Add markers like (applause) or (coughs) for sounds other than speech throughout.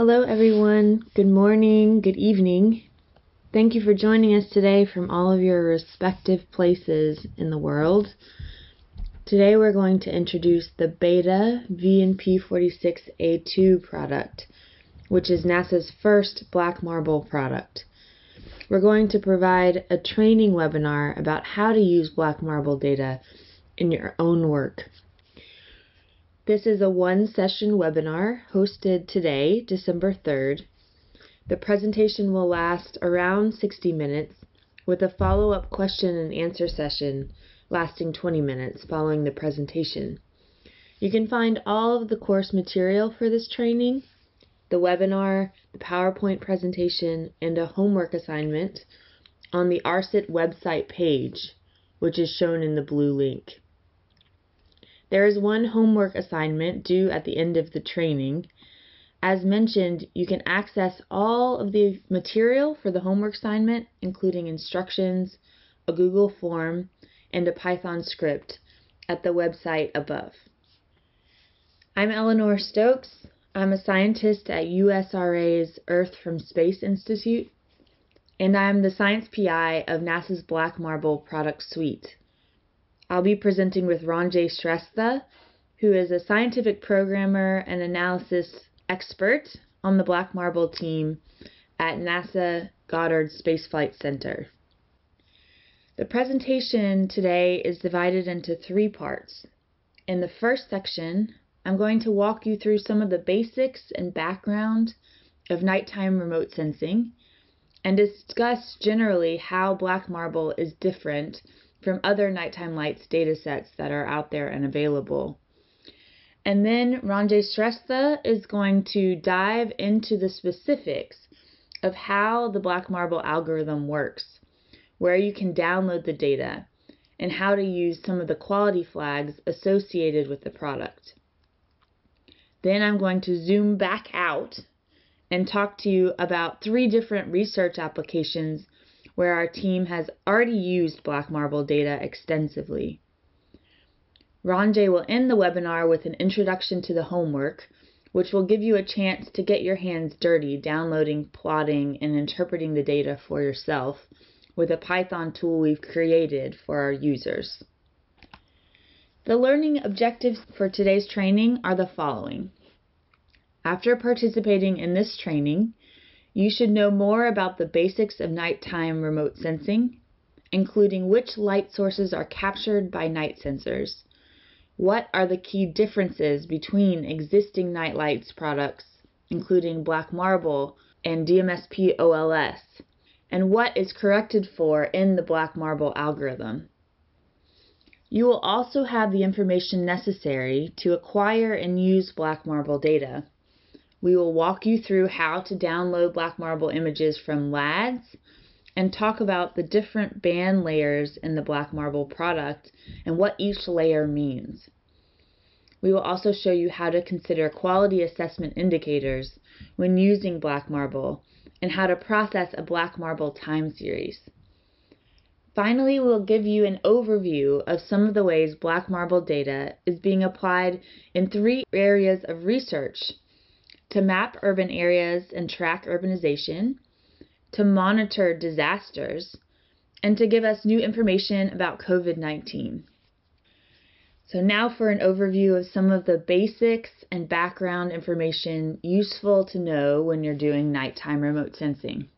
Hello, everyone. Good morning, good evening. Thank you for joining us today from all of your respective places in the world. Today we're going to introduce the Beta VNP46A2 product, which is NASA's first black marble product. We're going to provide a training webinar about how to use black marble data in your own work. This is a one session webinar hosted today, December 3rd. The presentation will last around 60 minutes with a follow up question and answer session lasting 20 minutes following the presentation. You can find all of the course material for this training, the webinar, the PowerPoint presentation, and a homework assignment on the ARSET website page, which is shown in the blue link. There is one homework assignment due at the end of the training. As mentioned, you can access all of the material for the homework assignment, including instructions, a Google form, and a Python script at the website above. I'm Eleanor Stokes. I'm a scientist at USRA's Earth from Space Institute, and I'm the science PI of NASA's Black Marble product suite. I'll be presenting with Ranjay Shrestha, who is a scientific programmer and analysis expert on the Black Marble team at NASA Goddard Space Flight Center. The presentation today is divided into three parts. In the first section, I'm going to walk you through some of the basics and background of nighttime remote sensing and discuss generally how black marble is different from other nighttime lights data sets that are out there and available. And then Ranjay Shrestha is going to dive into the specifics of how the Black Marble algorithm works, where you can download the data, and how to use some of the quality flags associated with the product. Then I'm going to zoom back out and talk to you about three different research applications where our team has already used Black Marble data extensively. Ranjay will end the webinar with an introduction to the homework, which will give you a chance to get your hands dirty downloading, plotting, and interpreting the data for yourself with a Python tool we've created for our users. The learning objectives for today's training are the following. After participating in this training, you should know more about the basics of nighttime remote sensing, including which light sources are captured by night sensors, what are the key differences between existing night lights products, including Black Marble and DMSP OLS, and what is corrected for in the Black Marble algorithm. You will also have the information necessary to acquire and use Black Marble data. We will walk you through how to download Black Marble images from LAADS and talk about the different band layers in the Black Marble product and what each layer means. We will also show you how to consider quality assessment indicators when using Black Marble and how to process a Black Marble time series. Finally, we'll give you an overview of some of the ways Black Marble data is being applied in three areas of research to map urban areas and track urbanization, to monitor disasters, and to give us new information about COVID 19. So, now for an overview of some of the basics and background information useful to know when you're doing nighttime remote sensing.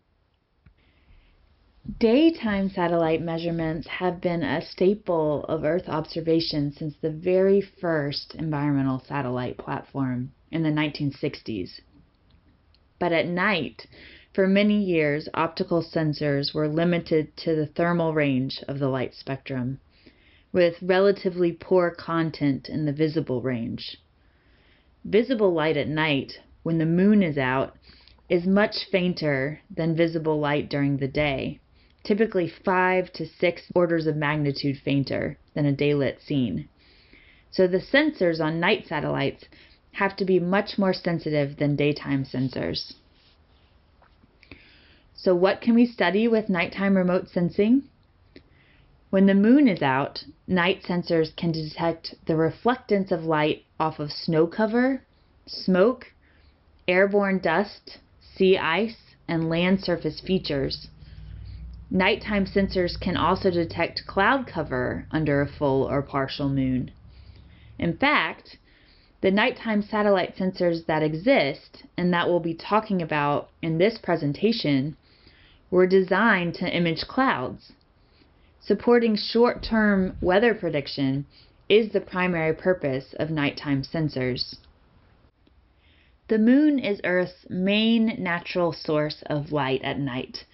Daytime satellite measurements have been a staple of Earth observation since the very first environmental satellite platform in the 1960s. But at night, for many years, optical sensors were limited to the thermal range of the light spectrum, with relatively poor content in the visible range. Visible light at night, when the moon is out, is much fainter than visible light during the day, typically five to six orders of magnitude fainter than a daylit scene. So the sensors on night satellites have to be much more sensitive than daytime sensors. So what can we study with nighttime remote sensing? When the moon is out, night sensors can detect the reflectance of light off of snow cover, smoke, airborne dust, sea ice, and land surface features. Nighttime sensors can also detect cloud cover under a full or partial moon. In fact, the nighttime satellite sensors that exist and that we'll be talking about in this presentation were designed to image clouds. Supporting short-term weather prediction is the primary purpose of nighttime sensors. The moon is Earth's main natural source of light at night,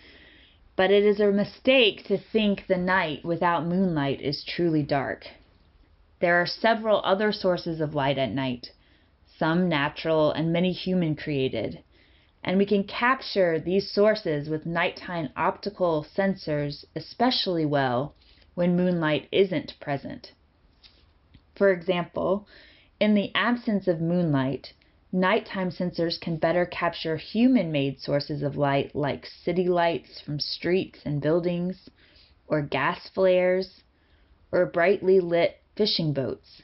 but it is a mistake to think the night without moonlight is truly dark. There are several other sources of light at night, some natural and many human created, and we can capture these sources with nighttime optical sensors especially well when moonlight isn't present. For example, in the absence of moonlight, nighttime sensors can better capture human made sources of light like city lights from streets and buildings, or gas flares, or brightly lit fishing boats.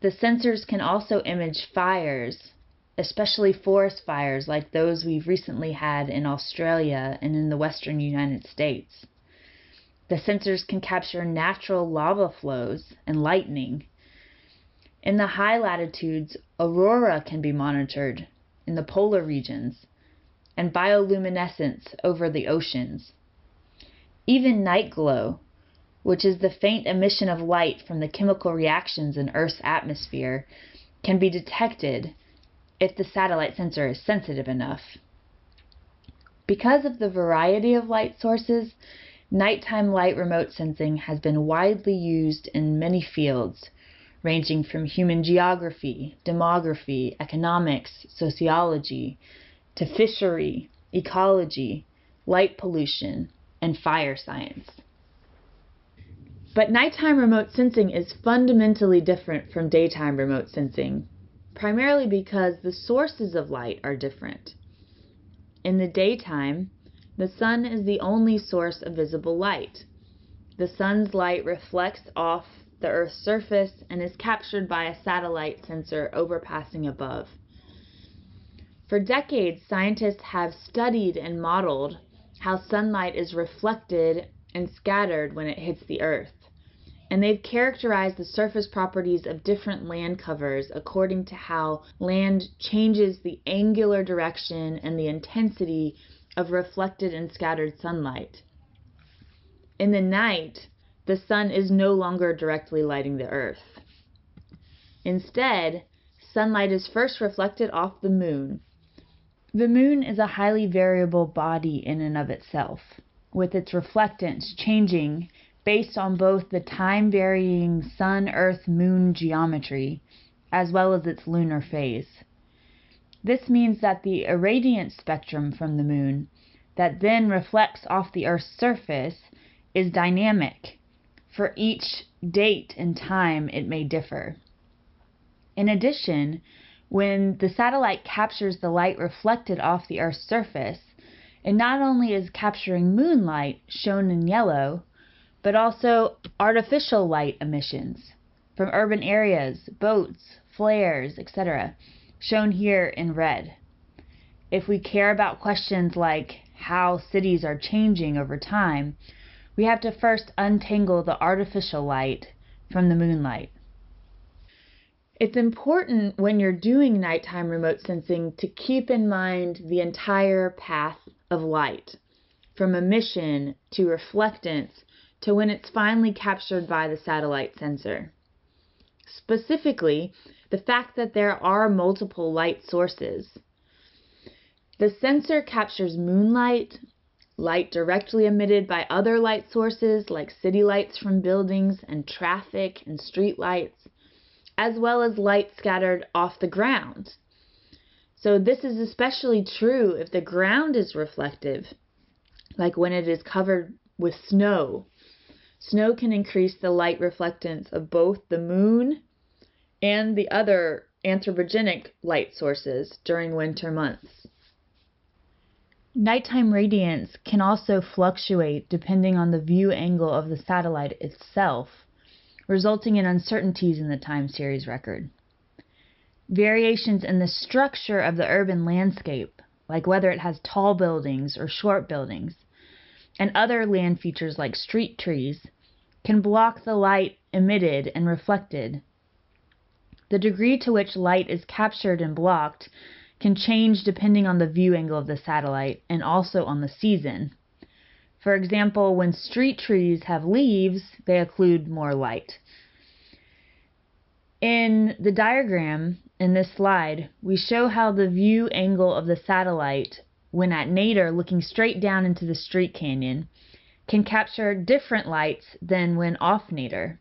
The sensors can also image fires, especially forest fires like those we've recently had in Australia and in the western United States. The sensors can capture natural lava flows and lightning. In the high latitudes, aurora can be monitored in the polar regions and bioluminescence over the oceans. Even night glow which is the faint emission of light from the chemical reactions in Earth's atmosphere, can be detected if the satellite sensor is sensitive enough. Because of the variety of light sources, nighttime light remote sensing has been widely used in many fields, ranging from human geography, demography, economics, sociology, to fishery, ecology, light pollution, and fire science. But nighttime remote sensing is fundamentally different from daytime remote sensing, primarily because the sources of light are different. In the daytime, the sun is the only source of visible light. The sun's light reflects off the Earth's surface and is captured by a satellite sensor overpassing above. For decades, scientists have studied and modeled how sunlight is reflected and scattered when it hits the Earth and they've characterized the surface properties of different land covers according to how land changes the angular direction and the intensity of reflected and scattered sunlight. In the night, the sun is no longer directly lighting the earth. Instead, sunlight is first reflected off the moon. The moon is a highly variable body in and of itself, with its reflectance changing based on both the time varying Sun Earth Moon geometry as well as its lunar phase. This means that the irradiance spectrum from the moon that then reflects off the Earth's surface is dynamic. For each date and time, it may differ. In addition, when the satellite captures the light reflected off the Earth's surface, it not only is capturing moonlight, shown in yellow, but also artificial light emissions from urban areas, boats, flares, etc., shown here in red. If we care about questions like how cities are changing over time, we have to first untangle the artificial light from the moonlight. It's important when you're doing nighttime remote sensing to keep in mind the entire path of light, from emission to reflectance to when it's finally captured by the satellite sensor. Specifically, the fact that there are multiple light sources. The sensor captures moonlight, light directly emitted by other light sources like city lights from buildings and traffic and street lights, as well as light scattered off the ground. So this is especially true if the ground is reflective, like when it is covered with snow Snow can increase the light reflectance of both the moon and the other anthropogenic light sources during winter months. Nighttime radiance can also fluctuate depending on the view angle of the satellite itself, resulting in uncertainties in the time series record. variations in the structure of the urban landscape, like whether it has tall buildings or short buildings, and other land features like street trees, can block the light emitted and reflected. The degree to which light is captured and blocked can change depending on the view angle of the satellite and also on the season. For example, when street trees have leaves, they occlude more light. In the diagram in this slide, we show how the view angle of the satellite, when at nadir looking straight down into the street canyon, can capture different lights than when off nadir.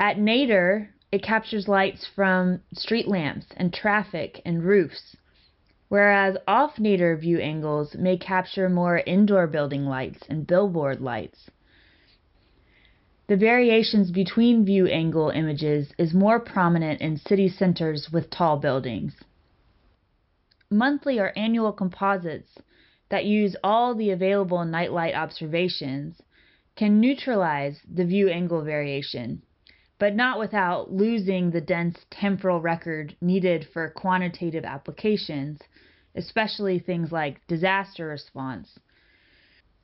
At nadir, it captures lights from street lamps and traffic and roofs, whereas off nadir view angles may capture more indoor building lights and billboard lights. The variations between view angle images is more prominent in city centers with tall buildings. Monthly or annual composites that use all the available nightlight observations can neutralize the view angle variation, but not without losing the dense temporal record needed for quantitative applications, especially things like disaster response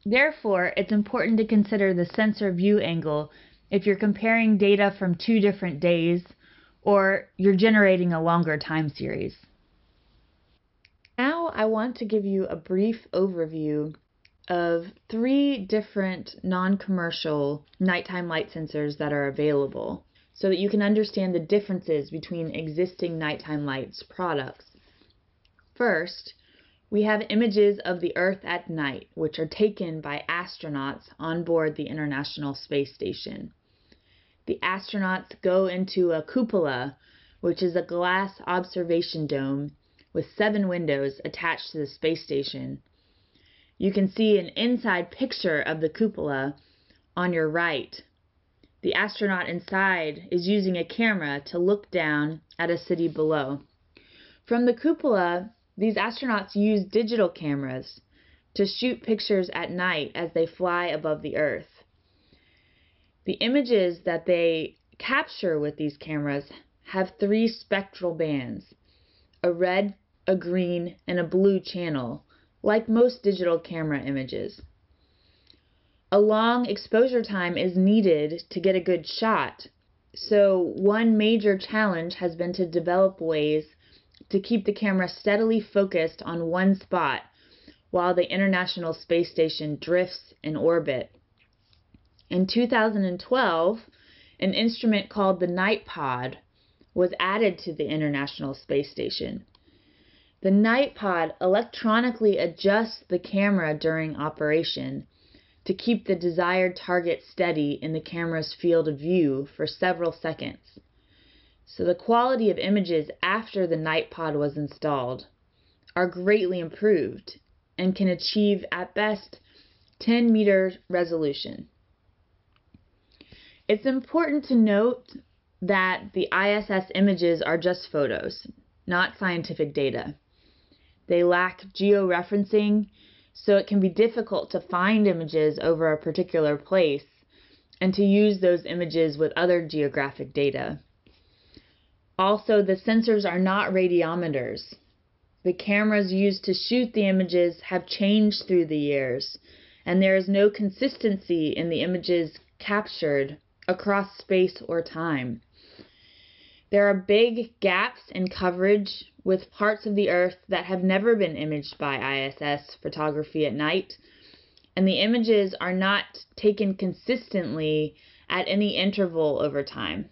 Therefore, it's important to consider the sensor view angle if you're comparing data from two different days or you're generating a longer time series. I want to give you a brief overview of three different non-commercial nighttime light sensors that are available so that you can understand the differences between existing nighttime lights products. First, we have images of the Earth at night, which are taken by astronauts on board the International Space Station. The astronauts go into a cupola, which is a glass observation dome with seven windows attached to the space station. You can see an inside picture of the cupola on your right. The astronaut inside is using a camera to look down at a city below. From the cupola, these astronauts use digital cameras to shoot pictures at night as they fly above the Earth. The images that they capture with these cameras have three spectral bands a red, a green, and a blue channel, like most digital camera images. A long exposure time is needed to get a good shot, so one major challenge has been to develop ways to keep the camera steadily focused on one spot while the International Space Station drifts in orbit. In 2012, an instrument called the Night Pod was added to the International Space Station. The NightPod electronically adjusts the camera during operation to keep the desired target steady in the camera's field of view for several seconds. So the quality of images after the NightPod was installed are greatly improved and can achieve at best 10 meter resolution. It's important to note that the ISS images are just photos, not scientific data. They lack georeferencing, so it can be difficult to find images over a particular place and to use those images with other geographic data. Also, the sensors are not radiometers. The cameras used to shoot the images have changed through the years, and there is no consistency in the images captured across space or time. There are big gaps in coverage with parts of the Earth that have never been imaged by ISS photography at night, and the images are not taken consistently at any interval over time.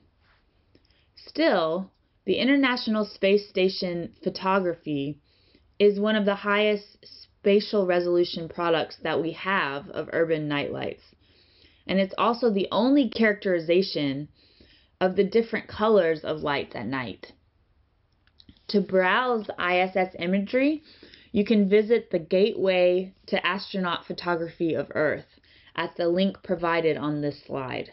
Still, the International Space Station photography is one of the highest spatial resolution products that we have of urban nightlights. And it's also the only characterization of the different colors of lights at night. To browse ISS imagery, you can visit the Gateway to Astronaut Photography of Earth at the link provided on this slide.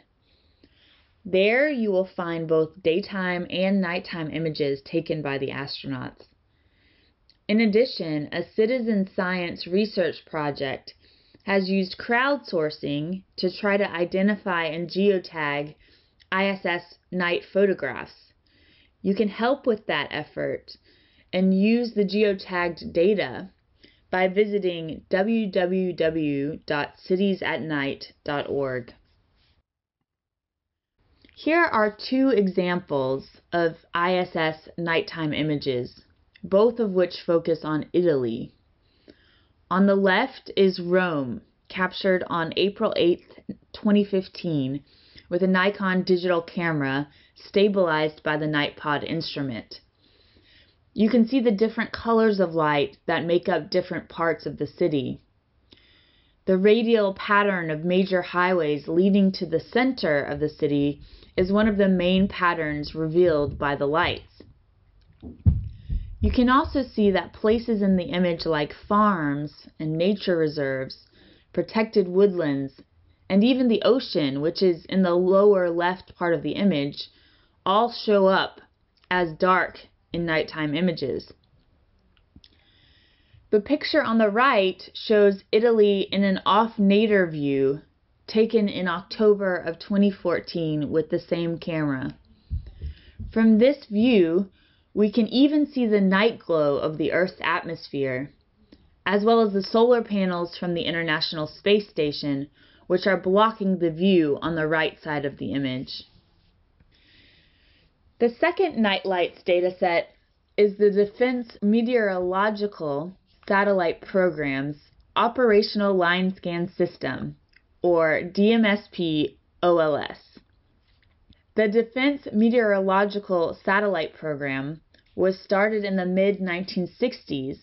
There you will find both daytime and nighttime images taken by the astronauts. In addition, a citizen science research project has used crowdsourcing to try to identify and geotag ISS night photographs. You can help with that effort and use the geotagged data by visiting www.citiesatnight.org. Here are two examples of ISS nighttime images, both of which focus on Italy. On the left is Rome, captured on April 8, 2015, with a Nikon digital camera stabilized by the NightPod instrument. You can see the different colors of light that make up different parts of the city. The radial pattern of major highways leading to the center of the city is one of the main patterns revealed by the lights. You can also see that places in the image like farms and nature reserves, protected woodlands, and even the ocean, which is in the lower left part of the image, all show up as dark in nighttime images. The picture on the right shows Italy in an off-nadir view taken in October of 2014 with the same camera. From this view, we can even see the night glow of the Earth's atmosphere, as well as the solar panels from the International Space Station, which are blocking the view on the right side of the image. The second Nightlights dataset is the Defense Meteorological Satellite Program's Operational Line Scan System, or DMSP OLS. The Defense Meteorological Satellite Program was started in the mid 1960s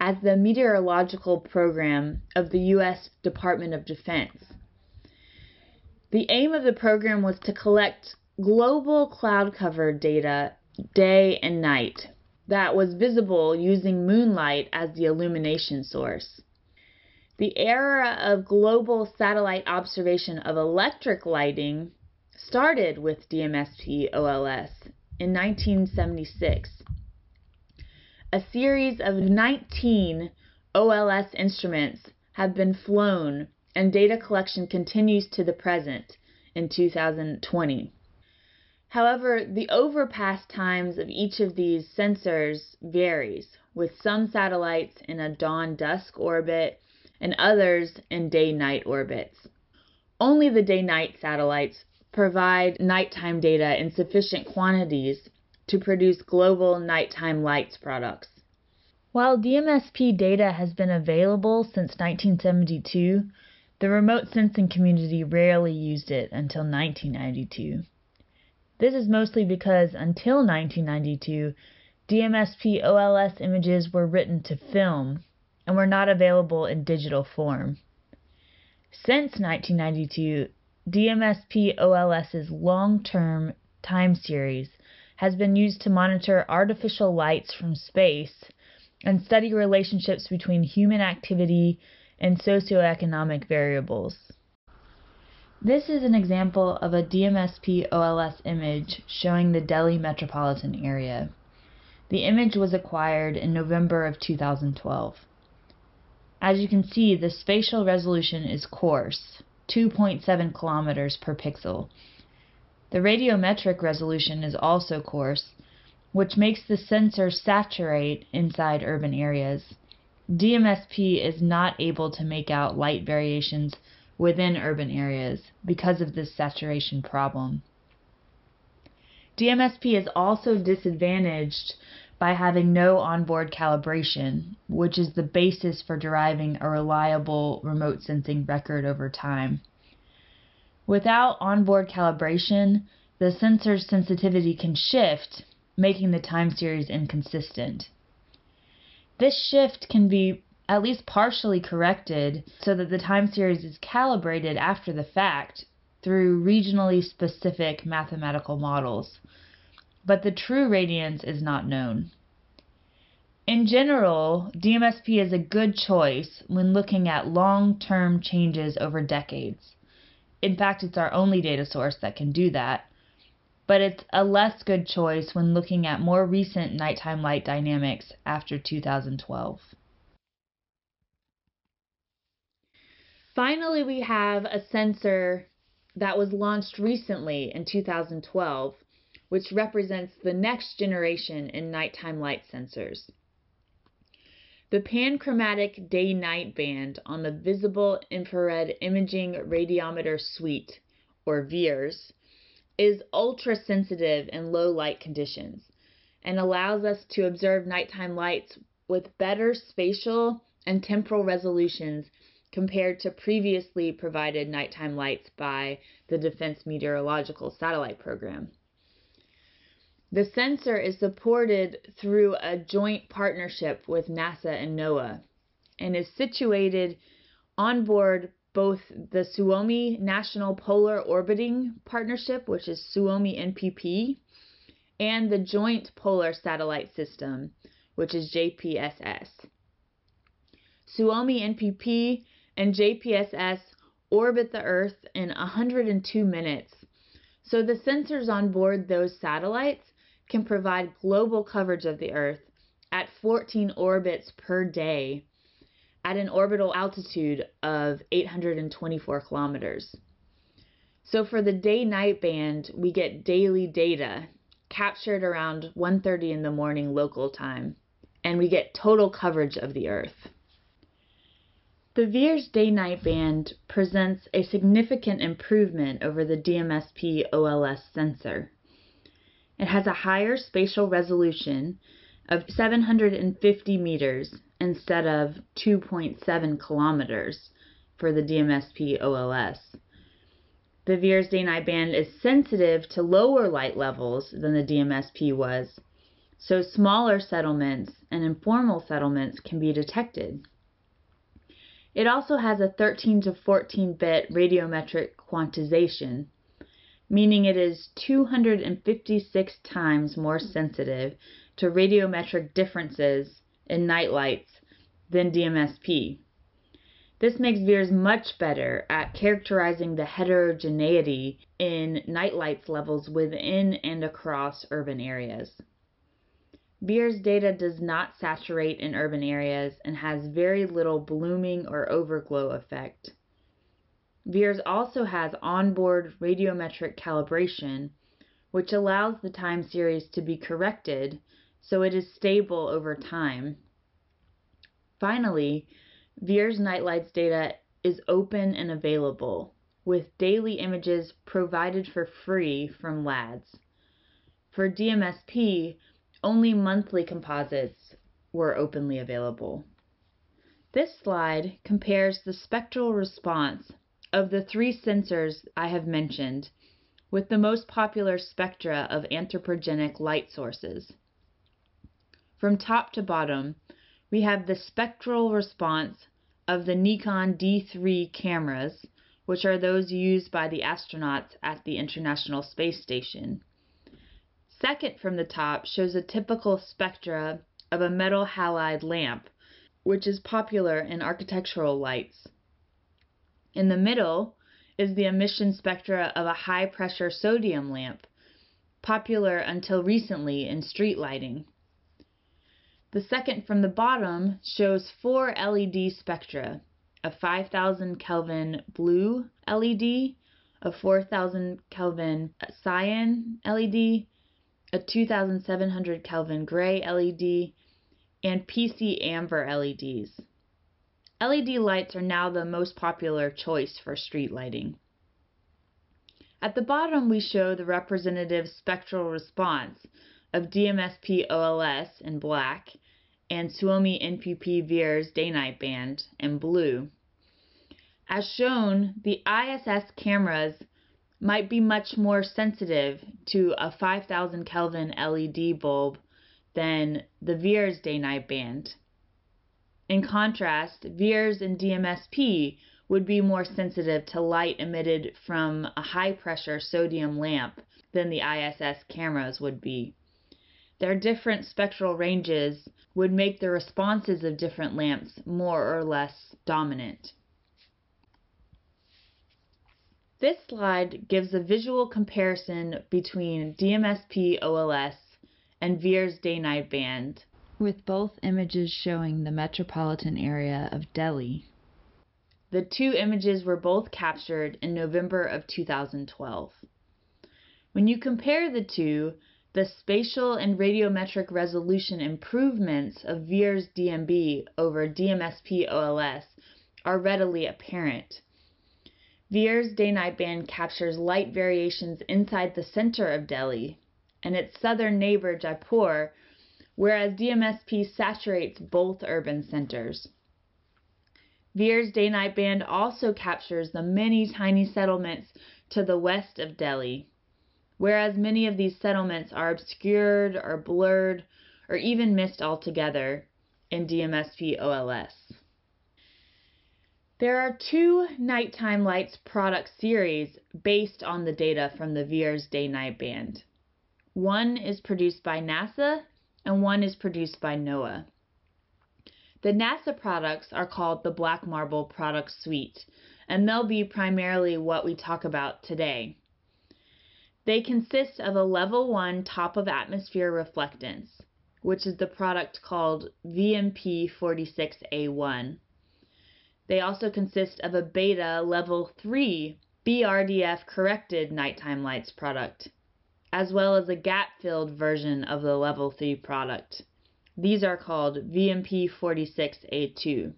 as the meteorological program of the U.S. Department of Defense. The aim of the program was to collect global cloud cover data day and night that was visible using moonlight as the illumination source. The era of global satellite observation of electric lighting started with DMSP OLS in 1976. A series of 19 OLS instruments have been flown and data collection continues to the present in 2020. However, the overpass times of each of these sensors varies, with some satellites in a dawn-dusk orbit and others in day-night orbits. Only the day-night satellites provide nighttime data in sufficient quantities to produce global nighttime lights products. While DMSP data has been available since 1972, the remote sensing community rarely used it until 1992. This is mostly because until 1992, DMSP OLS images were written to film and were not available in digital form. Since 1992, DMSP OLS's long-term time series has been used to monitor artificial lights from space and study relationships between human activity and socioeconomic variables. This is an example of a DMSP OLS image showing the Delhi metropolitan area. The image was acquired in November of 2012. As you can see, the spatial resolution is coarse, 2.7 kilometers per pixel. The radiometric resolution is also coarse, which makes the sensor saturate inside urban areas. DMSP is not able to make out light variations within urban areas because of this saturation problem. DMSP is also disadvantaged by having no onboard calibration, which is the basis for deriving a reliable remote sensing record over time. Without onboard calibration, the sensor's sensitivity can shift, making the time series inconsistent. This shift can be at least partially corrected so that the time series is calibrated after the fact through regionally specific mathematical models. But the true radiance is not known. In general, DMSP is a good choice when looking at long-term changes over decades. In fact, it's our only data source that can do that. But it's a less good choice when looking at more recent nighttime light dynamics after 2012. Finally, we have a sensor that was launched recently in 2012, which represents the next generation in nighttime light sensors. The panchromatic day night band on the Visible Infrared Imaging Radiometer Suite, or VIIRS, is ultra sensitive in low light conditions and allows us to observe nighttime lights with better spatial and temporal resolutions compared to previously provided nighttime lights by the Defense Meteorological Satellite Program. The sensor is supported through a joint partnership with NASA and NOAA and is situated on board both the Suomi National Polar Orbiting Partnership, which is Suomi NPP, and the Joint Polar Satellite System, which is JPSS. Suomi NPP and JPSS orbit the Earth in 102 minutes. So the sensors on board those satellites can provide global coverage of the Earth at 14 orbits per day at an orbital altitude of 824 kilometers. So for the day-night band, we get daily data captured around 1:30 in the morning local time, and we get total coverage of the Earth. The VIIRS day-night band presents a significant improvement over the DMSP OLS sensor. It has a higher spatial resolution of 750 meters instead of 2.7 kilometers for the DMSP OLS. The VIIRS day-night band is sensitive to lower light levels than the DMSP was, so smaller settlements and informal settlements can be detected. It also has a 13 to 14 bit radiometric quantization, meaning it is 256 times more sensitive to radiometric differences in night lights than DMSP. This makes VIIRS much better at characterizing the heterogeneity in night lights levels within and across urban areas. VIIRS data does not saturate in urban areas and has very little blooming or overglow effect. VIIRS also has onboard radiometric calibration, which allows the time series to be corrected so it is stable over time. Finally, VIIRS Nightlights data is open and available, with daily images provided for free from LAADS. For DMSP, only monthly composites were openly available. This slide compares the spectral response of the three sensors I have mentioned, with the most popular spectra of anthropogenic light sources. From top to bottom, we have the spectral response of the Nikon D3 cameras, which are those used by the astronauts at the International Space Station. Second from the top shows a typical spectra of a metal halide lamp, which is popular in architectural lights. In the middle is the emission spectra of a high pressure sodium lamp, popular until recently in street lighting. The second from the bottom shows four LED spectra a 5000 Kelvin blue LED, a 4000 Kelvin cyan LED, a 2700 Kelvin gray LED, and PC amber LEDs. LED lights are now the most popular choice for street lighting. At the bottom we show the representative spectral response of DMSP OLS in black and Suomi NPP VIIRS day-night band in blue. As shown, the ISS cameras might be much more sensitive to a 5000 Kelvin LED bulb than the VIIRS day-night band. In contrast, VIIRS and DMSP would be more sensitive to light emitted from a high pressure sodium lamp than the ISS cameras would be. Their different spectral ranges would make the responses of different lamps more or less dominant. This slide gives a visual comparison between DMSP OLS and VIIRS day-night band with both images showing the metropolitan area of Delhi. The two images were both captured in November of 2012. When you compare the two, the spatial and radiometric resolution improvements of VIIRS DNB over DMSP OLS are readily apparent. VIIRS day-night band captures light variations inside the center of Delhi and its southern neighbor Jaipur, whereas DMSP saturates both urban centers. VIIRS day-night band also captures the many tiny settlements to the west of Delhi, whereas many of these settlements are obscured or blurred or even missed altogether in DMSP OLS. There are two nighttime lights product series based on the data from the VIIRS day-night band. One is produced by NASA and one is produced by NOAA. The NASA products are called the Black Marble product suite, and they'll be primarily what we talk about today. They consist of a level 1 top of atmosphere reflectance, which is the product called VNP 46A1 they also consist of a beta level 3 BRDF corrected nighttime lights product, as well as a gap filled version of the level 3 product. These are called VNP46A2.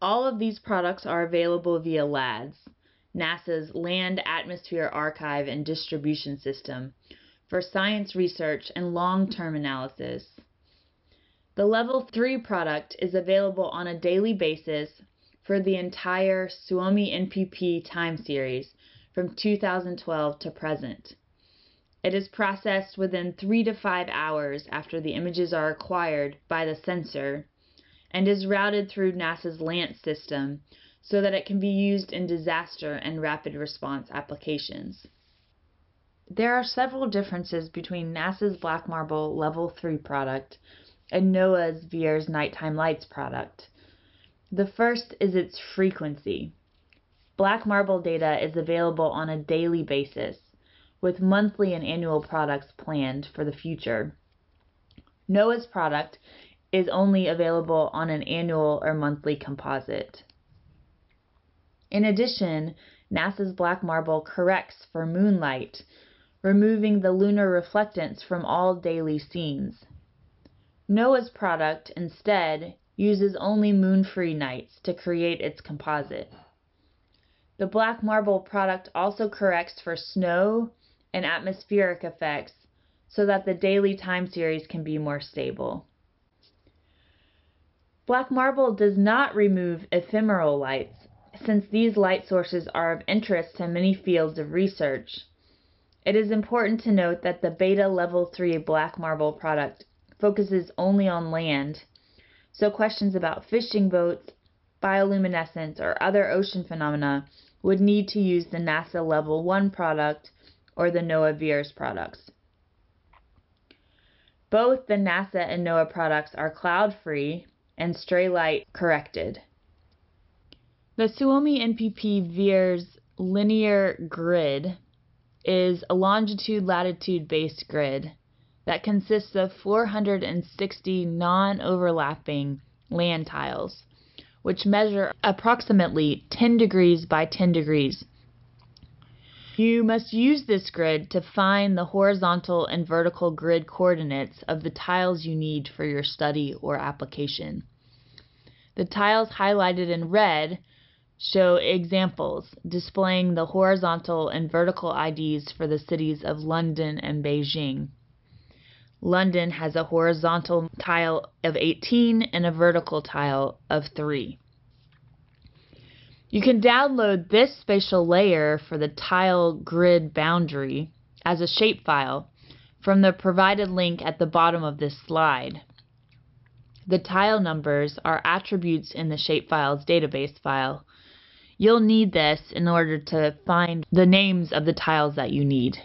All of these products are available via LAADS, NASA's Land Atmosphere Archive and Distribution System, for science research and long term analysis. The Level 3 product is available on a daily basis for the entire Suomi NPP time series from 2012 to present. It is processed within 3 to 5 hours after the images are acquired by the sensor and is routed through NASA's LANCE system so that it can be used in disaster and rapid response applications. There are several differences between NASA's Black Marble Level 3 product and NOAA's VIIRS nighttime lights product. The first is its frequency. Black marble data is available on a daily basis, with monthly and annual products planned for the future. NOAA's product is only available on an annual or monthly composite. In addition, NASA's Black Marble corrects for moonlight, removing the lunar reflectance from all daily scenes. NOAA's product, instead, uses only moon-free nights to create its composite. The Black Marble product also corrects for snow and atmospheric effects so that the daily time series can be more stable. Black Marble does not remove ephemeral lights, since these light sources are of interest to many fields of research. It is important to note that the Beta Level 3 Black Marble product focuses only on land, so questions about fishing boats, bioluminescence, or other ocean phenomena would need to use the NASA Level 1 product or the NOAA VIIRS products. Both the NASA and NOAA products are cloud-free and stray light corrected. The Suomi NPP VIIRS linear grid is a longitude-latitude based grid that consists of 460 non-overlapping land tiles, which measure approximately 10 degrees by 10 degrees. You must use this grid to find the horizontal and vertical grid coordinates of the tiles you need for your study or application. The tiles highlighted in red show examples displaying the horizontal and vertical IDs for the cities of London and Beijing. London has a horizontal tile of 18 and a vertical tile of 3. You can download this spatial layer for the tile grid boundary as a shapefile from the provided link at the bottom of this slide. The tile numbers are attributes in the shapefiles database file. You'll need this in order to find the names of the tiles that you need.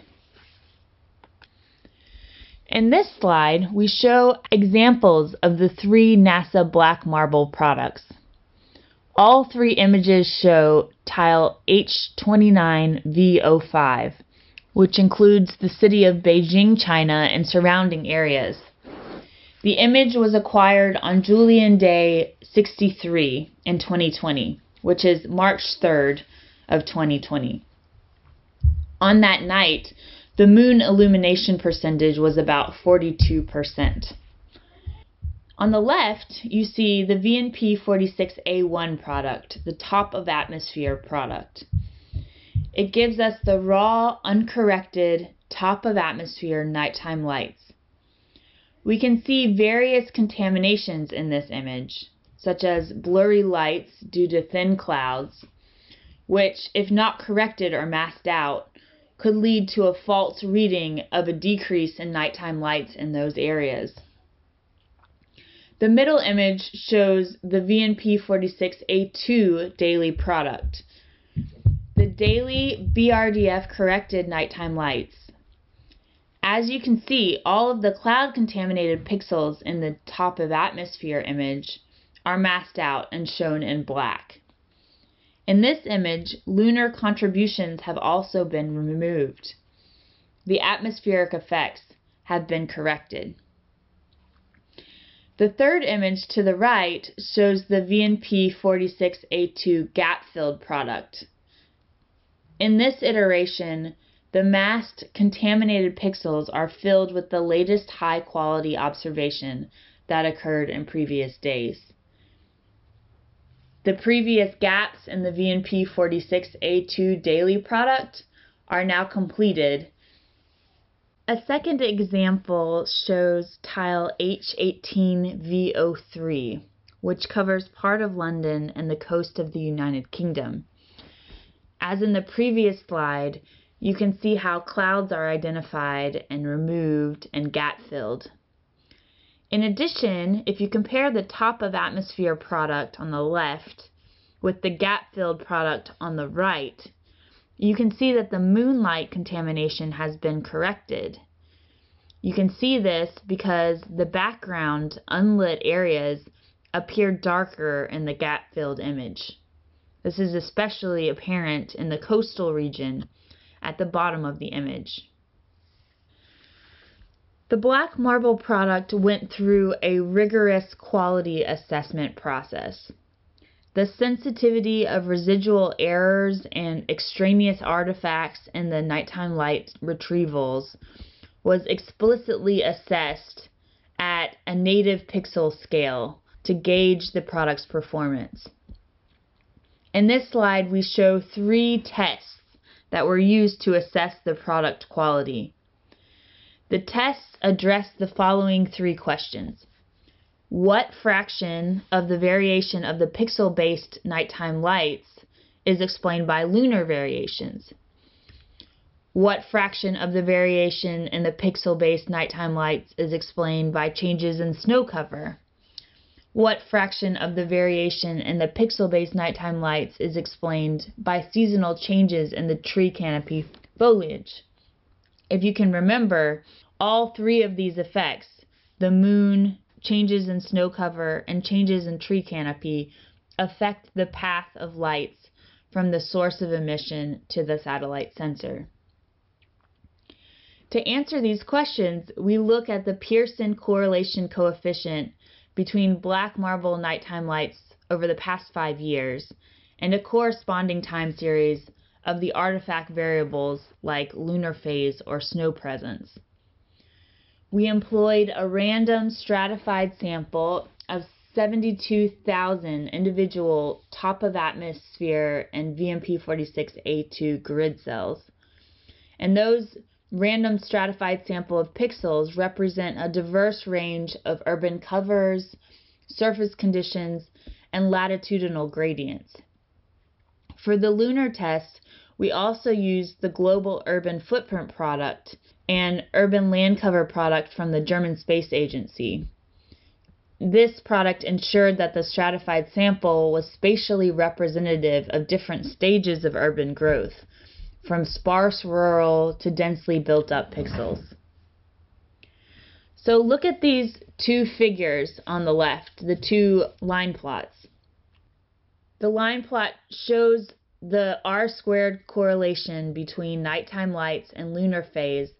In this slide, we show examples of the three NASA Black Marble products. All three images show tile H29V05, which includes the city of Beijing, China, and surrounding areas. The image was acquired on Julian Day 63 in 2020, which is March 3rd of 2020. On that night, the moon illumination percentage was about 42%. On the left, you see the VNP 46A1 product, the top of atmosphere product. It gives us the raw, uncorrected, top of atmosphere nighttime lights. We can see various contaminations in this image, such as blurry lights due to thin clouds, which, if not corrected or masked out, could lead to a false reading of a decrease in nighttime lights in those areas. The middle image shows the VNP46A2 daily product. The daily BRDF corrected nighttime lights. As you can see, all of the cloud contaminated pixels in the top of atmosphere image are masked out and shown in black. In this image, lunar contributions have also been removed. The atmospheric effects have been corrected. The third image to the right shows the VNP46A2 gap-filled product. In this iteration, the masked contaminated pixels are filled with the latest high-quality observation that occurred in previous days. The previous gaps in the VNP46A2 daily product are now completed a second example shows tile H18V03, which covers part of London and the coast of the United Kingdom. As in the previous slide, you can see how clouds are identified and removed and gap filled. In addition, if you compare the top of atmosphere product on the left with the gap filled product on the right, you can see that the moonlight contamination has been corrected. You can see this because the background unlit areas appear darker in the gap-filled image. This is especially apparent in the coastal region at the bottom of the image. The black marble product went through a rigorous quality assessment process. The sensitivity of residual errors and extraneous artifacts in the nighttime light retrievals was explicitly assessed at a native pixel scale to gauge the product's performance. In this slide, we show three tests that were used to assess the product quality. The tests address the following three questions what fraction of the variation of the pixel-based nighttime lights is explained by lunar variations? What fraction of the variation in the pixel-based nighttime lights is explained by changes in snow cover? What fraction of the variation in the pixel-based nighttime lights is explained by seasonal changes in the tree canopy foliage? If you can remember, all three of these effects, the moon, changes in snow cover, and changes in tree canopy affect the path of lights from the source of emission to the satellite sensor. To answer these questions, we look at the Pearson correlation coefficient between black marble nighttime lights over the past five years and a corresponding time series of the artifact variables like lunar phase or snow presence we employed a random stratified sample of 72,000 individual top of atmosphere and VNP46A2 grid cells. And those random stratified sample of pixels represent a diverse range of urban covers, surface conditions, and latitudinal gradients. For the lunar test, we also used the Global Urban Footprint product and Urban Land Cover product from the German Space Agency. This product ensured that the stratified sample was spatially representative of different stages of urban growth, from sparse rural to densely built up pixels. So look at these two figures on the left, the two line plots. The line plot shows the R squared correlation between nighttime lights and lunar phase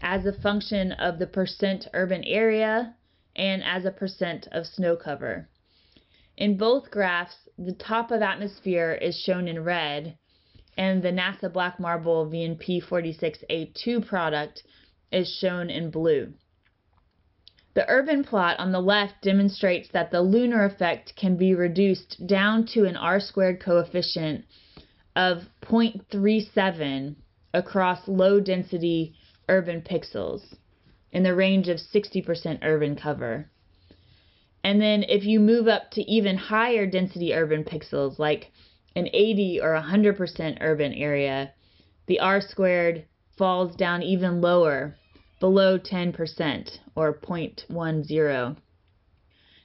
as a function of the percent urban area and as a percent of snow cover. In both graphs, the top of atmosphere is shown in red, and the NASA Black Marble VNP 46A2 product is shown in blue. The urban plot on the left demonstrates that the lunar effect can be reduced down to an R squared coefficient of 0.37 across low density urban pixels in the range of 60% urban cover. And then if you move up to even higher density urban pixels, like an 80 or 100% urban area, the R squared falls down even lower below 10% or 0.10.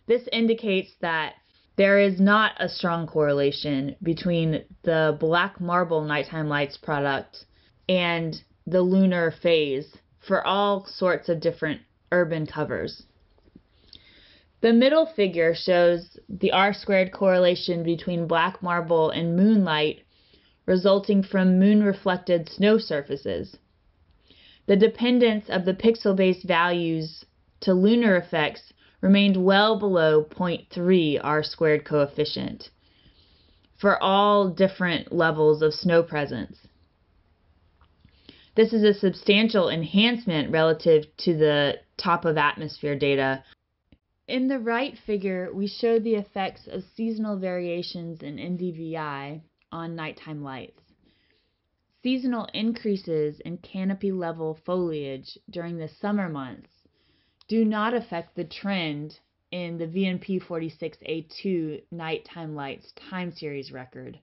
This indicates that there is not a strong correlation between the black marble nighttime lights product and the lunar phase for all sorts of different urban covers. The middle figure shows the R squared correlation between black marble and moonlight resulting from moon reflected snow surfaces. The dependence of the pixel-based values to lunar effects remained well below 0.3 R-squared coefficient for all different levels of snow presence. This is a substantial enhancement relative to the top of atmosphere data. In the right figure, we show the effects of seasonal variations in NDVI on nighttime lights. Seasonal increases in canopy level foliage during the summer months do not affect the trend in the VNP 46A2 nighttime lights time series record.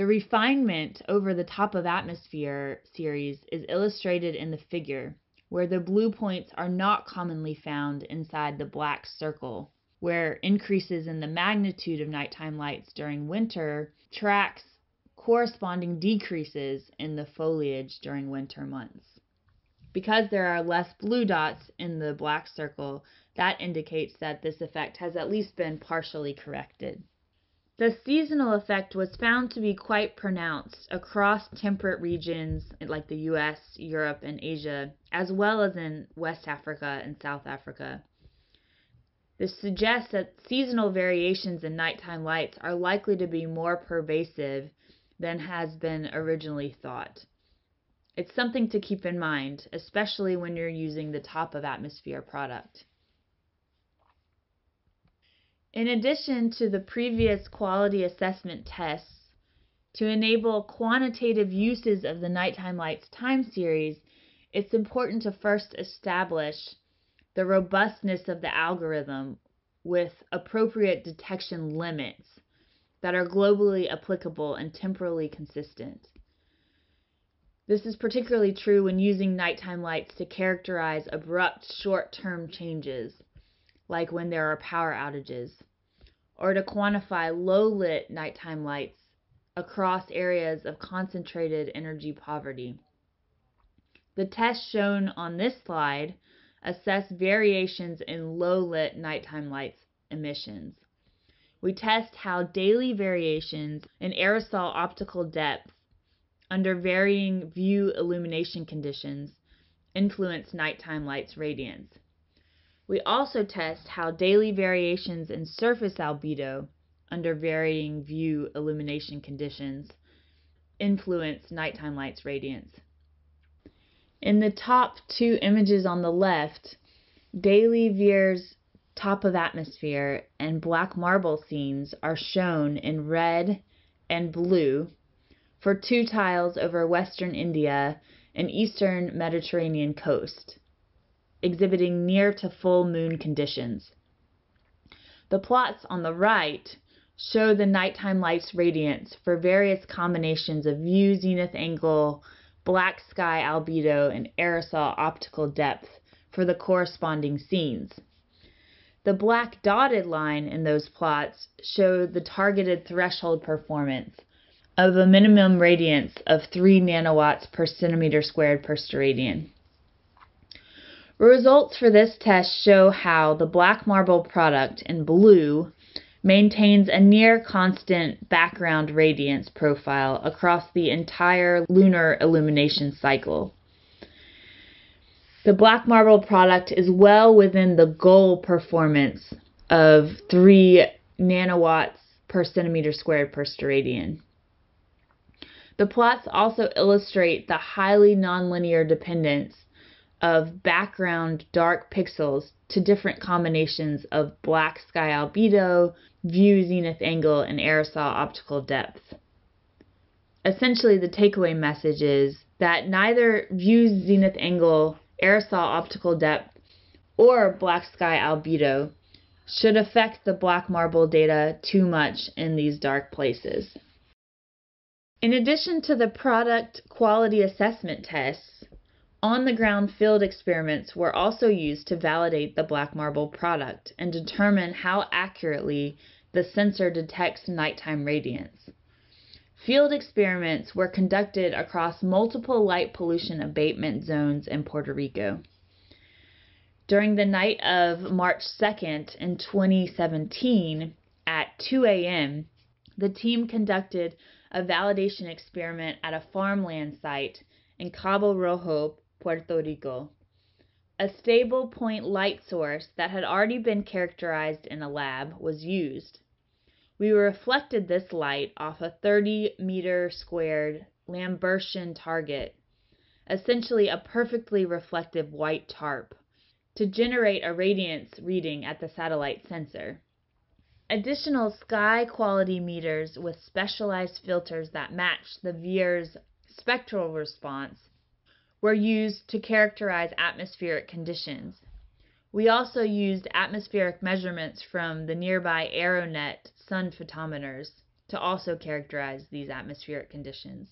The refinement over the top of atmosphere series is illustrated in the figure, where the blue points are not commonly found inside the black circle, where increases in the magnitude of nighttime lights during winter tracks corresponding decreases in the foliage during winter months. Because there are less blue dots in the black circle, that indicates that this effect has at least been partially corrected. The seasonal effect was found to be quite pronounced across temperate regions like the US, Europe, and Asia, as well as in West Africa and South Africa. This suggests that seasonal variations in nighttime lights are likely to be more pervasive than has been originally thought. It's something to keep in mind, especially when you're using the top of atmosphere product. In addition to the previous quality assessment tests, to enable quantitative uses of the nighttime lights time series, it's important to first establish the robustness of the algorithm with appropriate detection limits that are globally applicable and temporally consistent. This is particularly true when using nighttime lights to characterize abrupt short term changes, like when there are power outages, or to quantify low lit nighttime lights across areas of concentrated energy poverty. The tests shown on this slide assess variations in low lit nighttime lights emissions we test how daily variations in aerosol optical depth under varying view illumination conditions influence nighttime light's radiance. We also test how daily variations in surface albedo under varying view illumination conditions influence nighttime light's radiance. In the top two images on the left, daily VIIRS top of atmosphere and black marble scenes are shown in red and blue for two tiles over western India and eastern Mediterranean coast, exhibiting near to full moon conditions. The plots on the right show the nighttime light's radiance for various combinations of view zenith angle, black sky albedo, and aerosol optical depth for the corresponding scenes. The black dotted line in those plots show the targeted threshold performance of a minimum radiance of 3 nanowatts per centimeter squared per steradian. Results for this test show how the black marble product in blue maintains a near constant background radiance profile across the entire lunar illumination cycle. The black marble product is well within the goal performance of 3 nanowatts per centimeter squared per steradian. The plots also illustrate the highly nonlinear dependence of background dark pixels to different combinations of black sky albedo, view zenith angle, and aerosol optical depth. Essentially, the takeaway message is that neither view zenith angle, aerosol optical depth, or black sky albedo should affect the black marble data too much in these dark places. In addition to the product quality assessment tests, on-the-ground field experiments were also used to validate the black marble product and determine how accurately the sensor detects nighttime radiance. Field experiments were conducted across multiple light pollution abatement zones in Puerto Rico. During the night of March 2nd in 2017 at 2 a.m., the team conducted a validation experiment at a farmland site in Cabo Rojo, Puerto Rico. A stable point light source that had already been characterized in a lab was used. We reflected this light off a 30 meter squared Lambertian target, essentially a perfectly reflective white tarp, to generate a radiance reading at the satellite sensor. Additional sky quality meters with specialized filters that match the VIIRS spectral response were used to characterize atmospheric conditions. We also used atmospheric measurements from the nearby Aeronet sun photometers to also characterize these atmospheric conditions.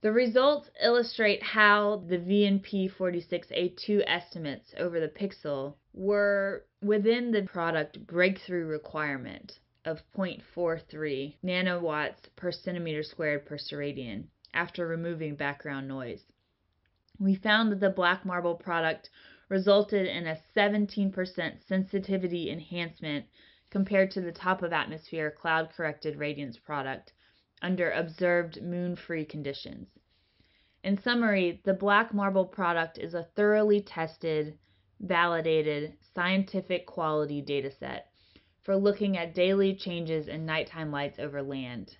The results illustrate how the VNP46A2 estimates over the pixel were within the product breakthrough requirement of 0.43 nanowatts per centimeter squared per steradian after removing background noise we found that the black marble product resulted in a 17% sensitivity enhancement compared to the top of atmosphere cloud corrected radiance product under observed moon free conditions. In summary, the black marble product is a thoroughly tested, validated, scientific quality dataset for looking at daily changes in nighttime lights over land.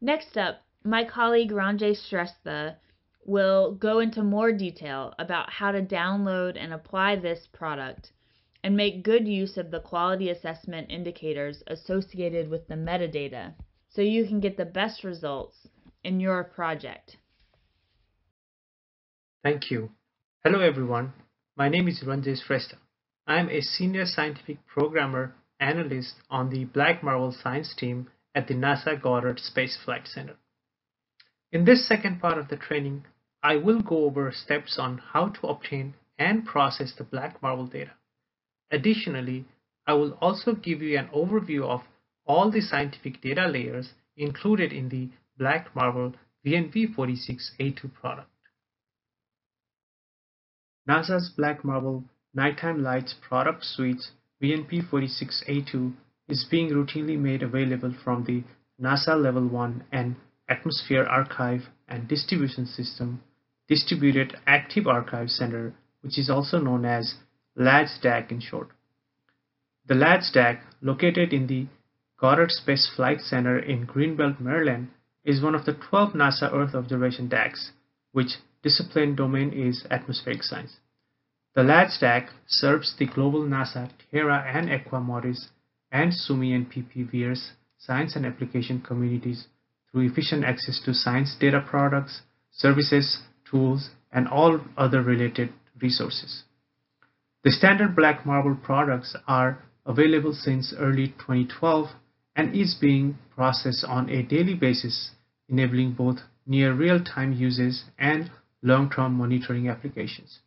Next up, my colleague Ranjay Shrestha will go into more detail about how to download and apply this product and make good use of the quality assessment indicators associated with the metadata so you can get the best results in your project. Thank you. Hello everyone. My name is Ranjay Shrestha. I am a senior scientific programmer analyst on the Black Marble Science team at the NASA Goddard Space Flight Center. In this second part of the training, I will go over steps on how to obtain and process the black marble data. Additionally, I will also give you an overview of all the scientific data layers included in the black marble VNP46A2 product. NASA's Black Marble Nighttime Lights product suite VNP46A2 is being routinely made available from the NASA Level 1 and Atmosphere Archive and Distribution System Distributed Active Archive Center, which is also known as LAADS DAAC in short. The LAADS DAAC, located in the Goddard Space Flight Center in Greenbelt, Maryland, is one of the 12 NASA Earth observation DAACs, which discipline domain is atmospheric science. The LADSDAC serves the global NASA Terra and Aqua MODIS and Suomi NPP VIIRS science and application communities through efficient access to science data products, services, tools, and all other related resources. The standard black marble products are available since early 2012 and is being processed on a daily basis, enabling both near real-time uses and long-term monitoring applications.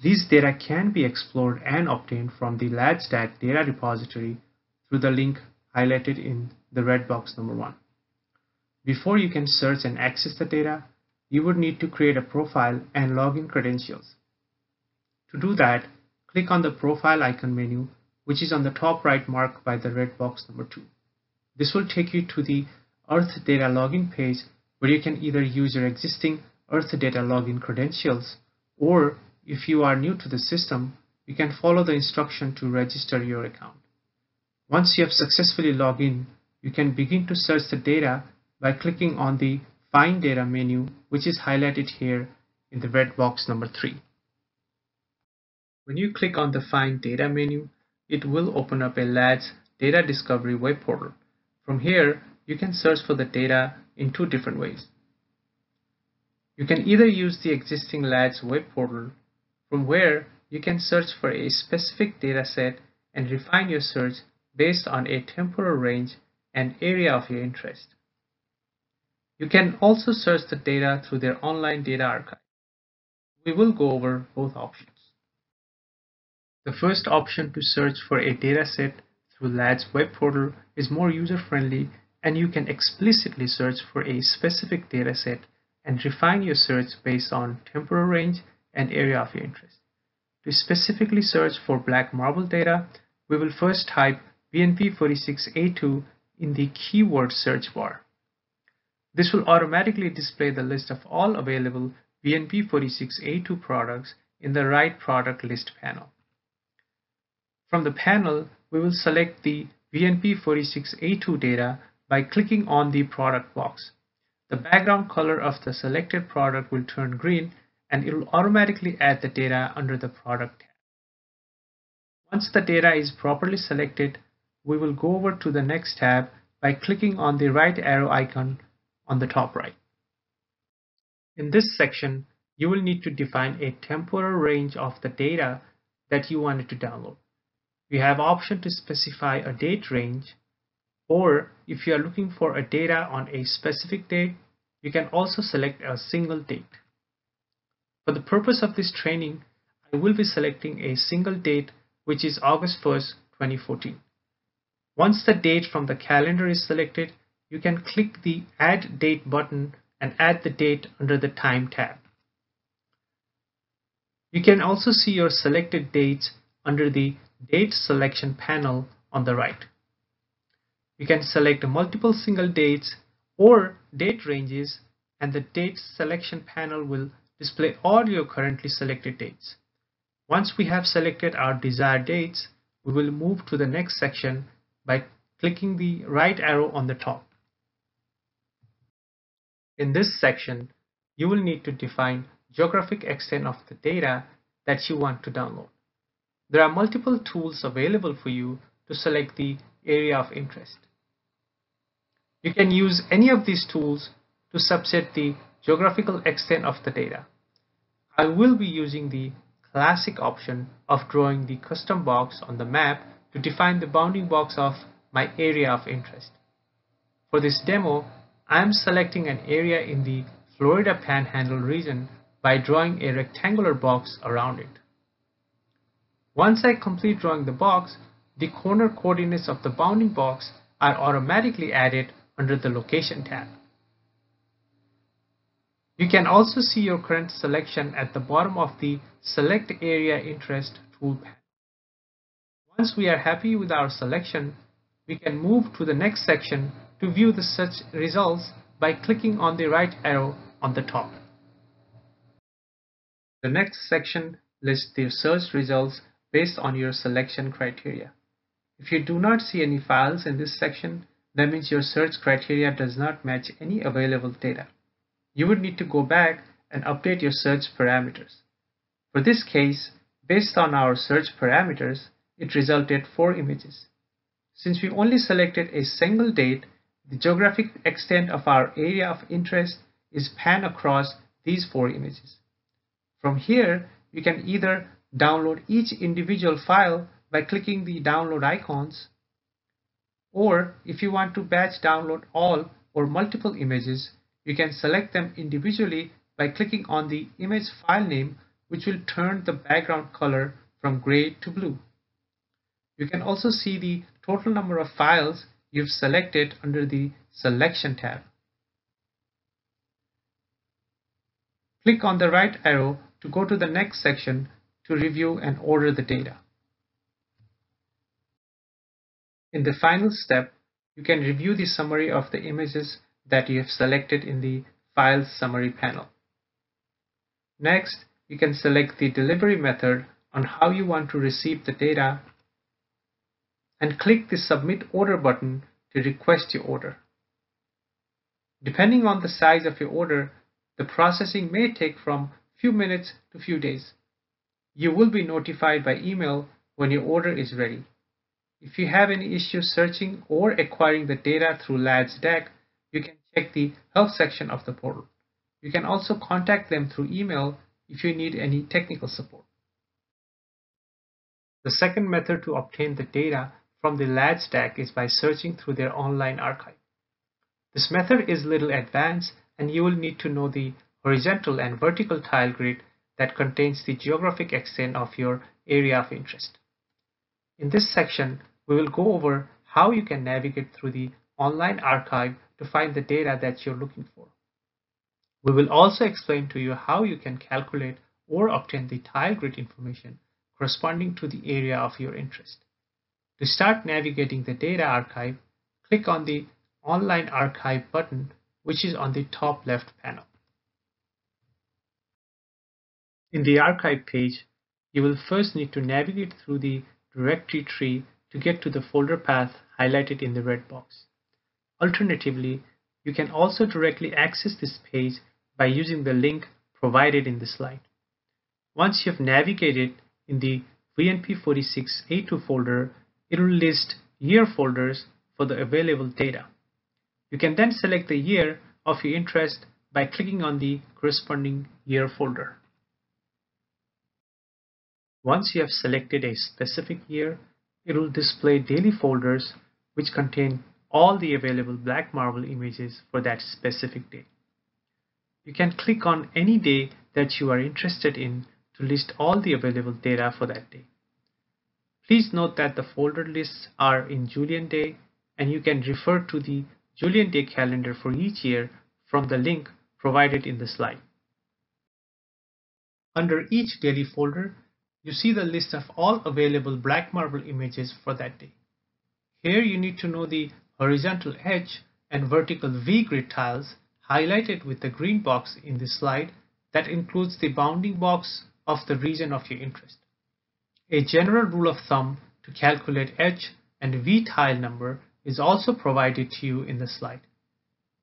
These data can be explored and obtained from the LAADS DAAC data repository through the link highlighted in the red box number one. Before you can search and access the data, you would need to create a profile and login credentials. To do that, click on the profile icon menu, which is on the top right marked by the red box number 2. This will take you to the Earth Data login page where you can either use your existing Earth Data login credentials or if you are new to the system, you can follow the instruction to register your account. Once you have successfully logged in, you can begin to search the data by clicking on the Find Data menu, which is highlighted here in the red box number 3. When you click on the Find Data menu, it will open up a LAADS Data Discovery web portal. From here, you can search for the data in two different ways. You can either use the existing LAADS web portal, from where you can search for a specific data set and refine your search based on a temporal range and area of your interest. You can also search the data through their online data archive. We will go over both options. The first option to search for a dataset through LAADS web portal is more user-friendly and you can explicitly search for a specific dataset and refine your search based on temporal range and area of your interest. To specifically search for black marble data, we will first type VNP46A2 in the keyword search bar. This will automatically display the list of all available VNP46A2 products in the right product list panel. From the panel, we will select the VNP46A2 data by clicking on the product box. The background color of the selected product will turn green and it will automatically add the data under the product tab. Once the data is properly selected, we will go over to the next tab by clicking on the right arrow icon on the top right. In this section, you will need to define a temporal range of the data that you wanted to download. You have option to specify a date range or if you are looking for a data on a specific date, you can also select a single date. For the purpose of this training, I will be selecting a single date which is August 1st, 2014. Once the date from the calendar is selected, you can click the Add Date button and add the date under the Time tab. You can also see your selected dates under the Date Selection panel on the right. You can select multiple single dates or date ranges and the date selection panel will display all your currently selected dates. Once we have selected our desired dates, we will move to the next section by clicking the right arrow on the top. In this section, you will need to define geographic extent of the data that you want to download. There are multiple tools available for you to select the area of interest. You can use any of these tools to subset the geographical extent of the data. I will be using the classic option of drawing the custom box on the map to define the bounding box of my area of interest. For this demo, I am selecting an area in the Florida Panhandle region by drawing a rectangular box around it. Once I complete drawing the box, the corner coordinates of the bounding box are automatically added under the Location tab. You can also see your current selection at the bottom of the Select Area Interest tool toolpath. Once we are happy with our selection, we can move to the next section to view the search results by clicking on the right arrow on the top. The next section lists the search results based on your selection criteria. If you do not see any files in this section, that means your search criteria does not match any available data. You would need to go back and update your search parameters. For this case, based on our search parameters, it resulted 4 images. Since we only selected a single date, the geographic extent of our area of interest is pan across these 4 images. From here, you can either download each individual file by clicking the download icons or if you want to batch download all or multiple images, you can select them individually by clicking on the image file name which will turn the background color from gray to blue. You can also see the total number of files you've selected under the Selection tab. Click on the right arrow to go to the next section to review and order the data. In the final step, you can review the summary of the images that you have selected in the Files Summary panel. Next, you can select the delivery method on how you want to receive the data and click the Submit Order button to request your order. Depending on the size of your order, the processing may take from a few minutes to a few days. You will be notified by email when your order is ready. If you have any issues searching or acquiring the data through LAADS-DAAC, you can check the help section of the portal. You can also contact them through email if you need any technical support. The second method to obtain the data from the LAADS-DAAC is by searching through their online archive. This method is little advanced and you will need to know the horizontal and vertical tile grid that contains the geographic extent of your area of interest. In this section, we will go over how you can navigate through the online archive to find the data that you're looking for. We will also explain to you how you can calculate or obtain the tile grid information corresponding to the area of your interest. To start navigating the data archive, click on the Online Archive button which is on the top left panel. In the archive page, you will first need to navigate through the directory tree to get to the folder path highlighted in the red box. Alternatively, you can also directly access this page by using the link provided in the slide. Once you have navigated in the VNP46A2 folder, it will list year folders for the available data. You can then select the year of your interest by clicking on the corresponding year folder. Once you have selected a specific year, it will display daily folders which contain all the available black marble images for that specific day. You can click on any day that you are interested in to list all the available data for that day. Please note that the folder lists are in Julian day and you can refer to the Julian day calendar for each year from the link provided in the slide. Under each daily folder, you see the list of all available black marble images for that day. Here you need to know the horizontal H and vertical V grid tiles highlighted with the green box in this slide that includes the bounding box of the region of your interest. A general rule of thumb to calculate H and V tile number is also provided to you in the slide.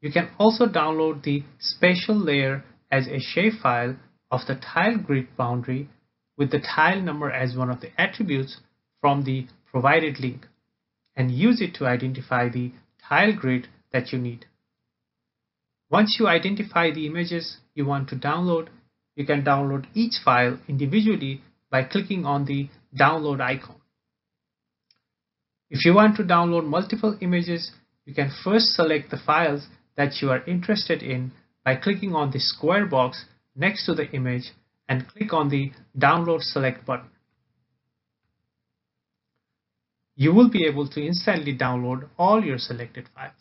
You can also download the spatial layer as a shapefile of the tile grid boundary with the tile number as one of the attributes from the provided link and use it to identify the tile grid that you need. Once you identify the images you want to download, you can download each file individually by clicking on the download icon. If you want to download multiple images, you can first select the files that you are interested in by clicking on the square box next to the image and click on the Download Select button. You will be able to instantly download all your selected files.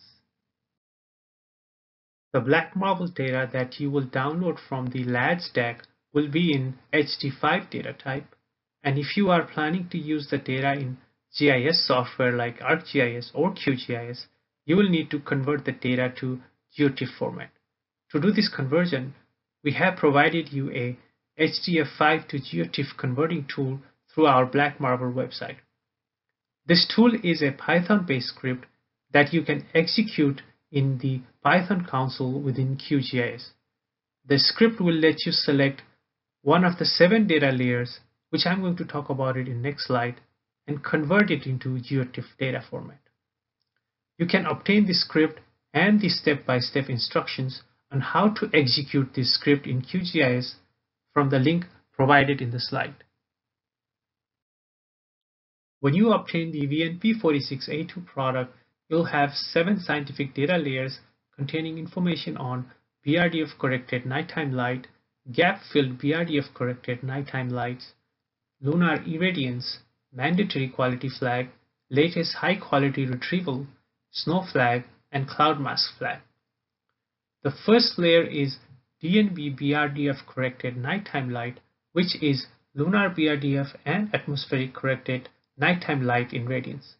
The black marble data that you will download from the LAADS-DAAC will be in HDF5 data type and if you are planning to use the data in GIS software like ArcGIS or QGIS, you will need to convert the data to GeoTIFF format. To do this conversion, we have provided you a HDF5 to GeoTIFF converting tool through our Black Marble website. This tool is a Python-based script that you can execute in the Python console within QGIS. The script will let you select one of the seven data layers, which I'm going to talk about it in next slide, and convert it into GeoTIFF data format. You can obtain the script and the step-by-step -step instructions on how to execute this script in QGIS from the link provided in the slide. When you obtain the VNP46A2 product, you'll have seven scientific data layers containing information on BRDF corrected nighttime light, gap filled BRDF corrected nighttime lights, lunar irradiance, mandatory quality flag, latest high quality retrieval, snow flag, and cloud mask flag. The first layer is DNB BRDF corrected nighttime light, which is lunar BRDF and atmospheric corrected nighttime light in radiance.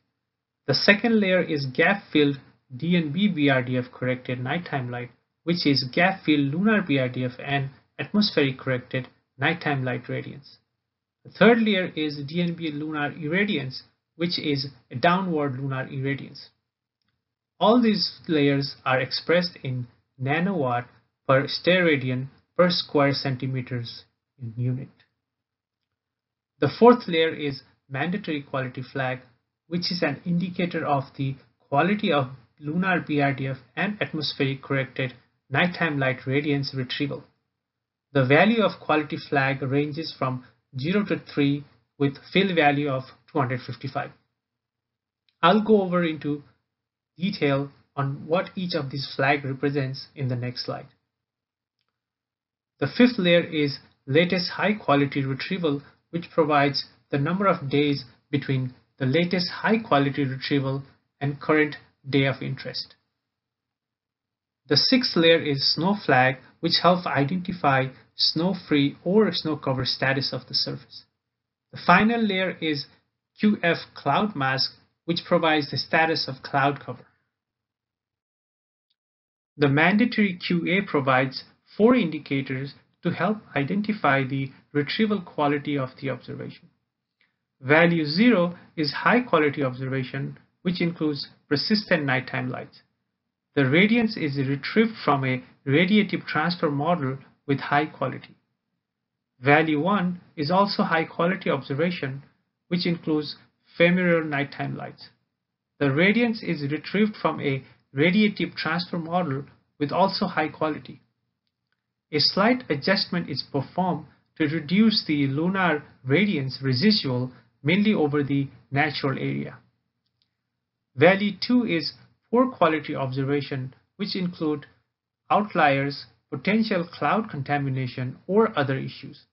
The second layer is gap filled DNB BRDF corrected nighttime light, which is gap filled lunar BRDF and atmospheric corrected nighttime light radiance. The third layer is DNB lunar irradiance, which is a downward lunar irradiance. All these layers are expressed in nanowatt per steradian per square centimeters in unit. The fourth layer is mandatory quality flag, which is an indicator of the quality of lunar BRDF and atmospheric corrected nighttime light radiance retrieval. The value of quality flag ranges from 0 to 3 with fill value of 255. I'll go over into detail on what each of these flag represents in the next slide. The fifth layer is latest high quality retrieval which provides the number of days between the latest high quality retrieval and current day of interest. The sixth layer is snow flag, which helps identify snow-free or snow-cover status of the surface. The final layer is QF cloud mask, which provides the status of cloud cover. The mandatory QA provides four indicators to help identify the retrieval quality of the observation. Value 0 is high quality observation, which includes persistent nighttime light. The radiance is retrieved from a radiative transfer model with high quality. Value 1 is also high quality observation, which includes ephemeral nighttime lights. The radiance is retrieved from a radiative transfer model with also high quality. A slight adjustment is performed to reduce the lunar radiance residual mainly over the natural area. Value 2 is poor quality observation which include outliers, potential cloud contamination, or other issues.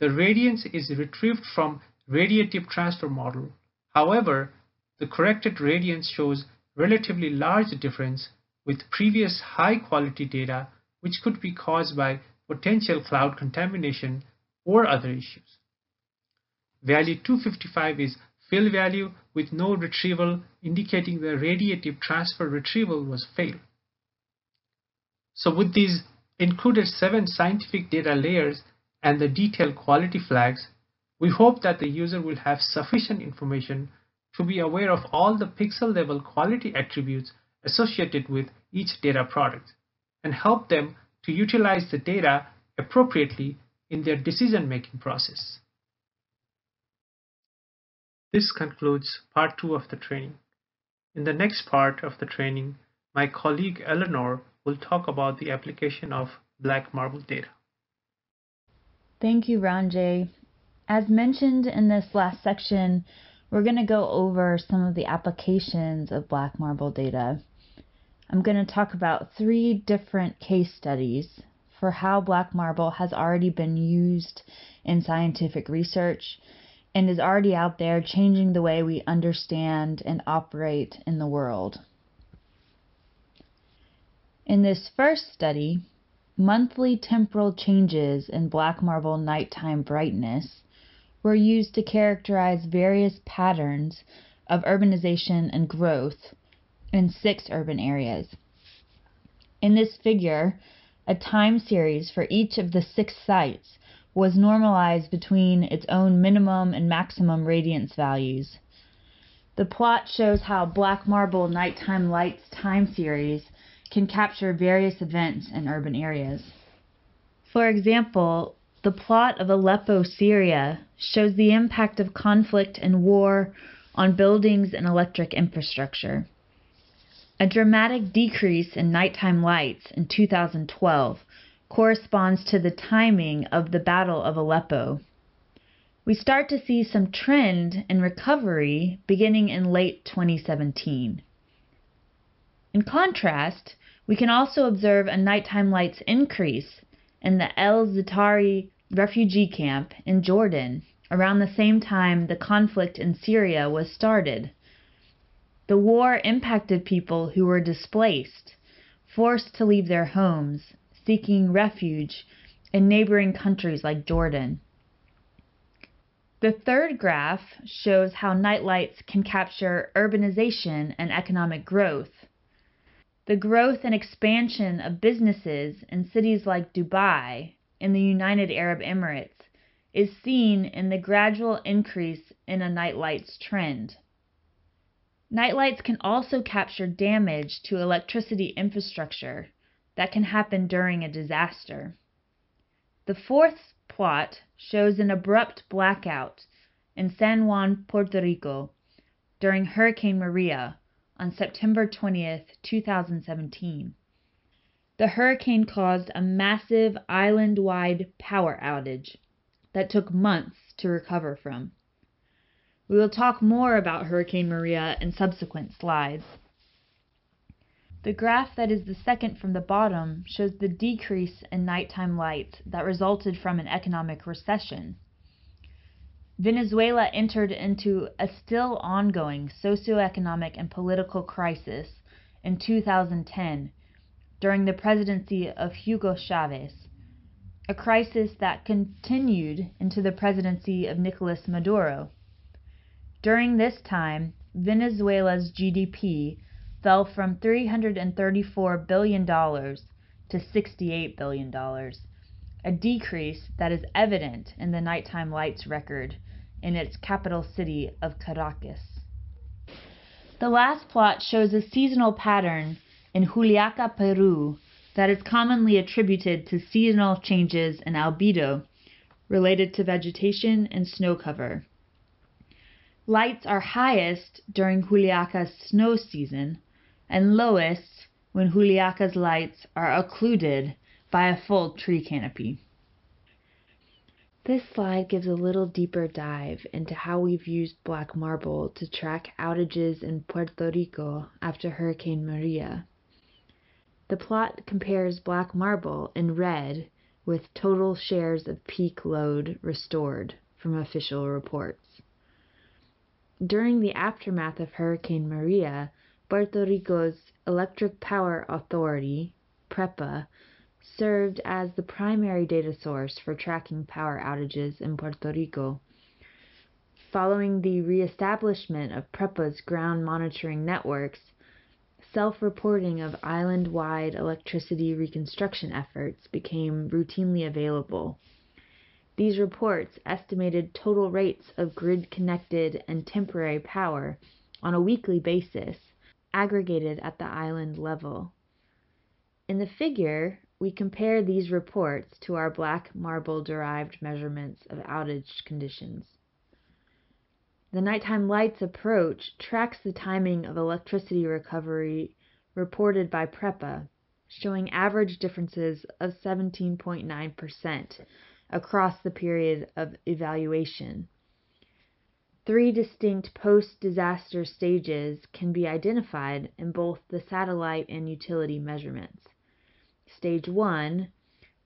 The radiance is retrieved from radiative transfer model. However, the corrected radiance shows relatively large difference with previous high quality data which could be caused by potential cloud contamination or other issues. Value 255 is fill value with no retrieval indicating the radiative transfer retrieval was failed. So with these included seven scientific data layers and the detailed quality flags, we hope that the user will have sufficient information to be aware of all the pixel level quality attributes associated with each data product and help them to utilize the data appropriately in their decision-making process. This concludes part two of the training. In the next part of the training, my colleague Eleanor will talk about the application of black marble data. Thank you, Ranjay. As mentioned in this last section, we're going to go over some of the applications of black marble data. I'm going to talk about three different case studies for how black marble has already been used in scientific research and is already out there changing the way we understand and operate in the world. In this first study, monthly temporal changes in black marble nighttime brightness were used to characterize various patterns of urbanization and growth in six urban areas. In this figure, a time series for each of the six sites was normalized between its own minimum and maximum radiance values. The plot shows how black marble nighttime lights time series can capture various events in urban areas. For example, the plot of Aleppo, Syria shows the impact of conflict and war on buildings and electric infrastructure. A dramatic decrease in nighttime lights in 2012 corresponds to the timing of the Battle of Aleppo. We start to see some trend in recovery beginning in late 2017. In contrast, we can also observe a nighttime lights increase in the El Zaatari refugee camp in Jordan around the same time the conflict in Syria was started. The war impacted people who were displaced, forced to leave their homes, seeking refuge in neighboring countries like Jordan. The third graph shows how nightlights can capture urbanization and economic growth. The growth and expansion of businesses in cities like Dubai in the United Arab Emirates is seen in the gradual increase in a nightlights trend. Nightlights can also capture damage to electricity infrastructure that can happen during a disaster. The fourth plot shows an abrupt blackout in San Juan, Puerto Rico during Hurricane Maria on September 20th, 2017. The hurricane caused a massive island wide power outage that took months to recover from. We will talk more about Hurricane Maria in subsequent slides. The graph that is the second from the bottom shows the decrease in nighttime lights that resulted from an economic recession. Venezuela entered into a still ongoing socioeconomic and political crisis in 2010 during the presidency of Hugo Chavez, a crisis that continued into the presidency of Nicolas Maduro. During this time, Venezuela's GDP fell from $334 billion to $68 billion, a decrease that is evident in the nighttime lights record in its capital city of Caracas. The last plot shows a seasonal pattern in Juliaca, Peru, that is commonly attributed to seasonal changes in albedo related to vegetation and snow cover. Lights are highest during Juliaca's snow season and lowest when Juliaca's lights are occluded by a full tree canopy. This slide gives a little deeper dive into how we've used black marble to track outages in Puerto Rico after Hurricane Maria. The plot compares black marble in red with total shares of peak load restored from official reports. During the aftermath of Hurricane Maria, Puerto Rico's Electric Power Authority (PREPA) served as the primary data source for tracking power outages in Puerto Rico. Following the reestablishment of PREPA's ground monitoring networks, self-reporting of island-wide electricity reconstruction efforts became routinely available. These reports estimated total rates of grid-connected and temporary power on a weekly basis, aggregated at the island level. In the figure, we compare these reports to our black marble-derived measurements of outage conditions. The nighttime lights approach tracks the timing of electricity recovery reported by PREPA, showing average differences of 17.9% across the period of evaluation. Three distinct post-disaster stages can be identified in both the satellite and utility measurements. Stage 1,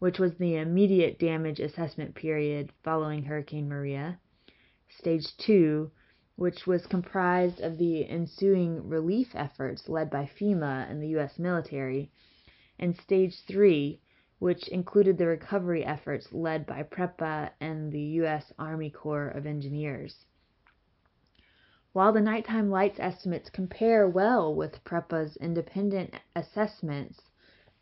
which was the immediate damage assessment period following Hurricane Maria. Stage 2, which was comprised of the ensuing relief efforts led by FEMA and the U.S. military. And Stage 3, which included the recovery efforts led by PREPA and the U.S. Army Corps of Engineers. While the nighttime lights estimates compare well with PREPA's independent assessments,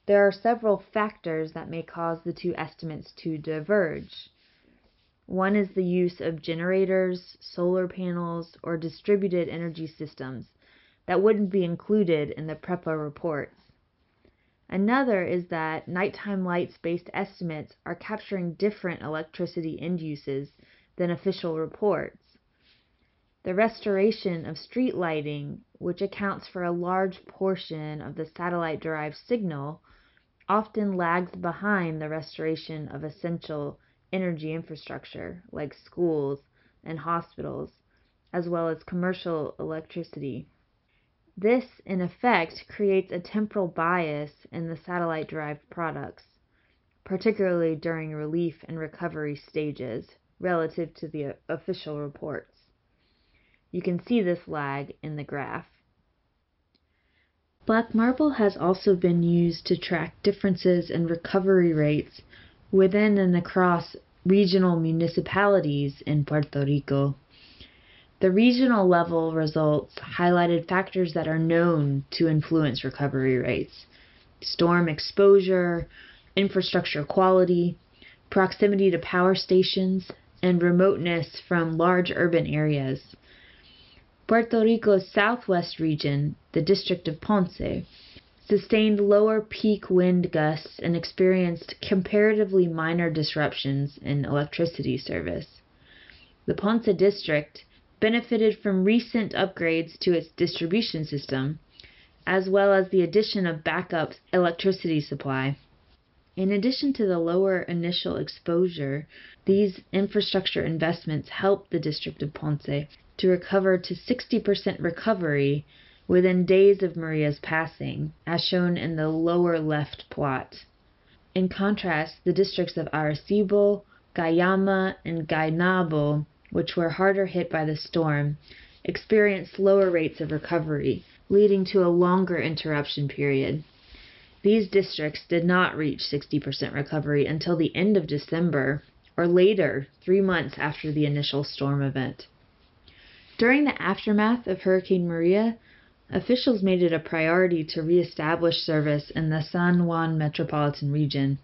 there are several factors that may cause the two estimates to diverge. One is the use of generators, solar panels, or distributed energy systems that wouldn't be included in the PREPA reports. Another is that nighttime lights based estimates are capturing different electricity end uses than official reports. The restoration of street lighting, which accounts for a large portion of the satellite derived signal, often lags behind the restoration of essential energy infrastructure like schools and hospitals, as well as commercial electricity. This, in effect, creates a temporal bias in the satellite-derived products, particularly during relief and recovery stages, relative to the official reports. You can see this lag in the graph. Black marble has also been used to track differences in recovery rates within and across regional municipalities in Puerto Rico. The regional level results highlighted factors that are known to influence recovery rates storm exposure, infrastructure quality, proximity to power stations, and remoteness from large urban areas. Puerto Rico's southwest region, the district of Ponce, sustained lower peak wind gusts, and experienced comparatively minor disruptions in electricity service. The Ponce district benefited from recent upgrades to its distribution system, as well as the addition of backup electricity supply. In addition to the lower initial exposure, these infrastructure investments helped the district of Ponce to recover to 60% recovery within days of Maria's passing, as shown in the lower left plot. In contrast, the districts of Arecibo, Cayama, and Guaynabo, which were harder hit by the storm, experienced lower rates of recovery, leading to a longer interruption period. These districts did not reach 60% recovery until the end of December, or later, three months after the initial storm event. During the aftermath of Hurricane Maria, officials made it a priority to reestablish service in the San Juan metropolitan region.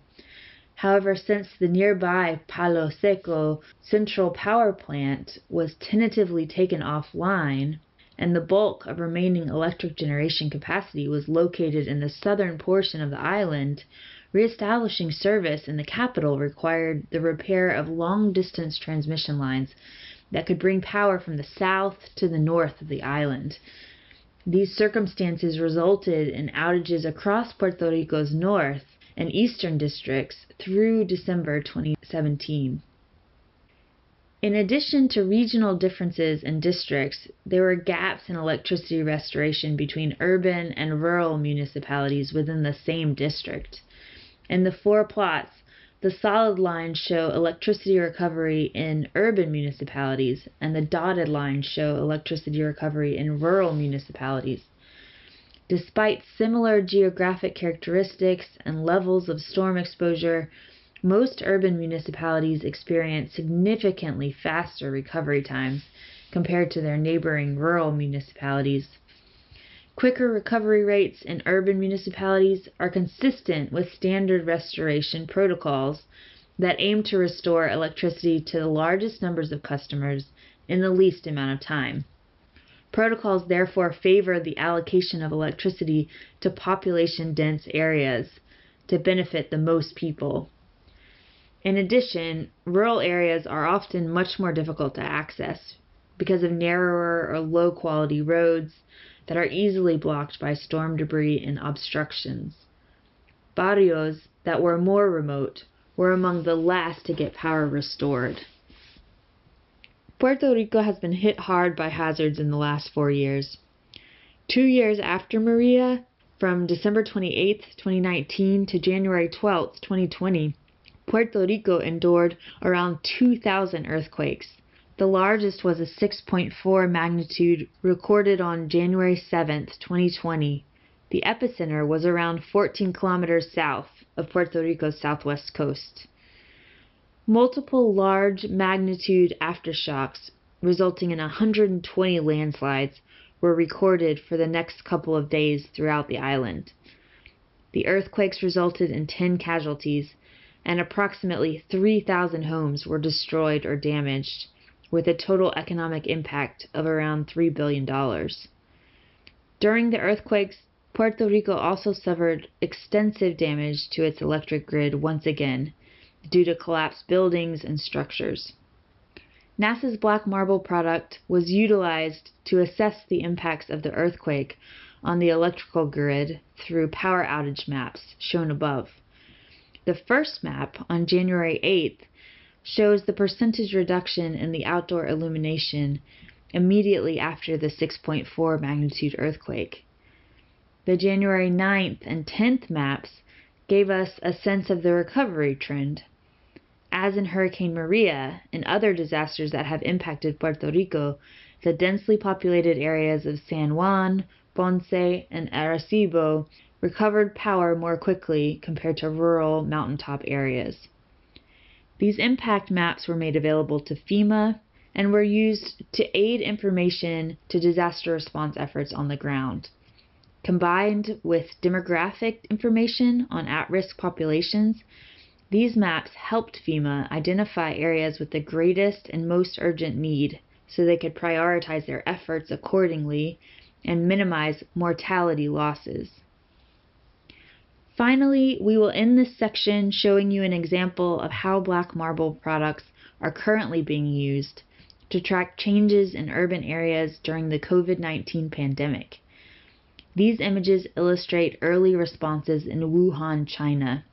However, since the nearby Palo Seco central power plant was tentatively taken offline and the bulk of remaining electric generation capacity was located in the southern portion of the island, reestablishing service in the capital required the repair of long distance transmission lines that could bring power from the south to the north of the island. These circumstances resulted in outages across Puerto Rico's north and eastern districts through December 2017. In addition to regional differences in districts, there were gaps in electricity restoration between urban and rural municipalities within the same district. In the four plots, the solid lines show electricity recovery in urban municipalities, and the dotted lines show electricity recovery in rural municipalities. Despite similar geographic characteristics and levels of storm exposure, most urban municipalities experience significantly faster recovery times compared to their neighboring rural municipalities. Quicker recovery rates in urban municipalities are consistent with standard restoration protocols that aim to restore electricity to the largest numbers of customers in the least amount of time. Protocols therefore favor the allocation of electricity to population dense areas to benefit the most people. In addition, rural areas are often much more difficult to access because of narrower or low quality roads that are easily blocked by storm debris and obstructions. Barrios that were more remote were among the last to get power restored. Puerto Rico has been hit hard by hazards in the last four years. Two years after Maria, from December 28, 2019 to January 12, 2020, Puerto Rico endured around 2,000 earthquakes, the largest was a 6.4 magnitude recorded on January 7, 2020. The epicenter was around 14 kilometers south of Puerto Rico's southwest coast. Multiple large magnitude aftershocks, resulting in 120 landslides, were recorded for the next couple of days throughout the island. The earthquakes resulted in 10 casualties, and approximately 3,000 homes were destroyed or damaged with a total economic impact of around $3 billion. During the earthquakes, Puerto Rico also suffered extensive damage to its electric grid once again due to collapsed buildings and structures. NASA's black marble product was utilized to assess the impacts of the earthquake on the electrical grid through power outage maps shown above. The first map on January 8th shows the percentage reduction in the outdoor illumination immediately after the 6.4 magnitude earthquake. The January 9th and 10th maps gave us a sense of the recovery trend. As in Hurricane Maria and other disasters that have impacted Puerto Rico, the densely populated areas of San Juan, Ponce, and Arecibo recovered power more quickly compared to rural mountaintop areas. These impact maps were made available to FEMA and were used to aid information to disaster response efforts on the ground. Combined with demographic information on at risk populations, these maps helped FEMA identify areas with the greatest and most urgent need so they could prioritize their efforts accordingly and minimize mortality losses. Finally, we will end this section showing you an example of how Black Marble products are currently being used to track changes in urban areas during the COVID 19 pandemic. These images illustrate early responses in Wuhan, China.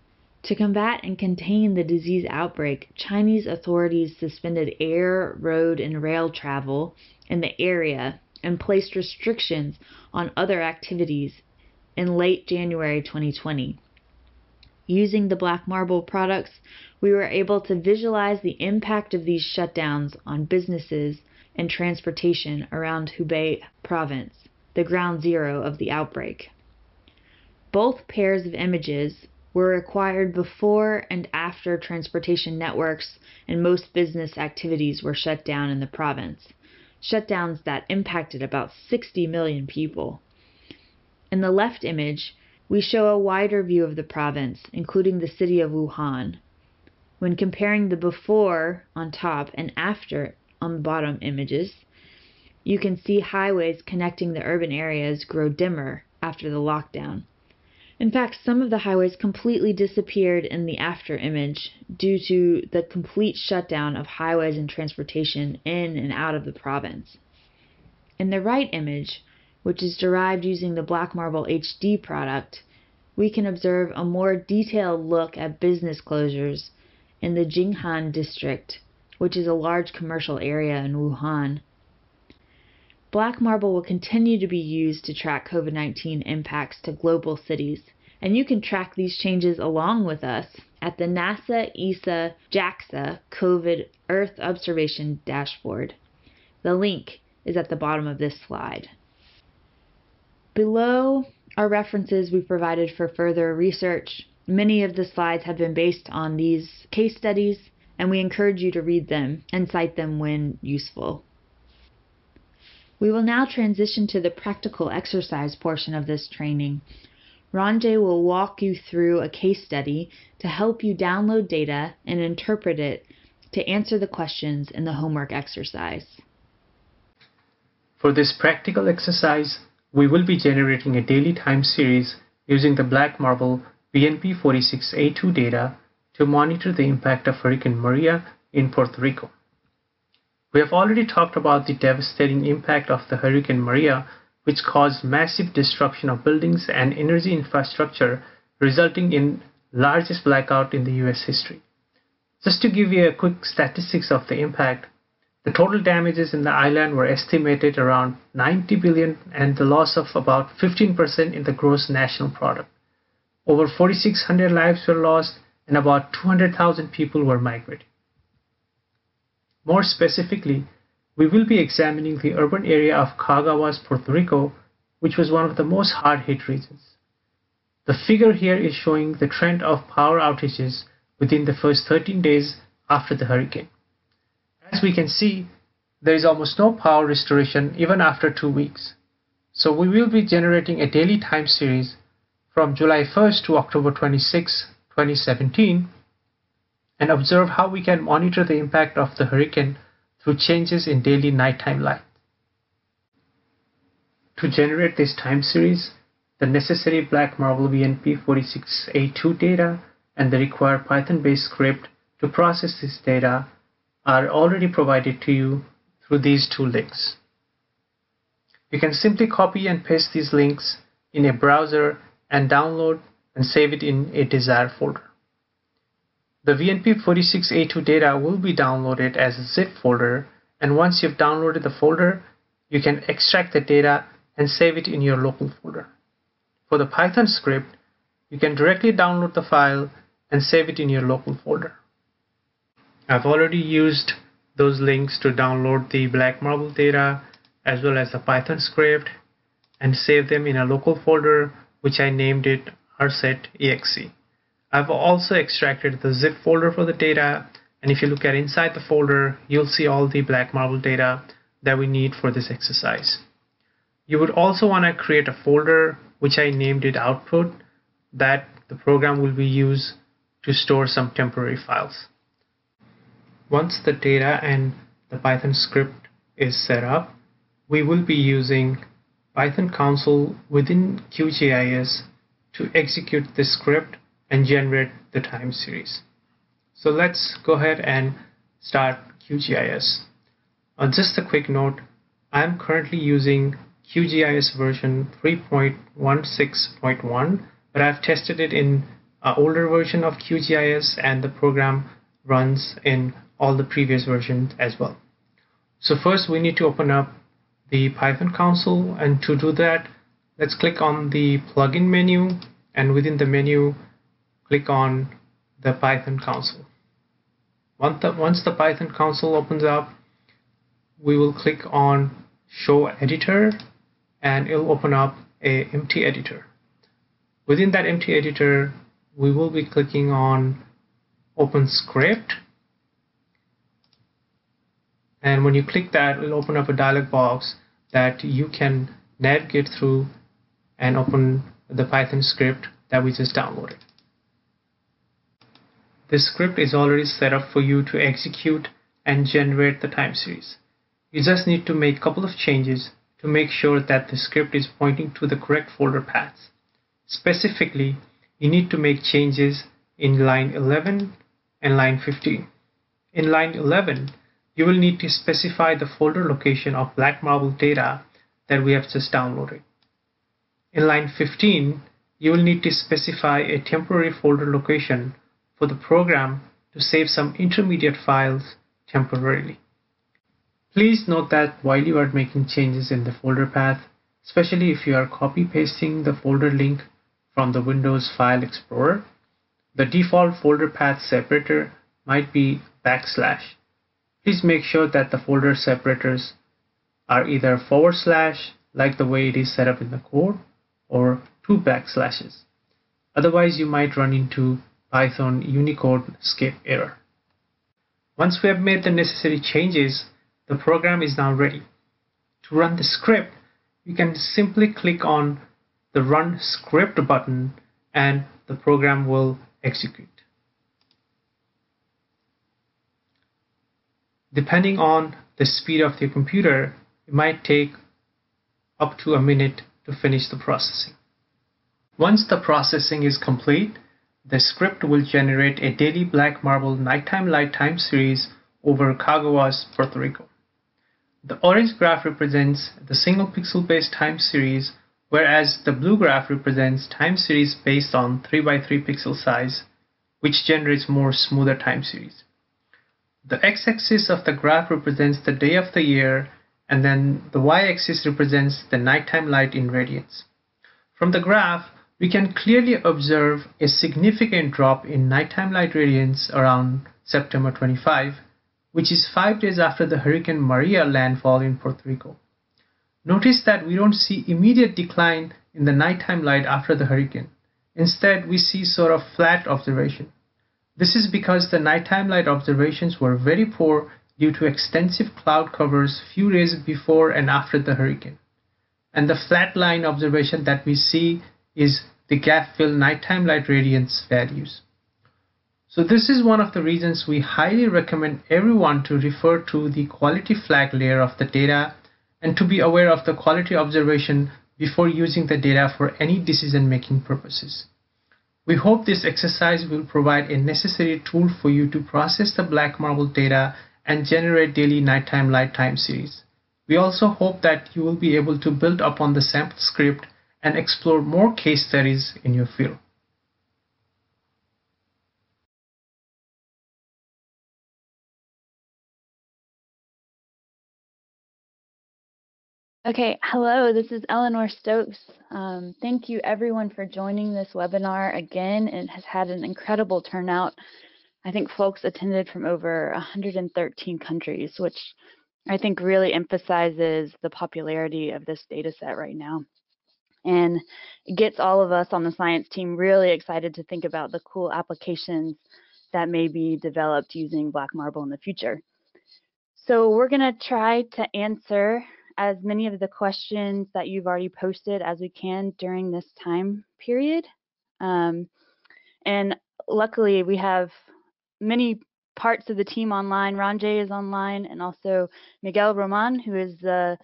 To combat and contain the disease outbreak, Chinese authorities suspended air, road, and rail travel in the area and placed restrictions on other activities in late January 2020. Using the Black Marble products, we were able to visualize the impact of these shutdowns on businesses and transportation around Hubei province, the ground zero of the outbreak. Both pairs of images were acquired before and after transportation networks and most business activities were shut down in the province, shutdowns that impacted about 60 million people. In the left image, we show a wider view of the province, including the city of Wuhan. When comparing the before on top and after on bottom images, you can see highways connecting the urban areas grow dimmer after the lockdown. In fact, some of the highways completely disappeared in the after image due to the complete shutdown of highways and transportation in and out of the province. In the right image, which is derived using the Black Marble HD product, we can observe a more detailed look at business closures in the Jianghan district, which is a large commercial area in Wuhan. Black Marble will continue to be used to track COVID 19 impacts to global cities, and you can track these changes along with us at the NASA ESA JAXA COVID Earth Observation Dashboard. The link is at the bottom of this slide. Below are references we provided for further research. Many of the slides have been based on these case studies, and we encourage you to read them and cite them when useful. We will now transition to the practical exercise portion of this training. Ranjay will walk you through a case study to help you download data and interpret it to answer the questions in the homework exercise. For this practical exercise, we will be generating a daily time series using the Black Marble VNP46A2 data to monitor the impact of Hurricane Maria in Puerto Rico. We have already talked about the devastating impact of the Hurricane Maria, which caused massive destruction of buildings and energy infrastructure, resulting in largest blackout in the US history. Just to give you a quick statistics of the impact, the total damages in the island were estimated around 90 billion and the loss of about 15% in the gross national product. Over 4,600 lives were lost and about 200,000 people were migrated. More specifically, we will be examining the urban area of Caguas, Puerto Rico, which was one of the most hard hit regions. The figure here is showing the trend of power outages within the first 13 days after the hurricane. As we can see, there is almost no power restoration even after two weeks. So we will be generating a daily time series from July 1st to October 26, 2017, and observe how we can monitor the impact of the hurricane through changes in daily nighttime light. To generate this time series, the necessary Black Marble VNP46A2 data and the required Python-based script to process this data are already provided to you through these two links. You can simply copy and paste these links in a browser and download and save it in a desired folder. The VNP46A2 data will be downloaded as a zip folder and once you've downloaded the folder, you can extract the data and save it in your local folder. For the Python script, you can directly download the file and save it in your local folder. I've already used those links to download the Black Marble data as well as the Python script and save them in a local folder which I named it rset.exe. I've also extracted the zip folder for the data and if you look at inside the folder you'll see all the Black Marble data that we need for this exercise. You would also want to create a folder which I named it output that the program will be used to store some temporary files. Once the data and the Python script is set up, we will be using Python console within QGIS to execute this script and generate the time series. So let's go ahead and start QGIS. Uh, just a quick note, I'm currently using QGIS version 3.16.1, but I've tested it in an older version of QGIS and the program runs in all the previous versions as well. So first we need to open up the Python console and to do that let's click on the plugin menu and within the menu click on the Python console. Once the, once the Python console opens up we will click on show editor and it'll open up a empty editor. Within that empty editor we will be clicking on open script and when you click that it'll open up a dialog box that you can navigate through and open the Python script that we just downloaded. This script is already set up for you to execute and generate the time series. You just need to make a couple of changes to make sure that the script is pointing to the correct folder paths. Specifically, you need to make changes in line 11 and line 15. In line 11, you will need to specify the folder location of Black Marble data that we have just downloaded. In line 15, you will need to specify a temporary folder location for the program to save some intermediate files temporarily. Please note that while you are making changes in the folder path, especially if you are copy pasting the folder link from the Windows File Explorer, the default folder path separator might be backslash. Please make sure that the folder separators are either forward slash, like the way it is set up in the code, or two backslashes. Otherwise, you might run into Python Unicode escape error. Once we have made the necessary changes, the program is now ready. To run the script, you can simply click on the Run Script button and the program will execute. Depending on the speed of your computer, it might take up to a minute to finish the processing. Once the processing is complete, the script will generate a daily black marble nighttime light time series over Caguas, Puerto Rico. The orange graph represents the single pixel based time series whereas the blue graph represents time series based on 3x3 pixel size, which generates more smoother time series. The x-axis of the graph represents the day of the year, and then the y-axis represents the nighttime light in radiance. From the graph, we can clearly observe a significant drop in nighttime light radiance around September 25, which is five days after the Hurricane Maria landfall in Puerto Rico. Notice that we don't see immediate decline in the nighttime light after the hurricane. Instead, we see sort of flat observation. This is because the nighttime light observations were very poor due to extensive cloud covers few days before and after the hurricane. And the flat line observation that we see is the gap fill nighttime light radiance values. So this is one of the reasons we highly recommend everyone to refer to the quality flag layer of the data and to be aware of the quality observation before using the data for any decision-making purposes. We hope this exercise will provide a necessary tool for you to process the black marble data and generate daily nighttime light time series. We also hope that you will be able to build upon the sample script and explore more case studies in your field. Okay, hello, this is Eleanor Stokes. Um, thank you everyone for joining this webinar again. It has had an incredible turnout. I think folks attended from over 113 countries, which I think really emphasizes the popularity of this data set right now. And it gets all of us on the science team really excited to think about the cool applications that may be developed using Black Marble in the future. So we're going to try to answer as many of the questions that you've already posted as we can during this time period. Um, and luckily, we have many parts of the team online. Ranjay is online, and also Miguel Roman, who is the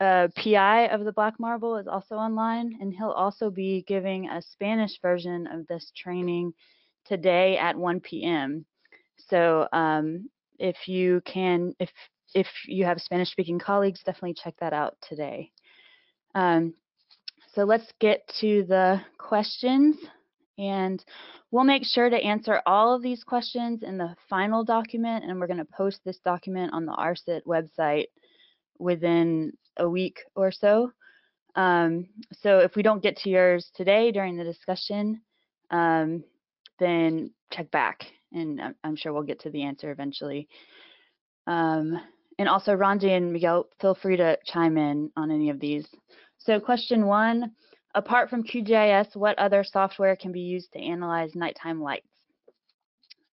uh, PI of the Black Marble is also online, and he'll also be giving a Spanish version of this training today at 1 p.m. So um, if you can, if if you have Spanish-speaking colleagues, definitely check that out today. Um, so let's get to the questions, and we'll make sure to answer all of these questions in the final document, and we're going to post this document on the ARSET website within a week or so. Um, so if we don't get to yours today during the discussion, um, then check back, and I'm, I'm, sure we'll get to the answer eventually. Um, and also, Ranjay and Miguel, feel free to chime in on any of these. So question one, apart from QGIS, what other software can be used to analyze nighttime lights?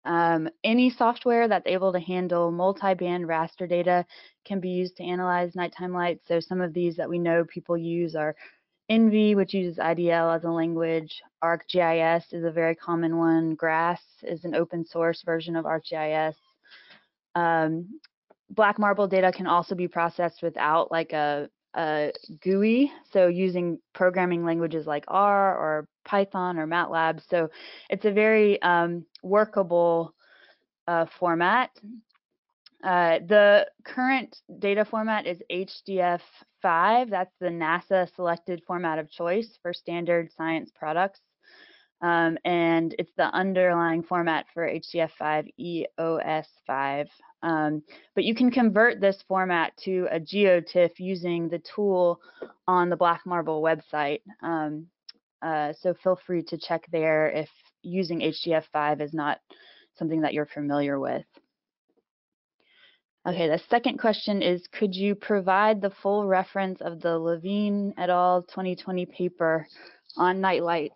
Um, any software that's able to handle multi-band raster data can be used to analyze nighttime lights. So some of these that we know people use are ENVI, which uses IDL as a language. ArcGIS is a very common one. GRASS is an open source version of ArcGIS. Um, Black Marble data can also be processed without like a, a GUI, so using programming languages like R or Python or MATLAB. So it's a very um, workable uh, format. Uh, the current data format is HDF5. That's the NASA selected format of choice for standard science products. Um, and it's the underlying format for HDF5 EOS5. Um, but you can convert this format to a GeoTIFF using the tool on the Black Marble website. Um, uh, so feel free to check there if using HDF5 is not something that you're familiar with. Okay, the second question is, could you provide the full reference of the Levin et al. 2020 paper on night lights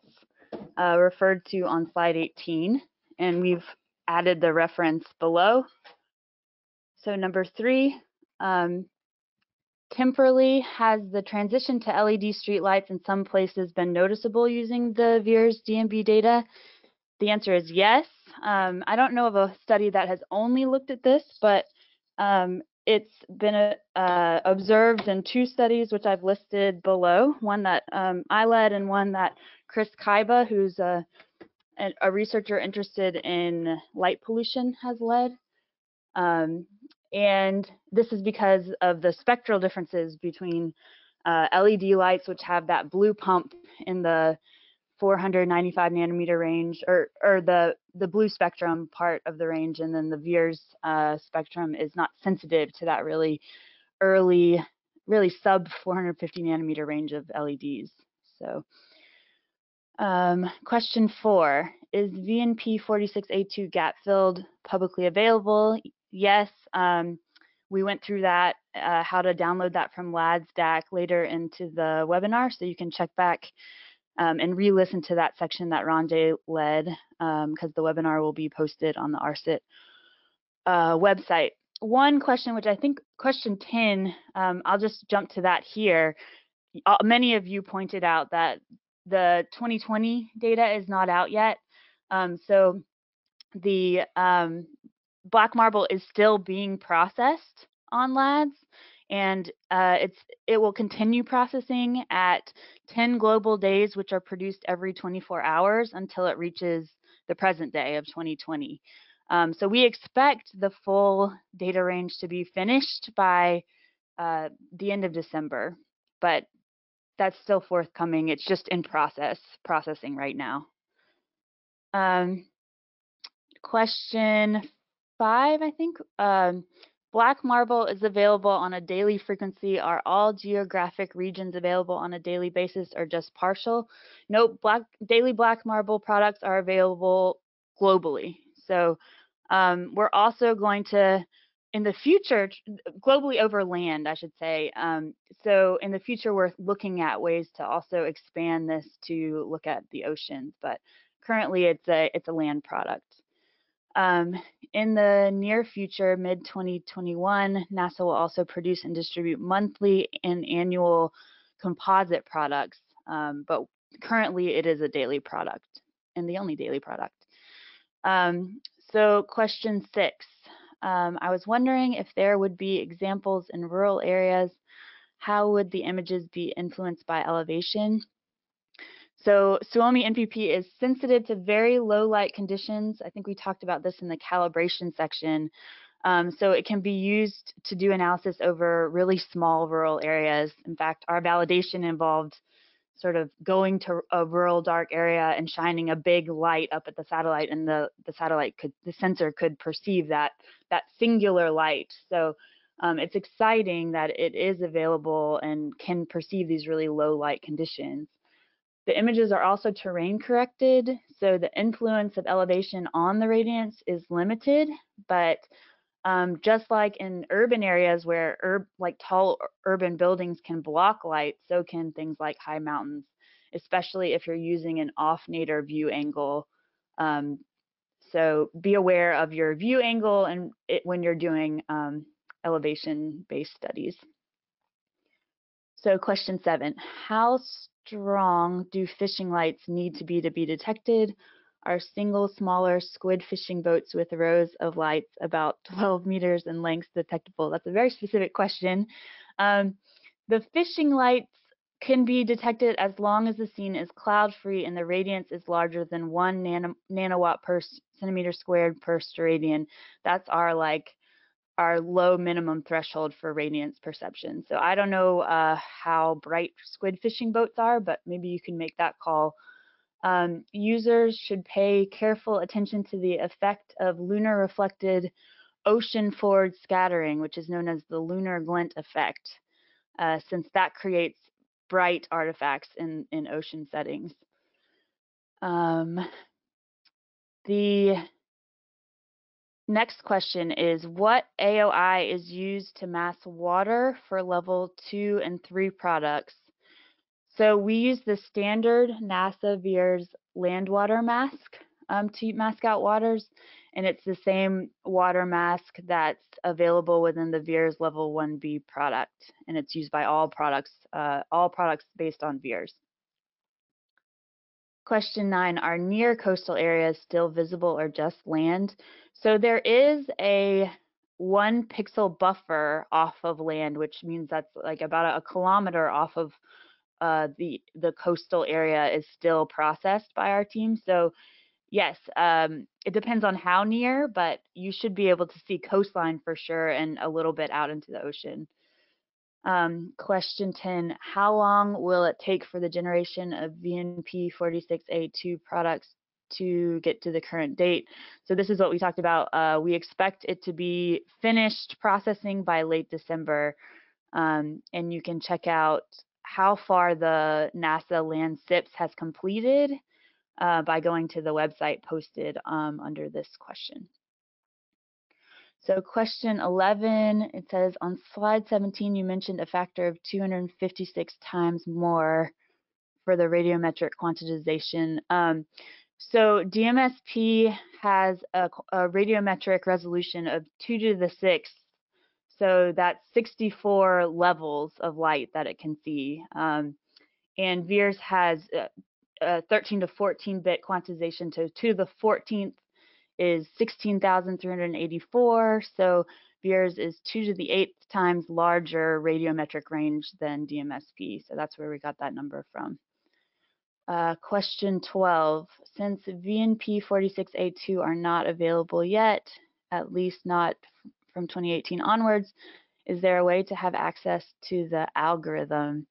uh, referred to on slide 18? And we've added the reference below. So number three, um, Temporally, has the transition to LED streetlights in some places been noticeable using the VIIRS DNB data? The answer is yes. Um, I don't know of a study that has only looked at this, but um, it's been uh, uh, observed in two studies, which I've listed below, one that um, I led and one that Chris Kyba, who's a, a researcher interested in light pollution, has led. Um, and this is because of the spectral differences between uh, LED lights, which have that blue pump in the 495 nanometer range, or, or the, the blue spectrum part of the range, and then the VIIRS uh, spectrum is not sensitive to that really early, really sub 450 nanometer range of LEDs. So um, question four, is VNP 46A2 gap filled publicly available? Yes, um, we went through that, uh, how to download that from LAADS DAAC later into the webinar, so you can check back um, and re-listen to that section that Ranjay led, because um, the webinar will be posted on the ARSET uh, website. One question, which I think question 10, um, I'll just jump to that here. Uh, many of you pointed out that the 2020 data is not out yet. Um, so the um, black marble is still being processed on LAADS and uh, it's it will continue processing at 10 global days which are produced every 24 hours until it reaches the present day of 2020 um, so we expect the full data range to be finished by uh, the end of december but that's still forthcoming. It's just in process processing right now. Um, question five, I think. Um, Black Marble is available on a daily frequency. Are all geographic regions available on a daily basis or just partial? Nope, black, daily Black Marble products are available globally. So um, we're also going to, in the future, globally over land, I should say. Um, so in the future, we're looking at ways to also expand this to look at the oceans, but currently it's a, it's a land product. Um, in the near future, mid 2021, NASA will also produce and distribute monthly and annual composite products, um, but currently it is a daily product and the only daily product. Um, so, question six um, I was wondering if there would be examples in rural areas how would the images be influenced by elevation? So Suomi NPP is sensitive to very low light conditions. I think we talked about this in the calibration section. Um, so it can be used to do analysis over really small rural areas. In fact, our validation involved sort of going to a rural dark area and shining a big light up at the satellite and the, the satellite could, the sensor could perceive that, that singular light. So um, it's exciting that it is available and can perceive these really low light conditions. The images are also terrain corrected, so the influence of elevation on the radiance is limited, but um, just like in urban areas where ur like tall urban buildings can block light, so can things like high mountains, especially if you're using an off-nadir view angle. Um, so be aware of your view angle and it, when you're doing um, elevation-based studies. So question seven, how strong do fishing lights need to be to be detected? Are single smaller squid fishing boats with rows of lights about (laughs) 12 meters in length detectable? That's a very specific question. Um, the fishing lights can be detected as long as the scene is cloud-free and the radiance is larger than one nano, nanowatt per centimeter squared per steradian. That's our like our low minimum threshold for radiance perception. So I don't know uh, how bright squid fishing boats are, but maybe you can make that call um, users should pay careful attention to the effect of lunar reflected ocean forward scattering, which is known as the lunar glint effect, uh, since that creates bright artifacts in, in ocean settings. Um, the next question is what AOI is used to mask water for level two and three products? So we use the standard NASA VIIRS land water mask um, to mask out waters, and it's the same water mask that's available within the VIIRS Level 1B product, and it's used by all products, uh, all products based on VIIRS. Question nine, are near coastal areas still visible or just land? So there is a one pixel buffer off of land, which means that's like about a, kilometer off of uh, the the coastal area is still processed by our team. So yes, um, it depends on how near, but you should be able to see coastline for sure and a little bit out into the ocean. Um, question 10, how long will it take for the generation of VNP 46A2 products to get to the current date? So this is what we talked about. Uh, we expect it to be finished processing by late December. Um, and you can check out how far the NASA land SIPS has completed uh, by going to the website posted um, under this question. So question 11, it says on slide 17, you mentioned a factor of 256 times more for the radiometric quantization. Um, so DMSP has a, a, radiometric resolution of 2 to the 6th so that's 64 levels of light that it can see. Um, and VIIRS has a, a 13 to 14 bit quantization to 2 to the 14th is 16,384. So VIIRS is 2 to the 8th times larger radiometric range than DMSP. So that's where we got that number from. Uh, question 12. Since VNP 46A2 are not available yet, at least not from 2018 onwards, is there a way to have access to the algorithm?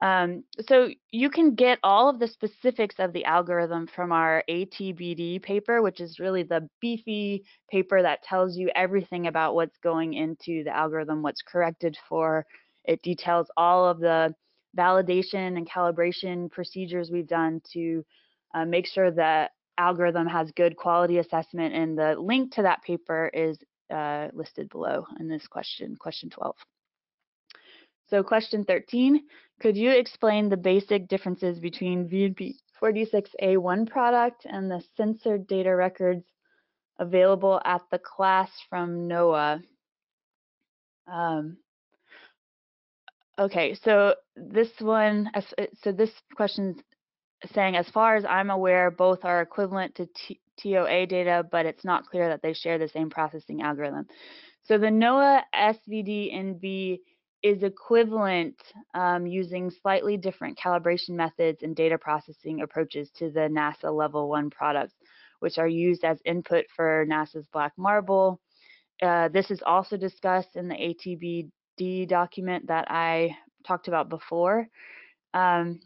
Um, so you can get all of the specifics of the algorithm from our ATBD paper, which is really the beefy paper that tells you everything about what's going into the algorithm, what's corrected for. It details all of the validation and calibration procedures we've done to uh, make sure that algorithm has good quality assessment and the link to that paper is uh, listed below in this question, question 12. So question 13, could you explain the basic differences between VNP 46A1 product and the sensor data records available at the CLASS from NOAA? Um, okay, so this one, so this question is saying, as far as I'm aware, both are equivalent to T TOA data, but it's not clear that they share the same processing algorithm. So the NOAA SVDNB is equivalent um, using slightly different calibration methods and data processing approaches to the NASA Level 1 products, which are used as input for NASA's Black Marble. Uh, this is also discussed in the ATBD document that I talked about before. Um,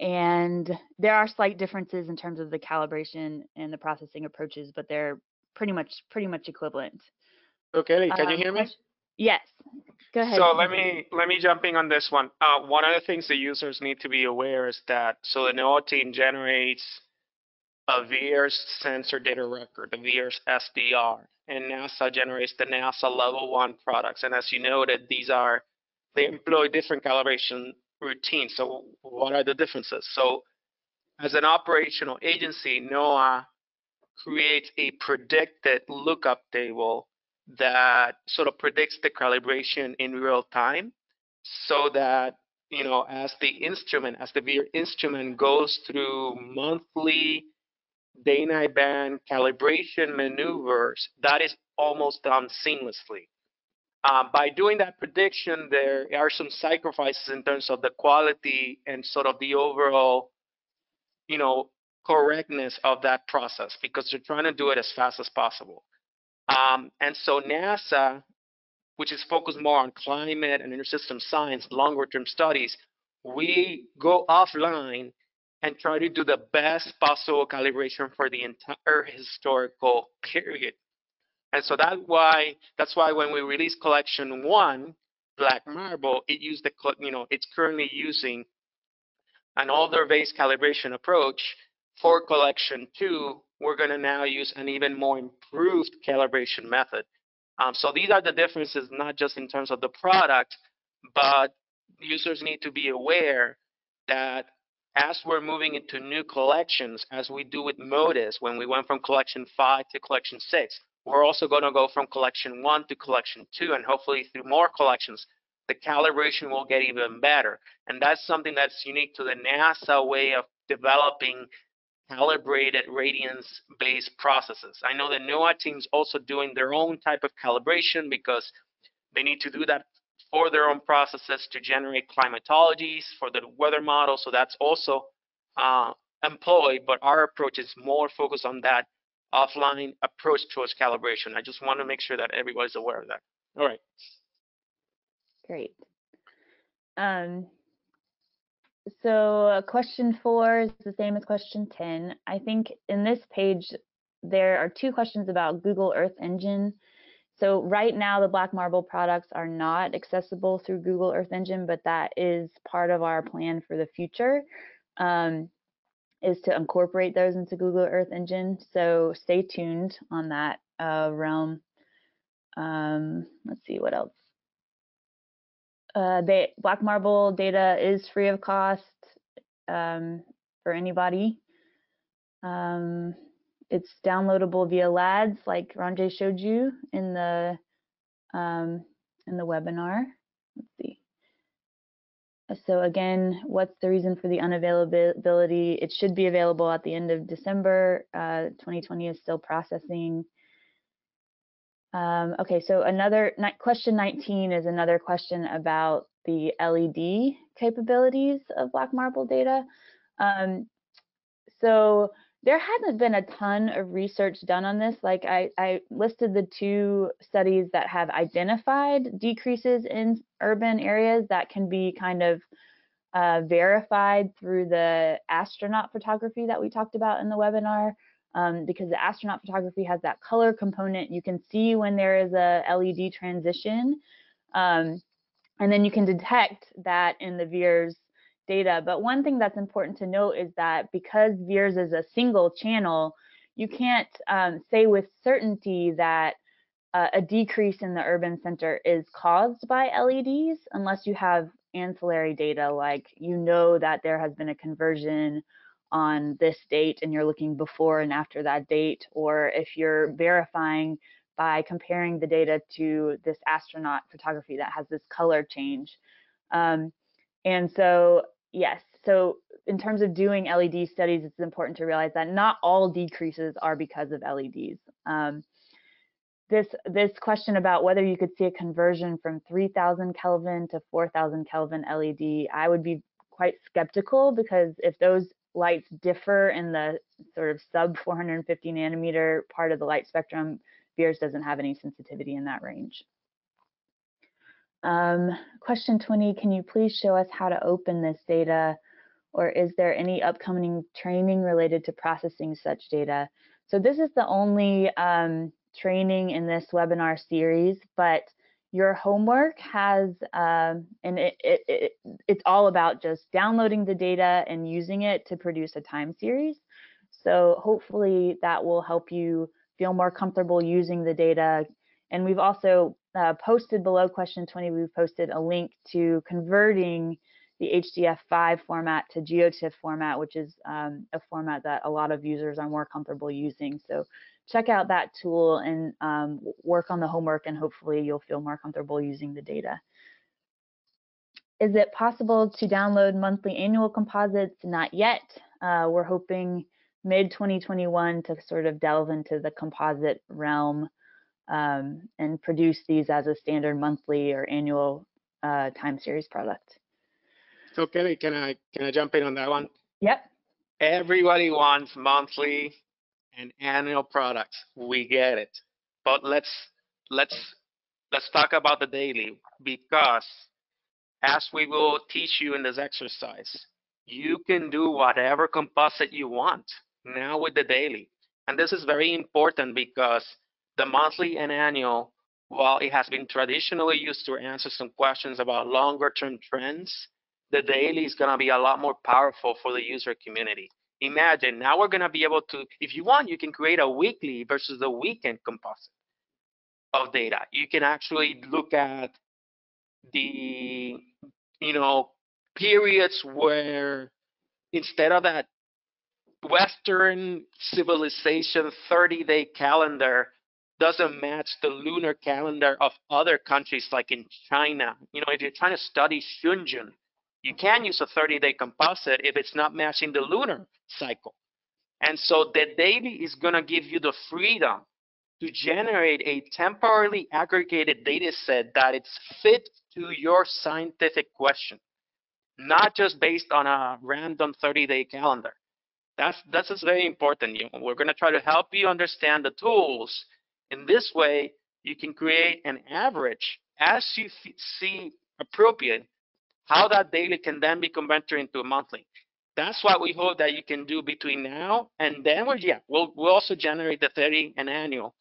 and there are slight differences in terms of the calibration and the processing approaches, but they're pretty much pretty much equivalent. Okay, can you Um, hear me? Yes. Go ahead. So let me let me jump in on this one. Uh, one of the things the users need to be aware is that so the NOAA team generates a VIIRS sensor data record, the VIIRS SDR, and NASA generates the NASA Level One products. And as you noted, these are they employ different calibration routines. So what are the differences? So as an operational agency, NOAA creates a predicted lookup table that sort of predicts the calibration in real time so that you know as the instrument as the VIIR instrument goes through monthly day night band calibration maneuvers that is almost done seamlessly. Uh, by doing that prediction there are some sacrifices in terms of the quality and sort of the overall you know correctness of that process because you're trying to do it as fast as possible um, and so NASA, which is focused more on climate and intersystem science, longer term studies, we go offline and try to do the best possible calibration for the entire historical period. And so that's why that's why when we release collection one, Black Marble, it used the you know it's currently using an older-based calibration approach for collection two, we're going to now use an even more improved calibration method. Um, so these are the differences, not just in terms of the product, but users need to be aware that as we're moving into new collections, as we do with MODIS, when we went from collection five to collection six, we're also going to go from collection one to collection two, and hopefully through more collections, the calibration will get even better. And that's something that's unique to the NASA way of developing calibrated radiance-based processes. I know the NOAA team's also doing their own type of calibration because they need to do that for their own processes to generate climatologies for the weather model. So that's also uh, employed, but our approach is more focused on that offline approach towards calibration. I just want to make sure that everybody's aware of that. All right. Great. Um, so uh, question four is the same as question 10. I think in this page, there are two questions about Google Earth Engine. So right now, the Black Marble products are not accessible through Google Earth Engine, but that is part of our plan for the future, um, is to incorporate those into Google Earth Engine. So stay tuned on that uh, realm. Um, let's see what else. Uh, they, Black Marble data is free of cost um, for anybody. Um, it's downloadable via LAADS, like Ranjay showed you in the um, in the webinar. Let's see. So again, what's the reason for the unavailability? It should be available at the end of December. Uh, 2020 is still processing. Um, okay, so another question 19 is another question about the LED capabilities of Black Marble data. Um, so there hasn't been a ton of research done on this. Like I, I listed the two studies that have identified decreases in urban areas that can be kind of uh, verified through the astronaut photography that we talked about in the webinar um, because the astronaut photography has that color component. You can see when there is a LED transition, um, and then you can detect that in the VIIRS data. But one thing that's important to note is that because VIIRS is a single channel, you can't um, say with certainty that uh, a decrease in the urban center is caused by LEDs unless you have ancillary data like you know that there has been a conversion on this date and you're looking before and after that date, or if you're verifying by comparing the data to this astronaut photography that has this color change. Um, and so, yes, so in terms of doing LED studies, it's important to realize that not all decreases are because of LEDs. Um, this this question about whether you could see a conversion from 3000 Kelvin to 4000 Kelvin LED, I would be quite skeptical because if those lights differ in the sort of sub 450 nanometer part of the light spectrum, VIIRS doesn't have any sensitivity in that range. Um, question 20, can you please show us how to open this data or is there any upcoming training related to processing such data? So this is the only um, training in this webinar series, but your homework has, um, and it, it, it, it's all about just downloading the data and using it to produce a time series. So hopefully that will help you feel more comfortable using the data. And we've also uh, posted below question 20, we've posted a link to converting the HDF5 format to GeoTIFF format, which is um, a format that a lot of users are more comfortable using. So check out that tool and um, work on the homework and hopefully you'll feel more comfortable using the data. Is it possible to download monthly annual composites? Not yet. Uh, we're hoping mid 2021 to sort of delve into the composite realm um, and produce these as a standard monthly or annual uh, time series product. So Kelly, can I can I jump in on that one? Yep. Everybody wants monthly and annual products. We get it. But let's let's let's talk about the daily because as we will teach you in this exercise, you can do whatever composite you want now with the daily. And this is very important because the monthly and annual, while it has been traditionally used to answer some questions about longer term trends, the daily is going to be a lot more powerful for the user community. Imagine now we're going to be able to, if you want, you can create a weekly versus a weekend composite of data. You can actually look at the, you know, periods where instead of that Western civilization 30 day calendar doesn't match the lunar calendar of other countries like in China. You know, if you're trying to study Chunyun, you can use a 30 day composite if it's not matching the lunar cycle. And so the daily is going to give you the freedom to generate a temporarily aggregated data set that it's fit to your scientific question, not just based on a random 30 day calendar. That's, that's just very important. We're going to try to help you understand the tools. In this way, you can create an average as you see appropriate how that daily can then be converted into a monthly. That's what we hope that you can do between now and then. Well, yeah, we'll, we'll also generate the 30 and annual.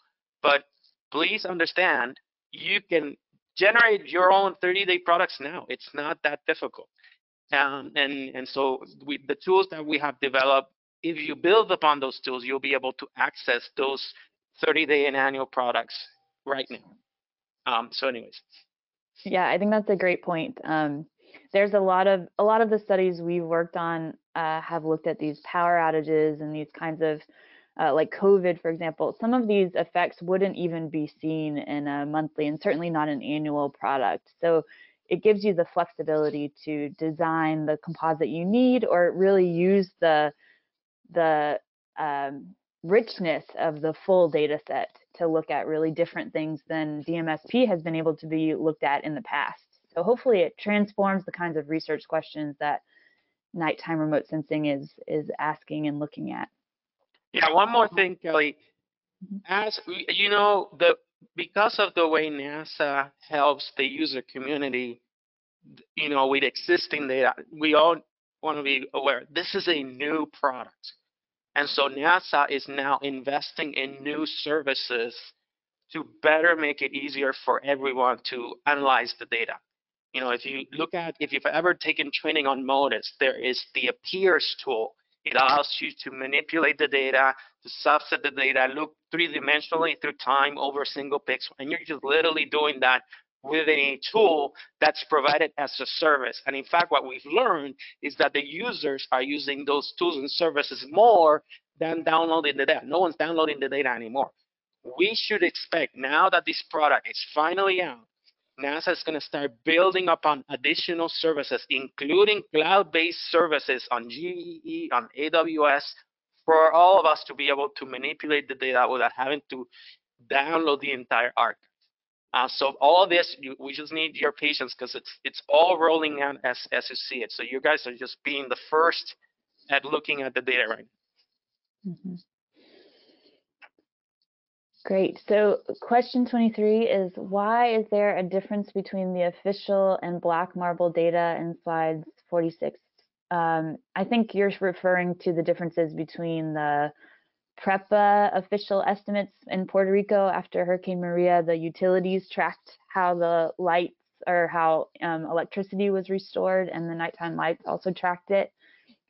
But please understand, you can generate your own 30-day products now. It's not that difficult. Um, and, and so we, the tools that we have developed, if you build upon those tools, you'll be able to access those 30-day and annual products right now. Um, so anyways. Yeah, I think that's a great point. Um, there's a lot of a lot of the studies we've worked on uh, have looked at these power outages and these kinds of uh, like COVID, for example. Some of these effects wouldn't even be seen in a monthly and certainly not an annual product. So it gives you the flexibility to design the composite you need or really use the the um, richness of the full data set to look at really different things than DMSP has been able to be looked at in the past. So hopefully it transforms the kinds of research questions that nighttime remote sensing is is asking and looking at. Yeah, one more thing, Kelly. Mm-hmm. As you know, the because of the way NASA helps the user community, you know, with existing data, we all want to be aware this is a new product. And so NASA is now investing in new services to better make it easier for everyone to analyze the data. You know, if you look at, if you've ever taken training on MODIS, there is the AppEEARS tool. It allows you to manipulate the data, to subset the data, look three-dimensionally through time over a single pixel. And you're just literally doing that with a tool that's provided as a service. And in fact, what we've learned is that the users are using those tools and services more than downloading the data. No one's downloading the data anymore. We should expect now that this product is finally out NASA is going to start building upon additional services, including cloud-based services on GEE, on AWS, for all of us to be able to manipulate the data without having to download the entire archive. Uh, so all of this, you, we just need your patience because it's it's all rolling out as as you see it. So you guys are just being the first at looking at the data right Mm -hmm. Great. So question 23 is why is there a difference between the official and black marble data in slides 46? Um, I think you're referring to the differences between the PREPA official estimates in Puerto Rico after Hurricane Maria, the utilities tracked how the lights or how um, electricity was restored and the nighttime lights also tracked it.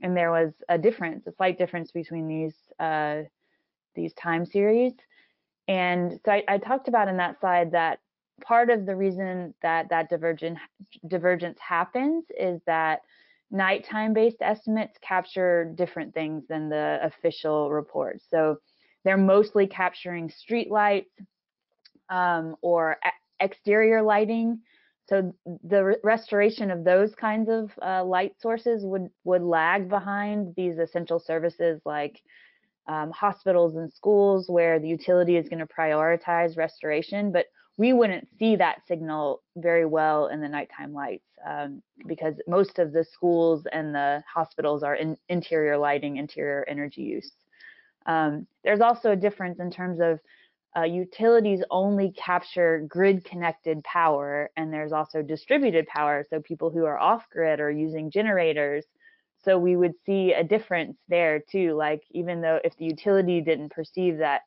And there was a difference, a slight difference between these uh, these time series. And so I, I talked about in that slide that part of the reason that that divergent divergence happens is that nighttime based estimates capture different things than the official reports. So they're mostly capturing street lights um, or exterior lighting. So the re restoration of those kinds of uh, light sources would would lag behind these essential services like um, hospitals and schools where the utility is going to prioritize restoration, but we wouldn't see that signal very well in the nighttime lights um, because most of the schools and the hospitals are in interior lighting, interior energy use. Um, there's also a difference in terms of uh, utilities only capture grid connected power and there's also distributed power. So people who are off grid or using generators so we would see a difference there too. Like even though if the utility didn't perceive that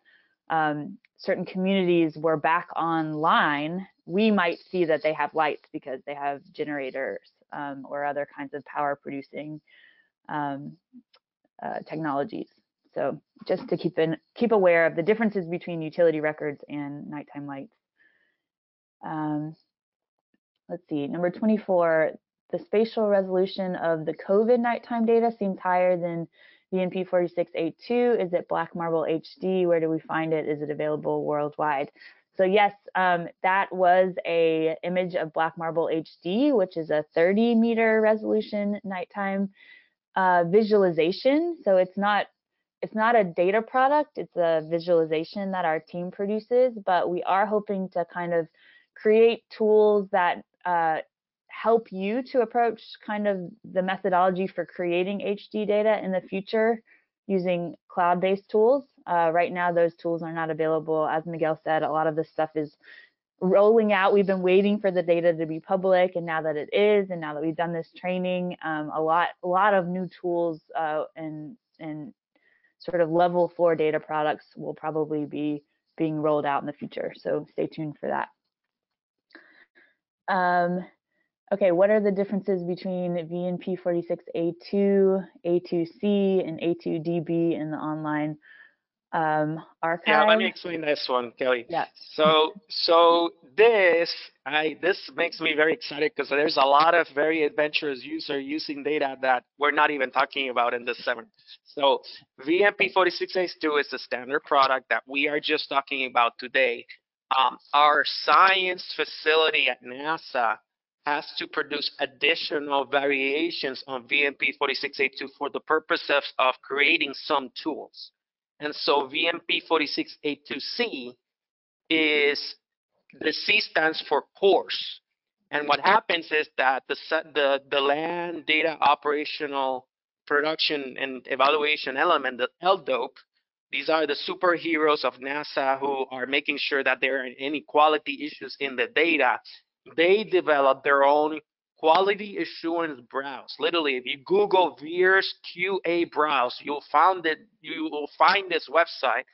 um, certain communities were back online, we might see that they have lights because they have generators um, or other kinds of power producing um, uh, technologies. So just to keep in, keep aware of the differences between utility records and nighttime lights. Um, let's see, number 24, the spatial resolution of the COVID nighttime data seems higher than VNP 46A2. Is it Black Marble HD? Where do we find it? Is it available worldwide? So yes, um, that was a image of Black Marble HD, which is a 30 meter resolution nighttime uh, visualization. So it's not it's not a data product, it's a visualization that our team produces, but we are hoping to kind of create tools that uh, help you to approach kind of the methodology for creating HD data in the future using cloud-based tools. Uh, right now, those tools are not available. As Miguel said, a lot of this stuff is rolling out. We've been waiting for the data to be public, and now that it is, and now that we've done this training, um, a lot, a lot of new tools uh, and and sort of level four data products will probably be being rolled out in the future. So stay tuned for that. Um, okay, what are the differences between VNP46A2, A2C, and A2DB in the online um, archive? Yeah, let me explain this one, Kelly. Yeah. So, so this, I this makes me very excited because there's a lot of very adventurous users using data that we're not even talking about in this seminar. So, VNP46A2 is the standard product that we are just talking about today. Um, our science facility at NASA has to produce additional variations on VNP 46A2 for the purposes of creating some tools. And so VNP 46A2C is the C stands for coarse. And what happens is that the, the, the land data operational production and evaluation element, the LDOP, these are the superheroes of NASA who are making sure that there are any quality issues in the data they developed their own quality assurance browse. Literally, if you Google VIIRS QA browse, you'll find it. You will find this website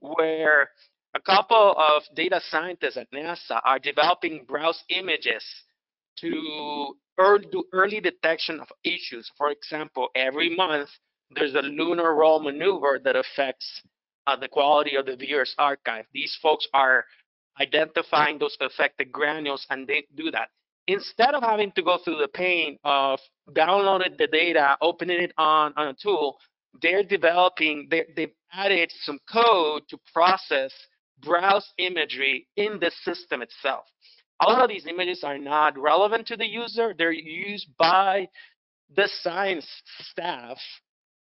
where a couple of data scientists at NASA are developing browse images to do early detection of issues. For example, every month there's a lunar roll maneuver that affects uh, the quality of the VIIRS archive. These folks are identifying those affected granules, and they do that. Instead of having to go through the pain of downloading the data, opening it on, on a tool, they're developing, they, they've added some code to process browse imagery in the system itself. A lot of these images are not relevant to the user. They're used by the science staff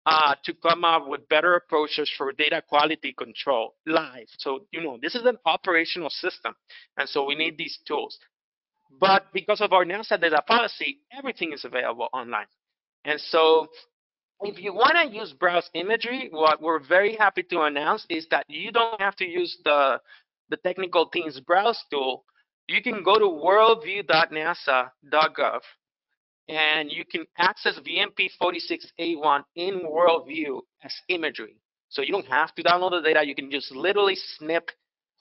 uh, to come up with better approaches for data quality control live. So, you know, this is an operational system. And so we need these tools. But because of our NASA data policy, everything is available online. And so if you want to use browse imagery, what we're very happy to announce is that you don't have to use the, the technical team's browse tool. You can go to worldview.nasa.gov and you can access VNP46A1 in WorldView as imagery. So you don't have to download the data. You can just literally snip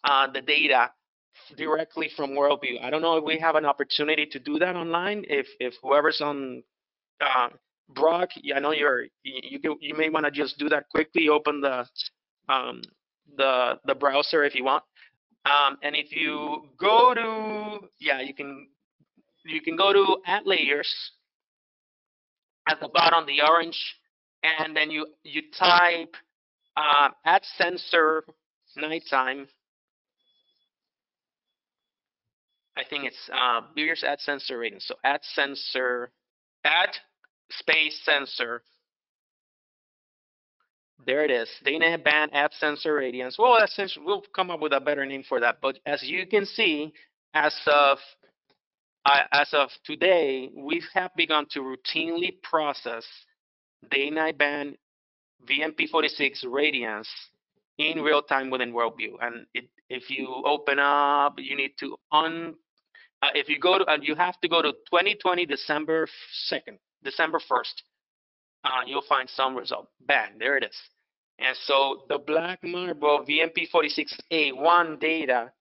uh, the data directly from WorldView. I don't know if we have an opportunity to do that online. If if whoever's on uh, Brock, I know you're you you, you may want to just do that quickly. Open the um, the the browser if you want. Um, and if you go to yeah, you can you can go to add layers at the bottom, the orange, and then you you type uh, add sensor nighttime. I think it's uh, VIIRS add sensor rating. So add sensor, add space sensor. There it is. Dana band add sensor radiance. Well, essentially, we'll come up with a better name for that. But as you can see, as of as of today, we have begun to routinely process night band VNP46 radiance in real time within WorldView. And it, if you open up, you need to un. Uh, if you go to, uh, you have to go to 2020 December 2nd, December 1st. Uh, you'll find some result. Bang, there it is. And so the black marble VNP46A1 data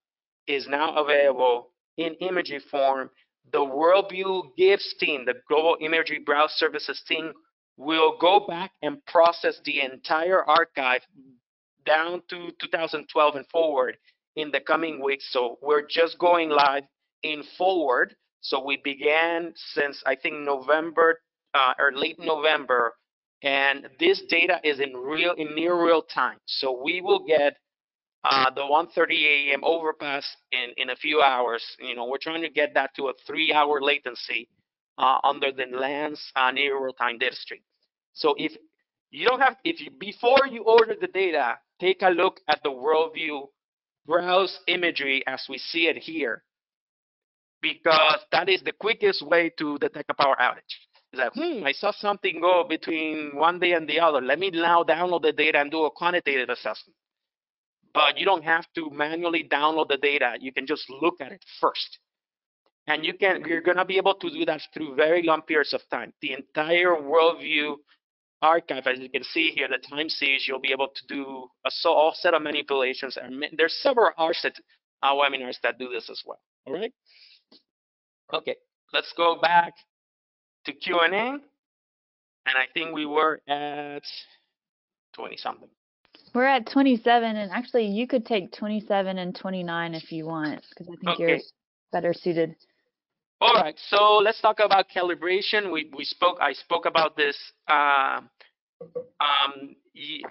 is now available in imagery form the WorldView GIBS team, the Global Imagery Browse Services team, will go back and process the entire archive down to 2012 and forward in the coming weeks. So we're just going live in forward. So we began since I think November uh, or late November, and this data is in real in near real time. So we will get uh, the 1:30 a.m. overpass in in a few hours. You know, we're trying to get that to a three-hour latency uh, under the LANCE uh, near real-time stream. So if you don't have, if you before you order the data, take a look at the WorldView browse imagery as we see it here, because that is the quickest way to detect a power outage. It's like, hmm, I saw something go between one day and the other. Let me now download the data and do a quantitative assessment but you don't have to manually download the data. You can just look at it first. And you can, you're gonna be able to do that through very long periods of time. The entire worldview archive, as you can see here, the time series, you'll be able to do a so all set of manipulations. And there's several ARSET uh, webinars that do this as well. All right. Okay, let's go back to Q&A. And I think we were at 20 something. We're at 27, and actually, you could take 27 and 29 if you want, because I think okay. you're better suited. All right, so let's talk about calibration. We we spoke. I spoke about this uh, um,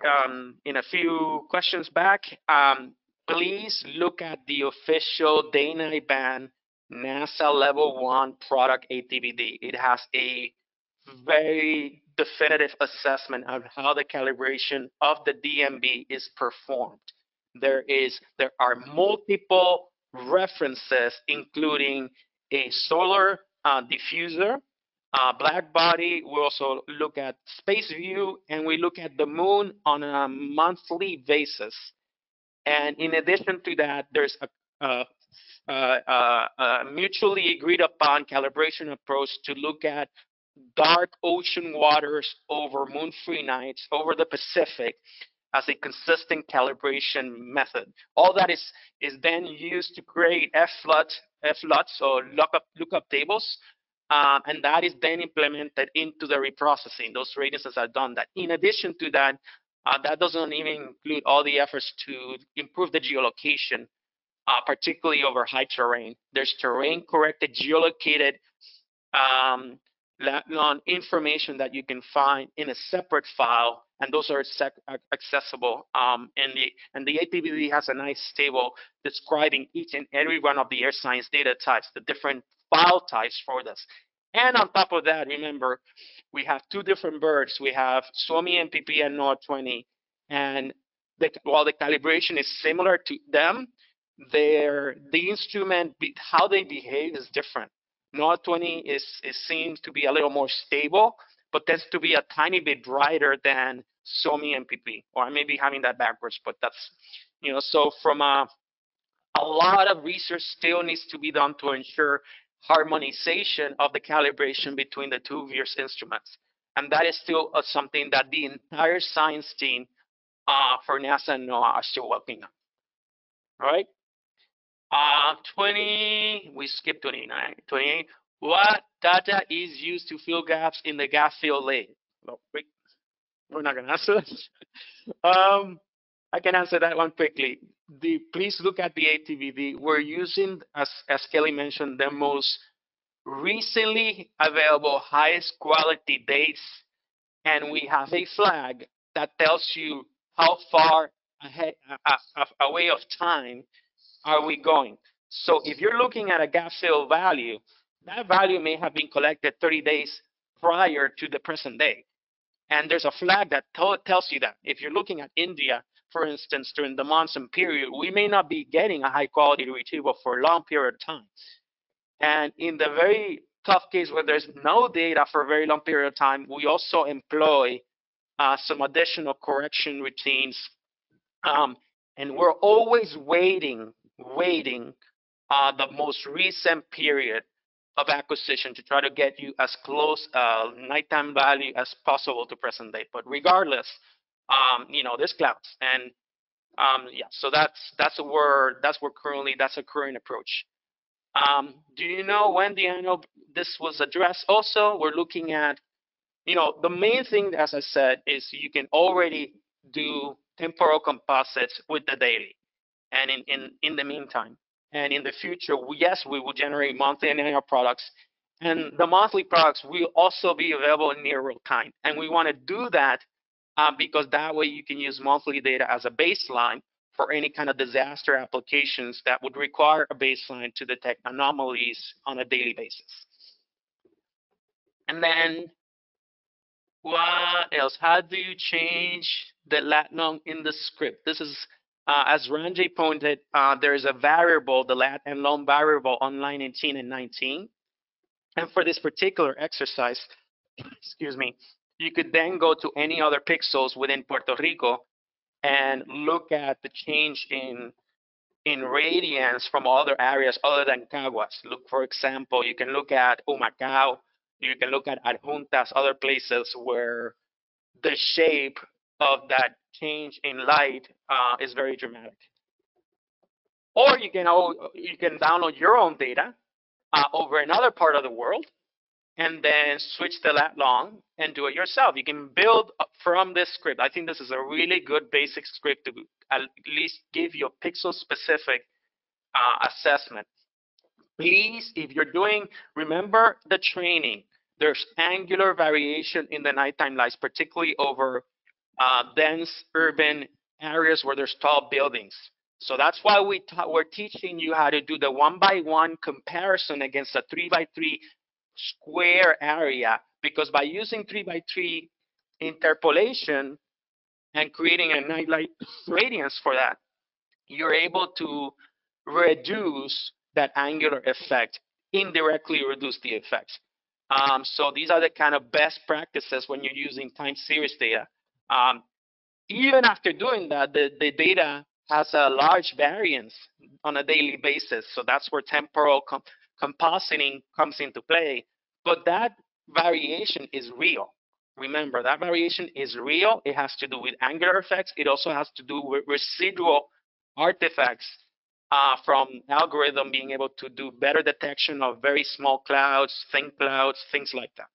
um, in a few questions back. Um, please look at the official day-night band NASA Level One product ATBD. It has a very definitive assessment of how the calibration of the DNB is performed. There is there are multiple references, including a solar uh, diffuser, uh, black body. We also look at space view, and we look at the moon on a monthly basis. And in addition to that, there's a, a, a, a mutually agreed upon calibration approach to look at dark ocean waters over moon-free nights over the Pacific as a consistent calibration method. All that is is then used to create FLUT, FLUTs or lookup lookup tables, um, and that is then implemented into the reprocessing. Those radiances are done that. In addition to that, uh, that doesn't even include all the efforts to improve the geolocation, uh, particularly over high terrain. There's terrain corrected, geolocated um, on information that you can find in a separate file, and those are accessible. Um, and the and the ATBD has a nice table describing each and every one of the air science data types, the different file types for this. And on top of that, remember, we have two different birds. We have Suomi NPP and NOAA 20. And the, while the calibration is similar to them, their the instrument, how they behave is different. NOAA 20 is, is seems to be a little more stable, but tends to be a tiny bit brighter than Suomi NPP. Or I may be having that backwards, but that's, you know, so from a, a lot of research still needs to be done to ensure harmonization of the calibration between the two VIIRS instruments. And that is still uh, something that the entire science team uh, for NASA and NOAA are still working on. All right. Uh, 20, we skipped 29, 28. What data is used to fill gaps in the gap fill lane? Well, we're not to answer that. (laughs) um, I can answer that one quickly. The, please look at the ATBD. We're using, as, as Kelly mentioned, the most recently available highest quality dates, and we have a flag that tells you how far ahead, uh, uh, away of time are we going. So if you're looking at a gap fill value, that value may have been collected 30 days prior to the present day. And there's a flag that tells you that. If you're looking at India, for instance, during the monsoon period, we may not be getting a high quality retrieval for a long period of time. And in the very tough case where there's no data for a very long period of time, we also employ uh, some additional correction routines. Um, and we're always waiting, waiting uh, the most recent period of acquisition to try to get you as close uh, nighttime value as possible to present day. But regardless, um, you know, there's clouds, and um, yeah, so that's that's word that's where currently that's a current approach. Um, do you know when the annual this was addressed? Also, we're looking at, you know, the main thing, as I said, is you can already do temporal composites with the daily, and in in in the meantime. And in the future, yes, we will generate monthly and annual products. And the monthly products will also be available in near real time. And we want to do that uh, because that way you can use monthly data as a baseline for any kind of disaster applications that would require a baseline to detect anomalies on a daily basis. And then what else? How do you change the lat long in the script? This is uh, as Ranjay pointed, uh, there is a variable, the lat and long variable on line 18 and 19. And for this particular exercise, (coughs) excuse me, you could then go to any other pixels within Puerto Rico and look at the change in in radiance from other areas other than Caguas. Look, for example, you can look at Humacao, you can look at Adjuntas, other places where the shape of that change in light uh, is very dramatic. Or you can you can download your own data uh, over another part of the world, and then switch the lat long and do it yourself. You can build from this script. I think this is a really good basic script to at least give you a pixel specific uh, assessment. Please, if you're doing, remember the training. There's angular variation in the nighttime lights, particularly over uh, dense urban areas where there's tall buildings. So that's why we we're teaching you how to do the one by one comparison against a three by three square area, because by using three by three interpolation and creating a nightlight radiance for that, you're able to reduce that angular effect, indirectly reduce the effects. Um, so these are the kind of best practices when you're using time series data. Um, even after doing that, the, the data has a large variance on a daily basis. So that's where temporal com compositing comes into play. But that variation is real. Remember, that variation is real. It has to do with angular effects. It also has to do with residual artifacts uh, from algorithm being able to do better detection of very small clouds, thin clouds, things like that.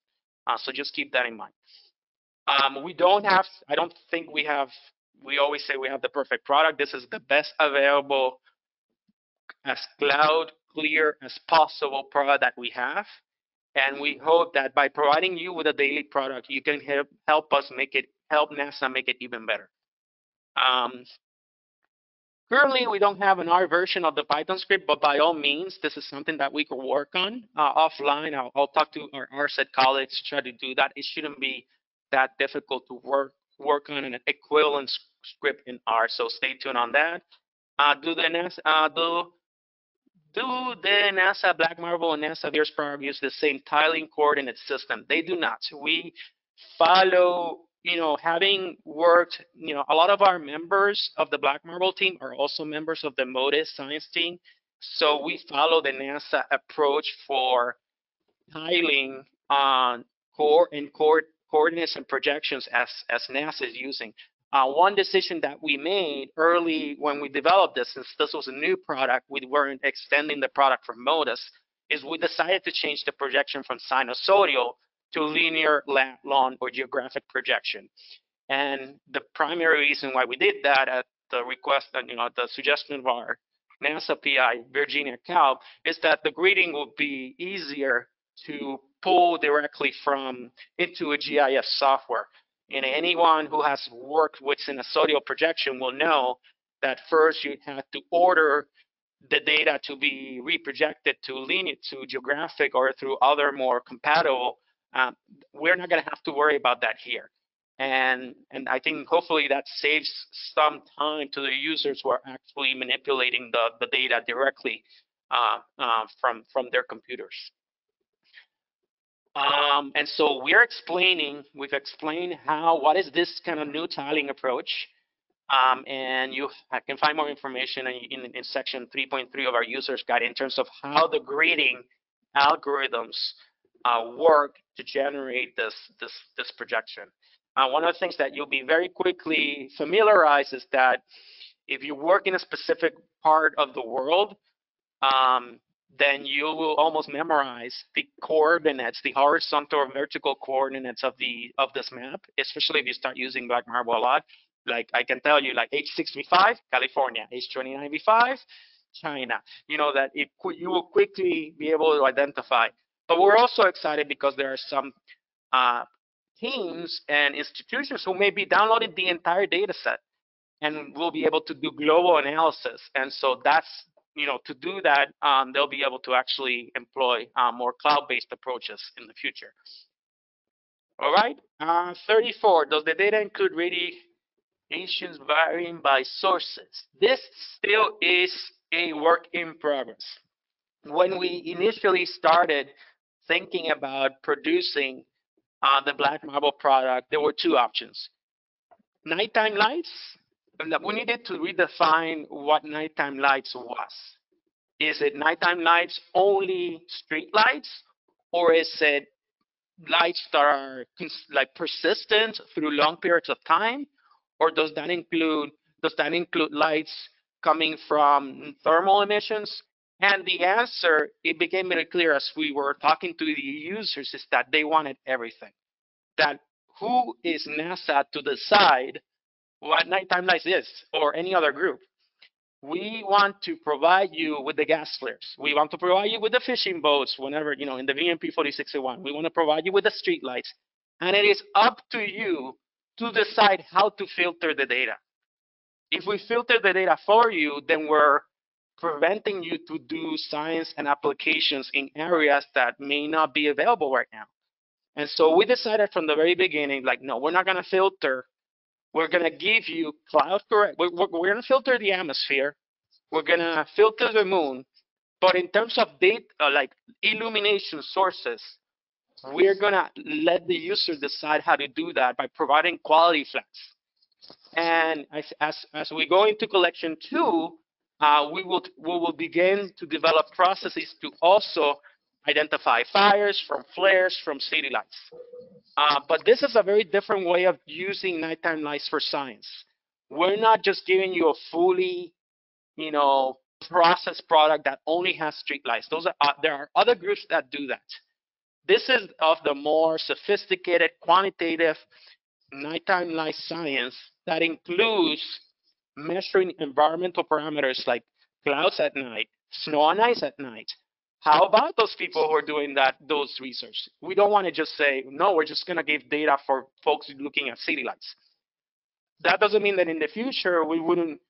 Uh, so just keep that in mind. Um, we don't have, I don't think we have, we always say we have the perfect product. This is the best available as cloud clear as possible product that we have. And we hope that by providing you with a daily product, you can help, help us make it, help NASA make it even better. Um, Currently, we don't have an R version of the Python script, but by all means, this is something that we could work on uh, offline. I'll, I'll, talk to our ARSET colleagues try to do that. It shouldn't be that difficult to work work on an equivalent script in R. So stay tuned on that. Uh, do the NASA, uh, do do the NASA Black Marble and NASA VIIRS program use the same tiling coordinate system? They do not. We follow you know, having worked, you know, a lot of our members of the Black Marble team are also members of the MODIS science team. So we follow the NASA approach for tiling on core and core coordinates and projections as, as NASA is using. Uh, one decision that we made early when we developed this, since this was a new product, we weren't extending the product from MODIS, is we decided to change the projection from sinusoidal to linear lat, lawn or geographic projection. And the primary reason why we did that at the request, and you know, the suggestion of our NASA PI, Virginia Kalb, is that the gridding will be easier to pull directly from into a GIS software. And anyone who has worked with sinusoidal projection will know that first you have to order the data to be reprojected to linear to geographic or through other more compatible um, we're not going to have to worry about that here. And, and I think hopefully that saves some time to the users who are actually manipulating the, the data directly uh, uh, from, from their computers. Um, and so we're explaining, we've explained how, what is this kind of new tiling approach? Um, and you can find more information in, in, in section 3.3 of our user's guide in terms of how the grading algorithms uh, work to generate this, this, this projection. Uh, one of the things that you'll be very quickly familiarized is that if you work in a specific part of the world, um, then you will almost memorize the coordinates, the horizontal or vertical coordinates of the of this map, especially if you start using Black Marble a lot. Like I can tell you, like H65, California, H29V5, China. You know that it you will quickly be able to identify but we're also excited because there are some uh, teams and institutions who may be downloading the entire data set and will be able to do global analysis. And so that's, you know, to do that, um, they'll be able to actually employ uh, more cloud-based approaches in the future. All right, uh, 34, does the data include radiations varying by sources? This still is a work in progress. When we initially started thinking about producing uh, the black marble product, there were two options. Nighttime lights, we needed to redefine what nighttime lights was. Is it nighttime lights only street lights, or is it lights that are like persistent through long periods of time, or does that include does that include lights coming from thermal emissions and the answer, it became very clear as we were talking to the users, is that they wanted everything. That who is NASA to decide what nighttime lights is or any other group? We want to provide you with the gas flares. We want to provide you with the fishing boats whenever, you know, in the VNP 46A1. We want to provide you with the street lights. And it is up to you to decide how to filter the data. If we filter the data for you, then we're preventing you to do science and applications in areas that may not be available right now. And so we decided from the very beginning, like, no, we're not going to filter. We're going to give you cloud correct. We're, we're, we're going to filter the atmosphere. We're going to filter the moon. But in terms of data, uh, like illumination sources, we're going to let the user decide how to do that by providing quality flags. And as, as, as we go into collection two, uh, we, will, we will begin to develop processes to also identify fires from flares from city lights. Uh, but this is a very different way of using nighttime lights for science. We're not just giving you a fully, you know, processed product that only has street lights. Those are, uh, there are other groups that do that. This is of the more sophisticated quantitative nighttime light science that includes measuring environmental parameters like clouds at night, snow and ice at night. How about those people who are doing that, those research? We don't want to just say, no, we're just going to give data for folks looking at city lights. That doesn't mean that in the future we wouldn't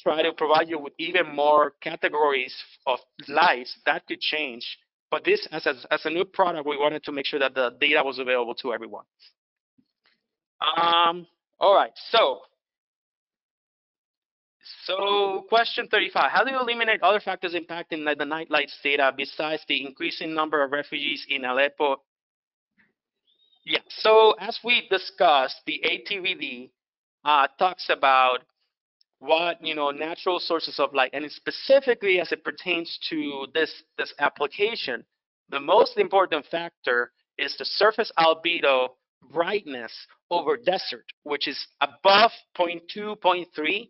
try to provide you with even more categories of lights, that could change. But this, as a, as a new product, we wanted to make sure that the data was available to everyone. Um, all right, so so question 35, how do you eliminate other factors impacting the night lights data besides the increasing number of refugees in Aleppo? Yeah, so as we discussed, the ATBD uh, talks about what, you know, natural sources of light, and specifically as it pertains to this, this application, the most important factor is the surface albedo brightness over desert, which is above 0.2, 0.3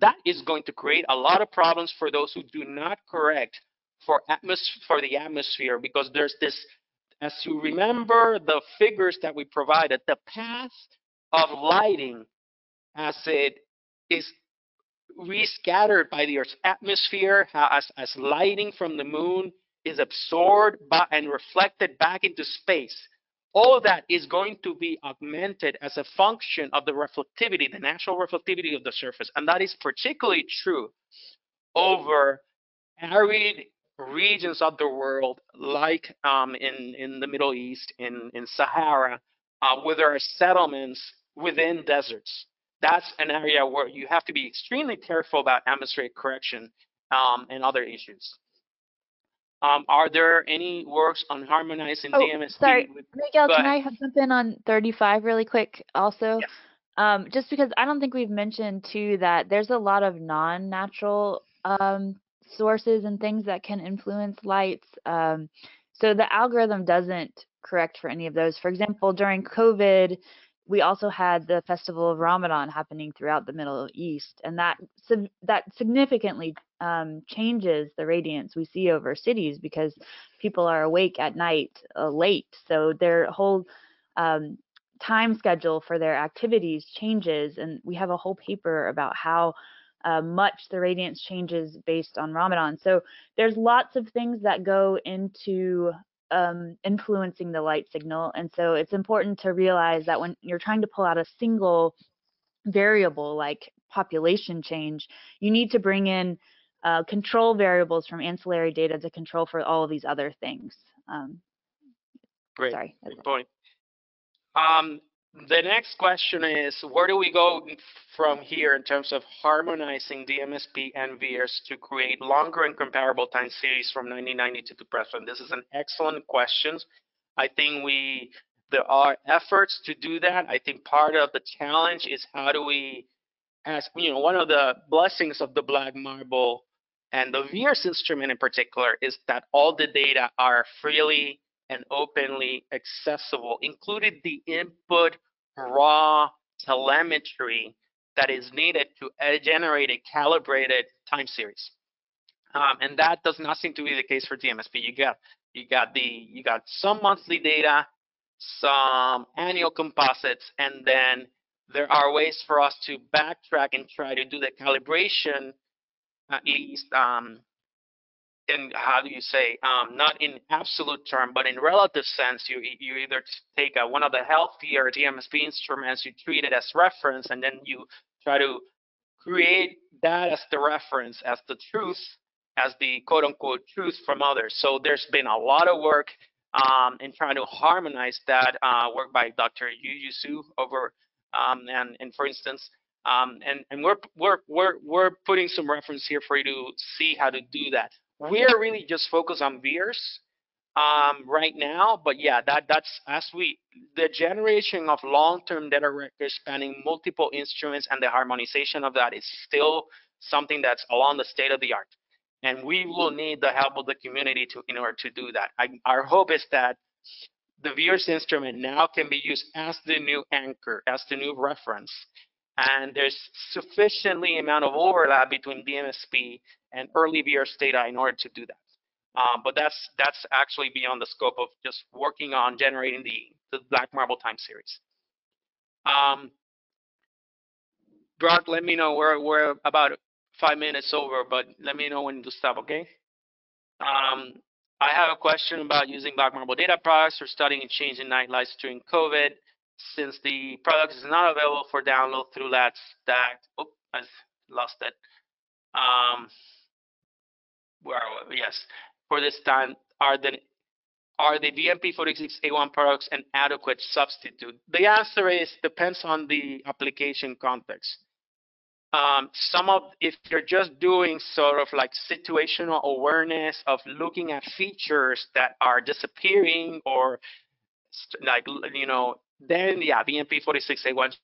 that is going to create a lot of problems for those who do not correct for atmos- for the atmosphere because there's this as you remember the figures that we provided the path of lighting as it is rescattered by the earth's atmosphere as, as lighting from the moon is absorbed by, and reflected back into space all that is going to be augmented as a function of the reflectivity, the natural reflectivity of the surface. And that is particularly true over arid regions of the world, like um, in, in the Middle East, in, in Sahara, uh, where there are settlements within deserts. That's an area where you have to be extremely careful about atmospheric correction um, and other issues. Um, are there any works on harmonizing Oh, sorry, with Miguel, can. I have jump in on 35 really quick also? Yes. Um, just because I don't think we've mentioned too that there's a lot of non-natural um, sources and things that can influence lights. Um, so the algorithm doesn't correct for any of those. For example, during COVID, we also had the festival of Ramadan happening throughout the Middle East, and that that significantly um, changes the radiance we see over cities because people are awake at night uh, late, so their whole um, time schedule for their activities changes, and we have a whole paper about how uh, much the radiance changes based on Ramadan. So there's lots of things that go into um, influencing the light signal. And so it's important to realize that when you're trying to pull out a single variable like population change, you need to bring in uh, control variables from ancillary data to control for all of these other things. Um, Great, sorry. great point. Um, the next question is, where do we go from here in terms of harmonizing DMSP and VIIRS to create longer and comparable time series from 1990 to the present? This is an excellent question. I think we there are efforts to do that. I think part of the challenge is how do we, as you know, one of the blessings of the Black Marble and the VIIRS instrument in particular is that all the data are freely and openly accessible, included the input raw telemetry that is needed to uh, generate a calibrated time series. Um, and that does not seem to be the case for DMSP. You got you got the you got some monthly data, some annual composites, and then there are ways for us to backtrack and try to do the calibration at least um, in how do you say um, not in absolute term but in relative sense you you either take a, one of the healthier DMSP instruments you treat it as reference and then you try to create that as the reference as the truth as the quote unquote truth from others so there's been a lot of work um, in trying to harmonize that uh, work by Dr. Yu Yusu over um, and and for instance um, and and we're we're we're we're putting some reference here for you to see how to do that we are really just focused on VIIRS um, right now, but yeah, that that's as we the generation of long-term data records spanning multiple instruments and the harmonization of that is still something that's along the state of the art, and we will need the help of the community to in order to do that. I, our hope is that the VIIRS instrument now can be used as the new anchor, as the new reference, and there's sufficiently amount of overlap between DMSP and early VIIRS data in order to do that. Um, but that's that's actually beyond the scope of just working on generating the, the Black Marble time series. Um, Brock, let me know. We're we're about five minutes over, but let me know when to stop. Okay. Um, I have a question about using Black Marble data products or studying and changing night lights during COVID. Since the product is not available for download through that stack, oh, I lost it. um, where yes, for this time, are the are the VNP46A1 products an adequate substitute? The answer is depends on the application context. Um, some of if you're just doing sort of like situational awareness of looking at features that are disappearing or like you know then yeah VNP46A1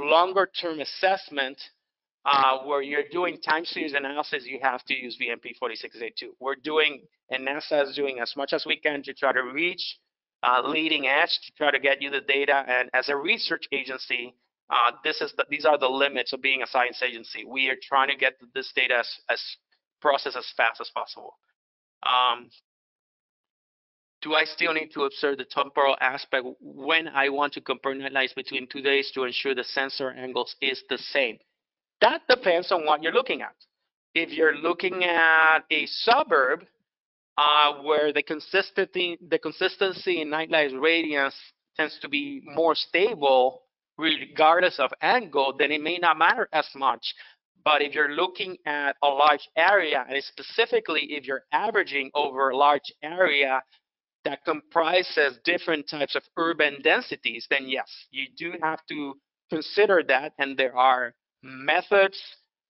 longer term assessment uh, where you're doing time series analysis, you have to use VNP 46A2. We're doing, and NASA is doing as much as we can to try to reach uh, leading edge to try to get you the data. And as a research agency, uh, this is the, these are the limits of being a science agency. We are trying to get this data as, as processed as fast as possible. Um, do I still need to observe the temporal aspect when I want to compare night between two days to ensure the sensor angles is the same? That depends on what you're looking at. If you're looking at a suburb uh, where the consistency, the consistency in night light radiance tends to be more stable regardless of angle, then it may not matter as much. But if you're looking at a large area, and specifically if you're averaging over a large area, that comprises different types of urban densities, then yes, you do have to consider that. And there are methods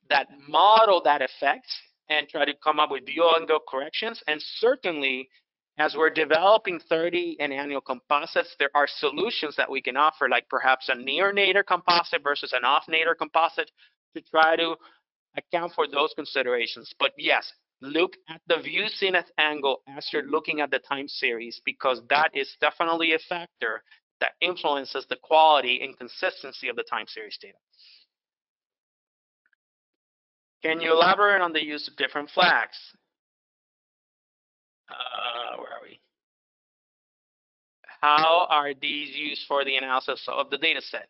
that model that effect and try to come up with angle corrections. And certainly, as we're developing 30 and annual composites, there are solutions that we can offer, like perhaps a near nadir composite versus an off nadir composite to try to account for those considerations. But yes, look at the view zenith angle as you're looking at the time series because that is definitely a factor that influences the quality and consistency of the time series data. Can you elaborate on the use of different flags? Uh, where are we? How are these used for the analysis of the data set?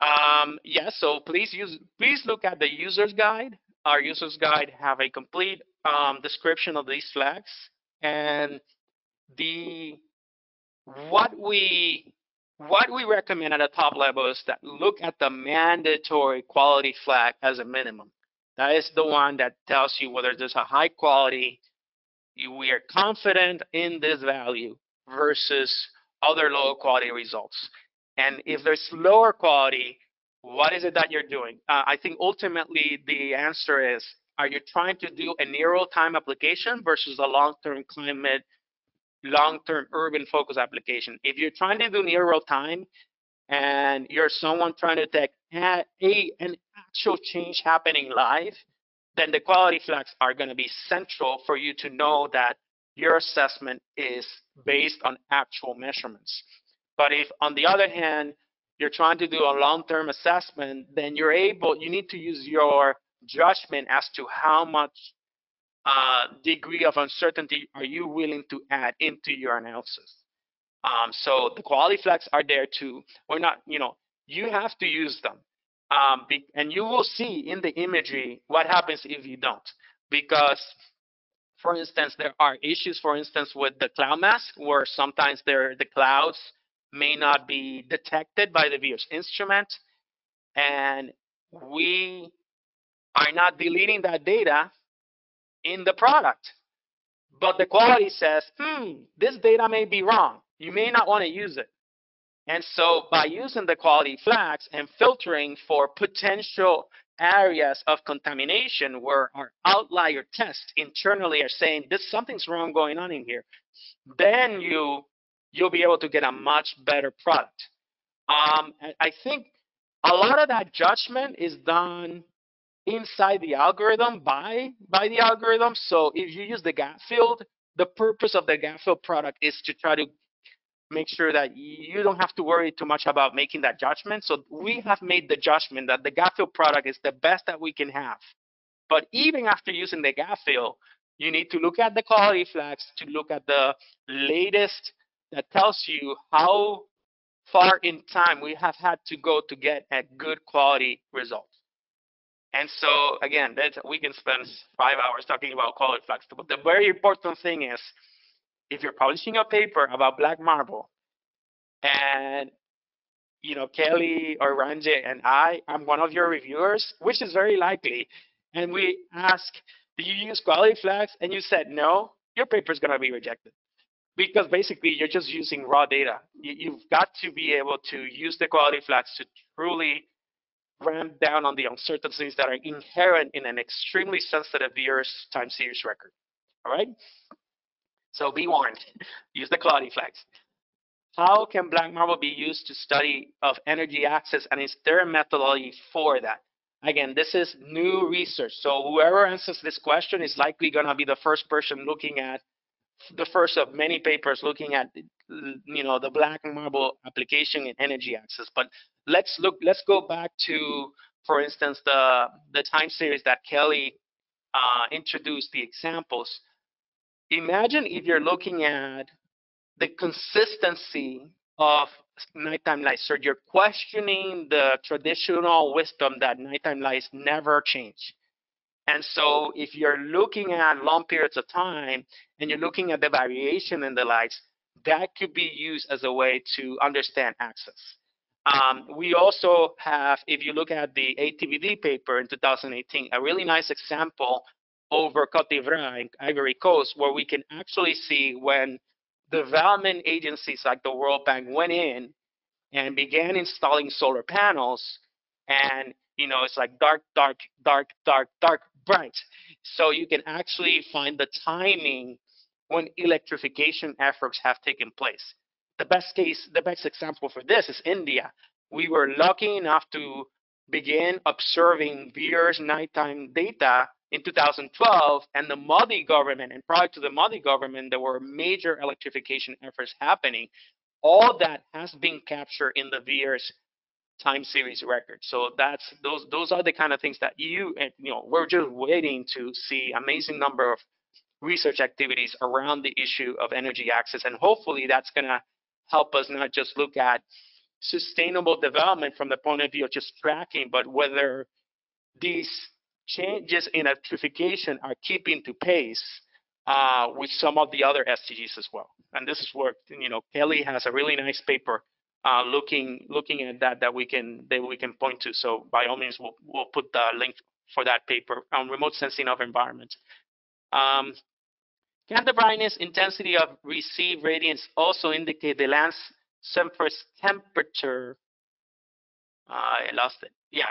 Um, yes, yeah, so please use please look at the user's guide our user's guide have a complete um, description of these flags and the what we what we recommend at the top level is that look at the mandatory quality flag as a minimum. That is the one that tells you whether there's a high quality, we are confident in this value versus other lower quality results. And if there's lower quality, what is it that you're doing? Uh, I think ultimately the answer is, are you trying to do a near real-time application versus a long-term climate, long-term urban focus application? If you're trying to do near real-time and you're someone trying to detect a, an actual change happening live, then the quality flags are going to be central for you to know that your assessment is based on actual measurements. But if, on the other hand, you're trying to do a long-term assessment, then you're able, you need to use your judgment as to how much uh, degree of uncertainty are you willing to add into your analysis. Um, so the quality flags are there too. We're not, you know, you have to use them. Um, be, and you will see in the imagery what happens if you don't. Because, for instance, there are issues, for instance, with the cloud mask, where sometimes there the clouds may not be detected by the VIIRS instrument, and we are not deleting that data in the product. But the quality says, hmm, this data may be wrong. You may not want to use it. And so by using the quality flags and filtering for potential areas of contamination where our outlier tests internally are saying this something's wrong going on in here, then you you'll be able to get a much better product. Um, I think a lot of that judgment is done inside the algorithm by by the algorithm. So if you use the gap field, the purpose of the gap field product is to try to make sure that you don't have to worry too much about making that judgment. So we have made the judgment that the gap field product is the best that we can have. But even after using the gap field, you need to look at the quality flags to look at the latest that tells you how far in time we have had to go to get a good quality result. And so again, we can spend five hours talking about quality flags, but the very important thing is if you're publishing a paper about black marble and you know Kelly or Ranjay and I, I'm one of your reviewers, which is very likely, and we ask, do you use quality flags? And you said no, your paper is going to be rejected because basically you're just using raw data. You, have got to be able to use the quality flags to truly ramp down on the uncertainties that are inherent in an extremely sensitive VIIRS time series record. All right? So be warned, (laughs) use the quality flags. How can black marble be used to study of energy access and is there a methodology for that? Again, this is new research. So whoever answers this question is likely going to be the first person looking at the first of many papers looking at you know the black marble application in energy access. But let's look let's go back to for instance the the time series that Kelly uh, introduced the examples. Imagine if you're looking at the consistency of nighttime lights. So you're questioning the traditional wisdom that nighttime lights never change. And so if you're looking at long periods of time and you're looking at the variation in the lights, that could be used as a way to understand access. Um, we also have, if you look at the ATBD paper in 2018, a really nice example over Cote d'Ivoire, and Ivory Coast, where we can actually see when development agencies like the World Bank went in and began installing solar panels, and you know it's like dark, dark, dark, dark, dark, bright. So you can actually find the timing when electrification efforts have taken place. The best case, the best example for this is India. We were lucky enough to begin observing VIIRS nighttime data in 2012 and the Modi government, and prior to the Modi government, there were major electrification efforts happening. All that has been captured in the VIIRS time series record. So that's those those are the kind of things that you and you know we're just waiting to see amazing number of research activities around the issue of energy access, and hopefully that's going to help us not just look at sustainable development from the point of view of just tracking, but whether these changes in electrification are keeping to pace uh, with some of the other SDGs as well. And this is where you know Kelly has a really nice paper uh, looking looking at that that we can that we can point to. So by all means, we'll we'll put the link for that paper on remote sensing of environment. Um, can the brightness intensity of received radiance also indicate the land surface temperature? Uh, I lost it. Yeah,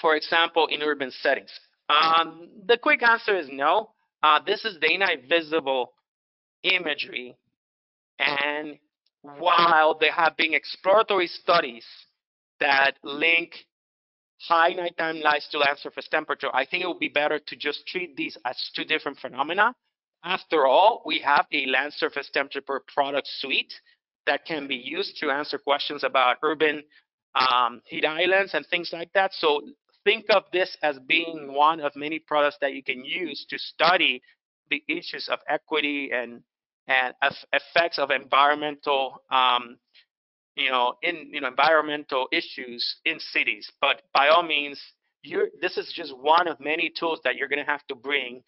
for example, in urban settings? Um, the quick answer is no. Uh, this is day-night visible imagery. And while there have been exploratory studies that link high nighttime lights to land surface temperature, I think it would be better to just treat these as two different phenomena. After all, we have a land surface temperature product suite that can be used to answer questions about urban um, heat islands and things like that. So think of this as being one of many products that you can use to study the issues of equity and and effects of environmental um, you know in you know environmental issues in cities. But by all means you're this is just one of many tools that you're going to have to bring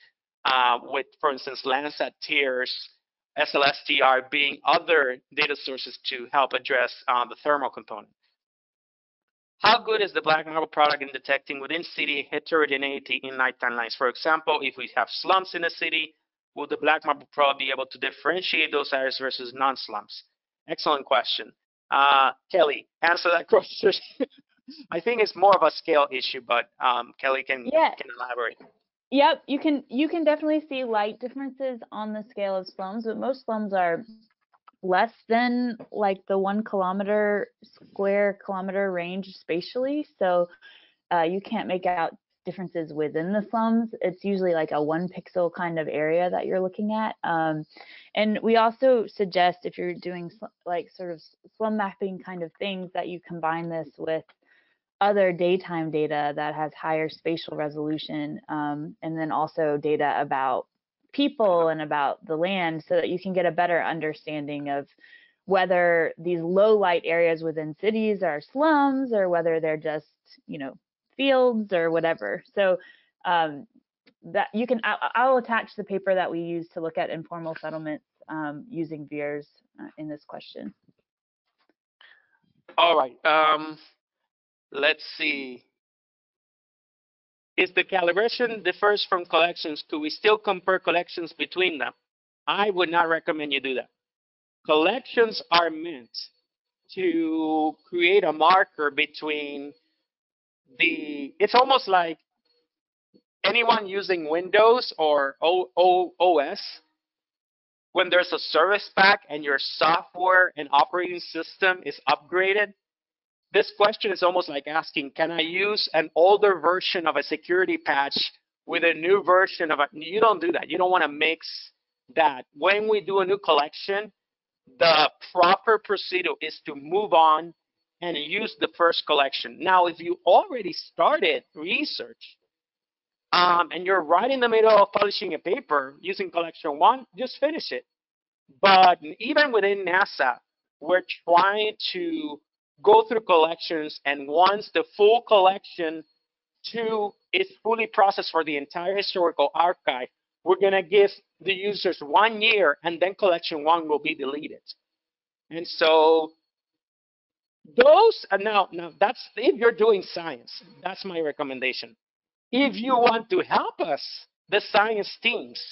uh, with for instance landsat TIRS slstr being other data sources to help address uh, the thermal component how good is the black marble product in detecting within city heterogeneity in nighttime lights? For example, if we have slums in a city, will the black marble product be able to differentiate those areas versus non-slums? Excellent question. Uh, Kelly, answer that (laughs) question. I think it's more of a scale issue, but um, Kelly can, yeah. can elaborate. Yep, you can you can definitely see light differences on the scale of slums, but most slums are less than like the one kilometer square kilometer range spatially. So uh, you can't make out differences within the slums. It's usually like a one pixel kind of area that you're looking at. Um, and we also suggest if you're doing like sort of slum mapping kind of things that you combine this with other daytime data that has higher spatial resolution um, and then also data about people and about the land so that you can get a better understanding of whether these low light areas within cities are slums or whether they're just you know fields or whatever so um, that you can I, will attach the paper that we use to look at informal settlements um, using VIIRS uh, in this question. All right. Um, let's see. Is the calibration differs from collections? Could we still compare collections between them? I would not recommend you do that. Collections are meant to create a marker between the, it's almost like anyone using Windows or OS, when there's a service pack and your software and operating system is upgraded, this question is almost like asking, can I use an older version of a security patch with a new version of a, you don't do that. You don't want to mix that. When we do a new collection, the proper procedure is to move on and use the first collection. Now, if you already started research um, and you're right in the middle of publishing a paper using collection one, just finish it. But even within NASA, we're trying to go through collections, and once the full collection two is fully processed for the entire historical archive, we're going to give the users one year, and then collection one will be deleted. And so those uh, now now that's if you're doing science, that's my recommendation. If you want to help us, the science teams,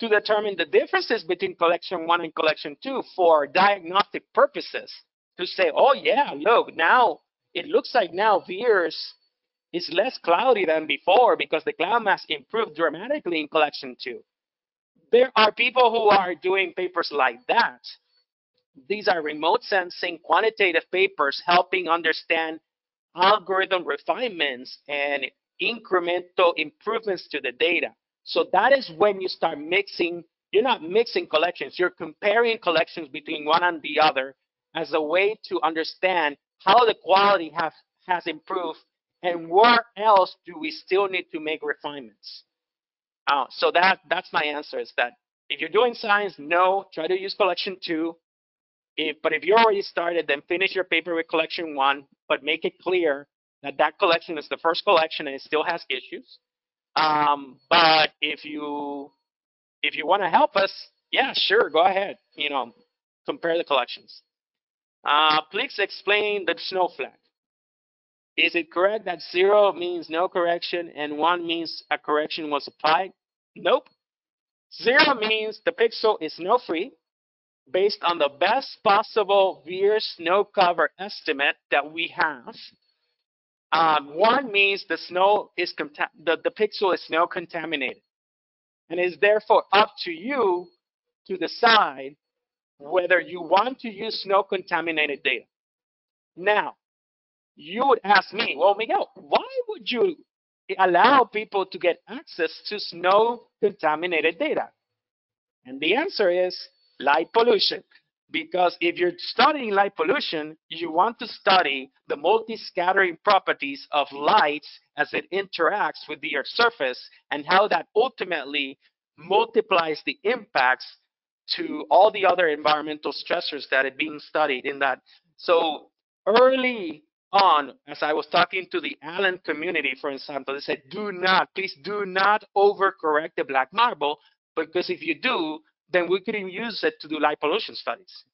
to determine the differences between collection one and collection two for diagnostic purposes, to say, oh yeah, look, now it looks like now VIIRS is less cloudy than before because the cloud mask improved dramatically in collection two. There are people who are doing papers like that. These are remote sensing quantitative papers helping understand algorithm refinements and incremental improvements to the data. So that is when you start mixing, you're not mixing collections, you're comparing collections between one and the other as a way to understand how the quality have, has improved and where else do we still need to make refinements. Uh, so that that's my answer is that if you're doing science, no, try to use collection two. If, but if you already started, then finish your paper with collection one, but make it clear that that collection is the first collection and it still has issues. Um, but if you if you want to help us, yeah, sure, go ahead. You know, compare the collections. Uh, please explain the snow flag. Is it correct that zero means no correction and one means a correction was applied? Nope. Zero means the pixel is snow free based on the best possible VIIRS snow cover estimate that we have. Um, one means the snow is the, the pixel is snow contaminated and is therefore up to you to decide whether you want to use snow contaminated data. Now, you would ask me, well, Miguel, why would you allow people to get access to snow contaminated data? And the answer is light pollution. Because if you're studying light pollution, you want to study the multi-scattering properties of light as it interacts with the Earth's surface and how that ultimately multiplies the impacts to all the other environmental stressors that are being studied in that. So early on, as I was talking to the ALAN community, for example, they said, do not, please do not overcorrect the black marble, because if you do, then we couldn't use it to do light pollution studies.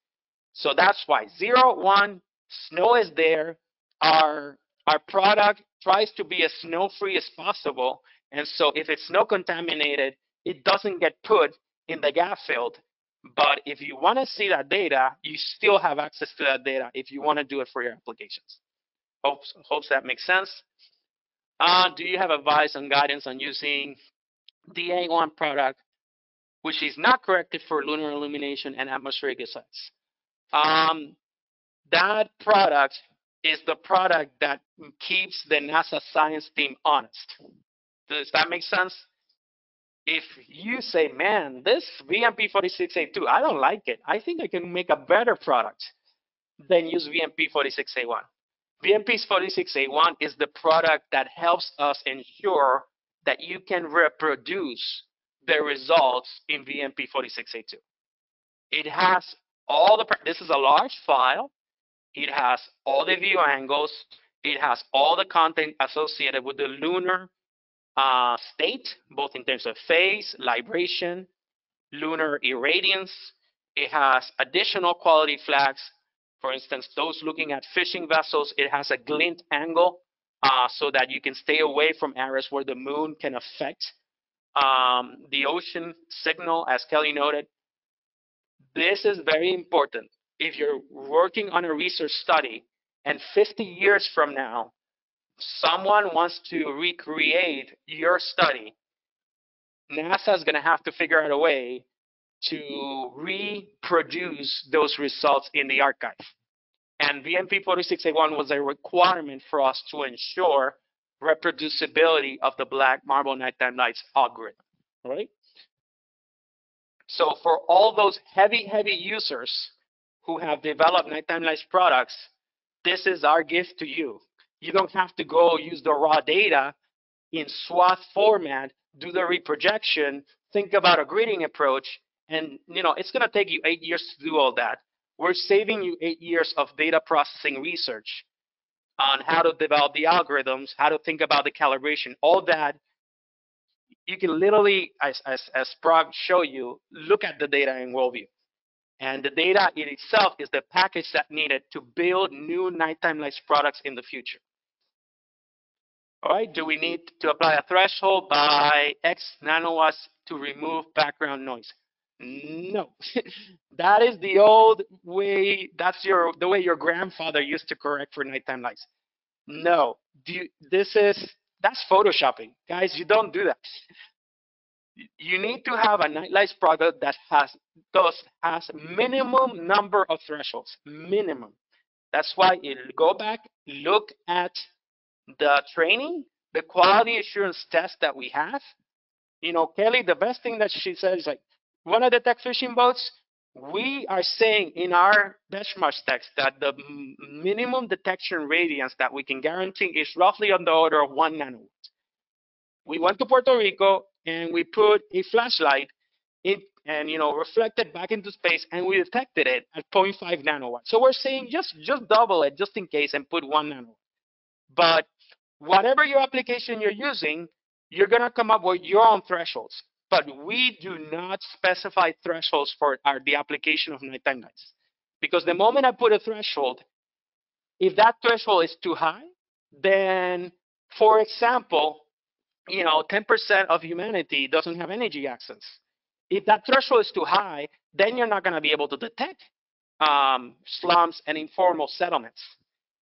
So that's why zero, one, snow is there. Our, our product tries to be as snow-free as possible. And so if it's snow contaminated, it doesn't get put in the gas field but if you want to see that data, you still have access to that data if you want to do it for your applications. Hopes, hopes that makes sense. Uh, do you have advice and guidance on using the A1 product, which is not corrected for lunar illumination and atmospheric effects? Um, that product is the product that keeps the NASA science team honest. Does that make sense? If you say, man, this VNP46A2, I don't like it. I think I can make a better product than use VNP46A1. VNP46A1 is the product that helps us ensure that you can reproduce the results in VNP46A2. It has all the, this is a large file. It has all the view angles. It has all the content associated with the lunar uh, state, both in terms of phase, libration, lunar irradiance, It has additional quality flags. For instance, those looking at fishing vessels, it has a glint angle uh, so that you can stay away from areas where the moon can affect um, the ocean signal, as Kelly noted. This is very important. If you're working on a research study and 50 years from now, someone wants to recreate your study, NASA is going to have to figure out a way to reproduce those results in the archive. And VNP 46A1 was a requirement for us to ensure reproducibility of the Black Marble Nighttime Lights algorithm, right? So for all those heavy, heavy users who have developed Nighttime Lights products, this is our gift to you. You don't have to go use the raw data in swath format, do the reprojection, think about a gridding approach, and you know it's going to take you eight years to do all that. We're saving you eight years of data processing research on how to develop the algorithms, how to think about the calibration, all that. You can literally, as, as, as Brock show you, look at the data in WorldView. And the data in itself is the package that needed to build new nighttime lights products in the future. All right, do we need to apply a threshold by X nanowatts to remove background noise? No, (laughs) that is the old way. That's your the way your grandfather used to correct for nighttime lights. No, do you, this is that's photoshopping, guys. You don't do that. You need to have a night lights product that has thus has minimum number of thresholds, minimum. That's why you go back, look at the training, the quality assurance test that we have. You know, Kelly, the best thing that she said is like, want to detect fishing boats? We are saying in our benchmark text that the minimum detection radiance that we can guarantee is roughly on the order of one nanowatt. We went to Puerto Rico and we put a flashlight in, and you know reflected back into space and we detected it at 0.5 nanowatt. So we're saying just just double it just in case and put one nanowatt. But whatever your application you're using, you're gonna come up with your own thresholds but we do not specify thresholds for our, the application of nighttime lights. Because the moment I put a threshold, if that threshold is too high, then, for example, you know, 10% of humanity doesn't have energy access. If that threshold is too high, then you're not going to be able to detect um, slums and informal settlements.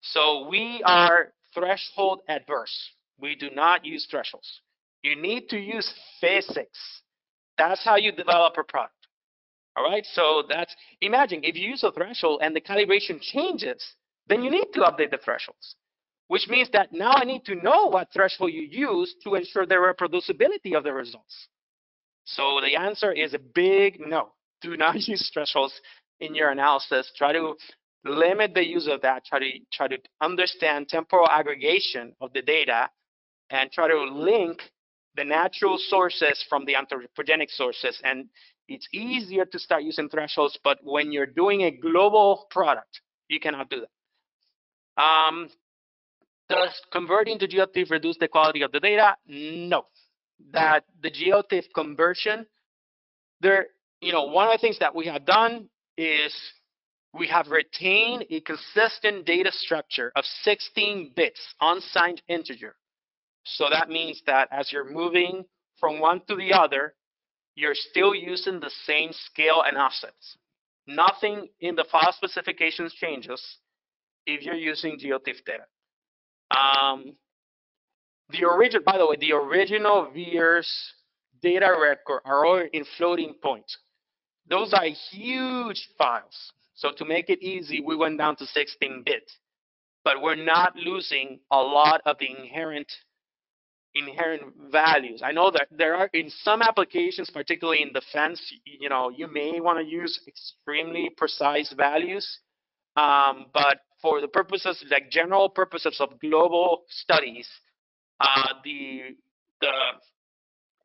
So we are threshold adverse. We do not use thresholds. You need to use physics. That's how you develop a product. All right, so that's imagine if you use a threshold and the calibration changes, then you need to update the thresholds, which means that now I need to know what threshold you use to ensure the reproducibility of the results. So the answer is a big no. Do not (laughs) use thresholds in your analysis. Try to limit the use of that. Try to try to understand temporal aggregation of the data and try to link the natural sources from the anthropogenic sources. And it's easier to start using thresholds, but when you're doing a global product, you cannot do that. Um, does converting to GeoTIFF reduce the quality of the data? No. That the GeoTIFF conversion, there, you know, one of the things that we have done is we have retained a consistent data structure of 16 bits unsigned integer so that means that as you're moving from one to the other, you're still using the same scale and offsets. Nothing in the file specifications changes if you're using GeoTIFF data. Um, the original, by the way, the original VIIRS data record are all in floating point. Those are huge files. So to make it easy, we went down to 16 bit. But we're not losing a lot of the inherent inherent values. I know that there are in some applications, particularly in defense, you know, you may want to use extremely precise values, um, but for the purposes, like general purposes of global studies, uh, the the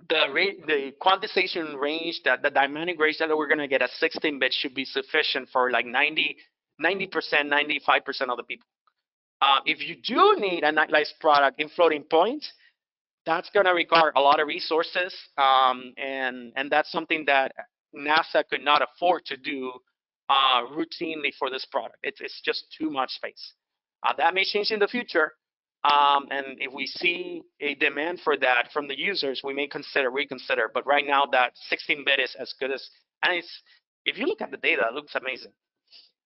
the the quantization range that the dynamic range that we're going to get at 16 bits should be sufficient for like 90 90 percent 95 percent of the people uh, if you do need a nightlight product in floating point that's going to require a lot of resources, um, and and that's something that NASA could not afford to do uh, routinely for this product. It's, it's just too much space. Uh, that may change in the future. Um, and if we see a demand for that from the users, we may consider reconsider. But right now, that 16-bit is as good as, and it's if you look at the data, it looks amazing.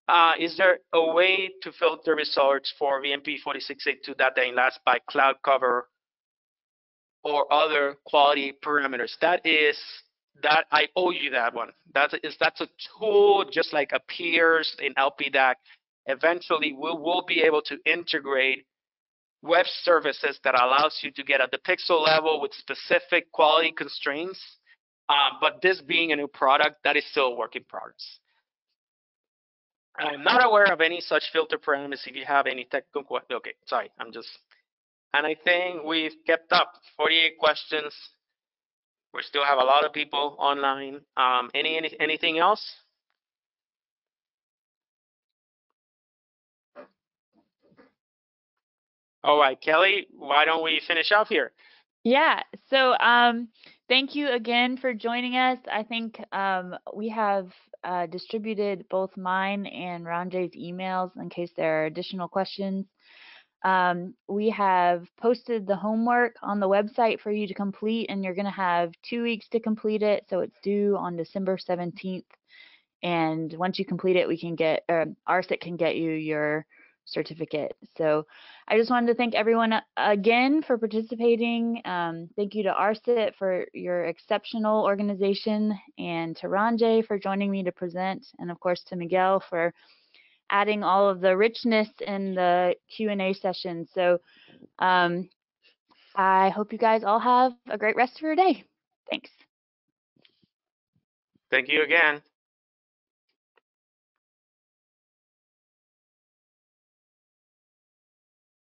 Uh, is there a way to filter results for VNP 46A2 data in LAADS by cloud cover or other quality parameters? That is that I owe you that one. That is that's a tool just like AppEEARS in LP DAAC. Eventually, we will be able to integrate web services that allows you to get at the pixel level with specific quality constraints. Uh, but this being a new product, that is still a work in progress. I'm not aware of any such filter parameters. If you have any technical, okay, sorry, I'm just, and I think we've kept up 48 questions. We still have a lot of people online. Um, any, any anything else? All right, Kelly, why don't we finish off here? Yeah. So um, thank you again for joining us. I think um, we have uh, distributed both mine and Ranjay's emails in case there are additional questions. Um, we have posted the homework on the website for you to complete, and you're going to have two weeks to complete it. So it's due on December 17th. And once you complete it, we can get, or ARSET can get you your certificate. So I just wanted to thank everyone again for participating. Um, thank you to ARSET for your exceptional organization and to Ranjay for joining me to present and of course to Miguel for adding all of the richness in the Q&A session. So um, I hope you guys all have a great rest of your day. Thanks. Thank you again.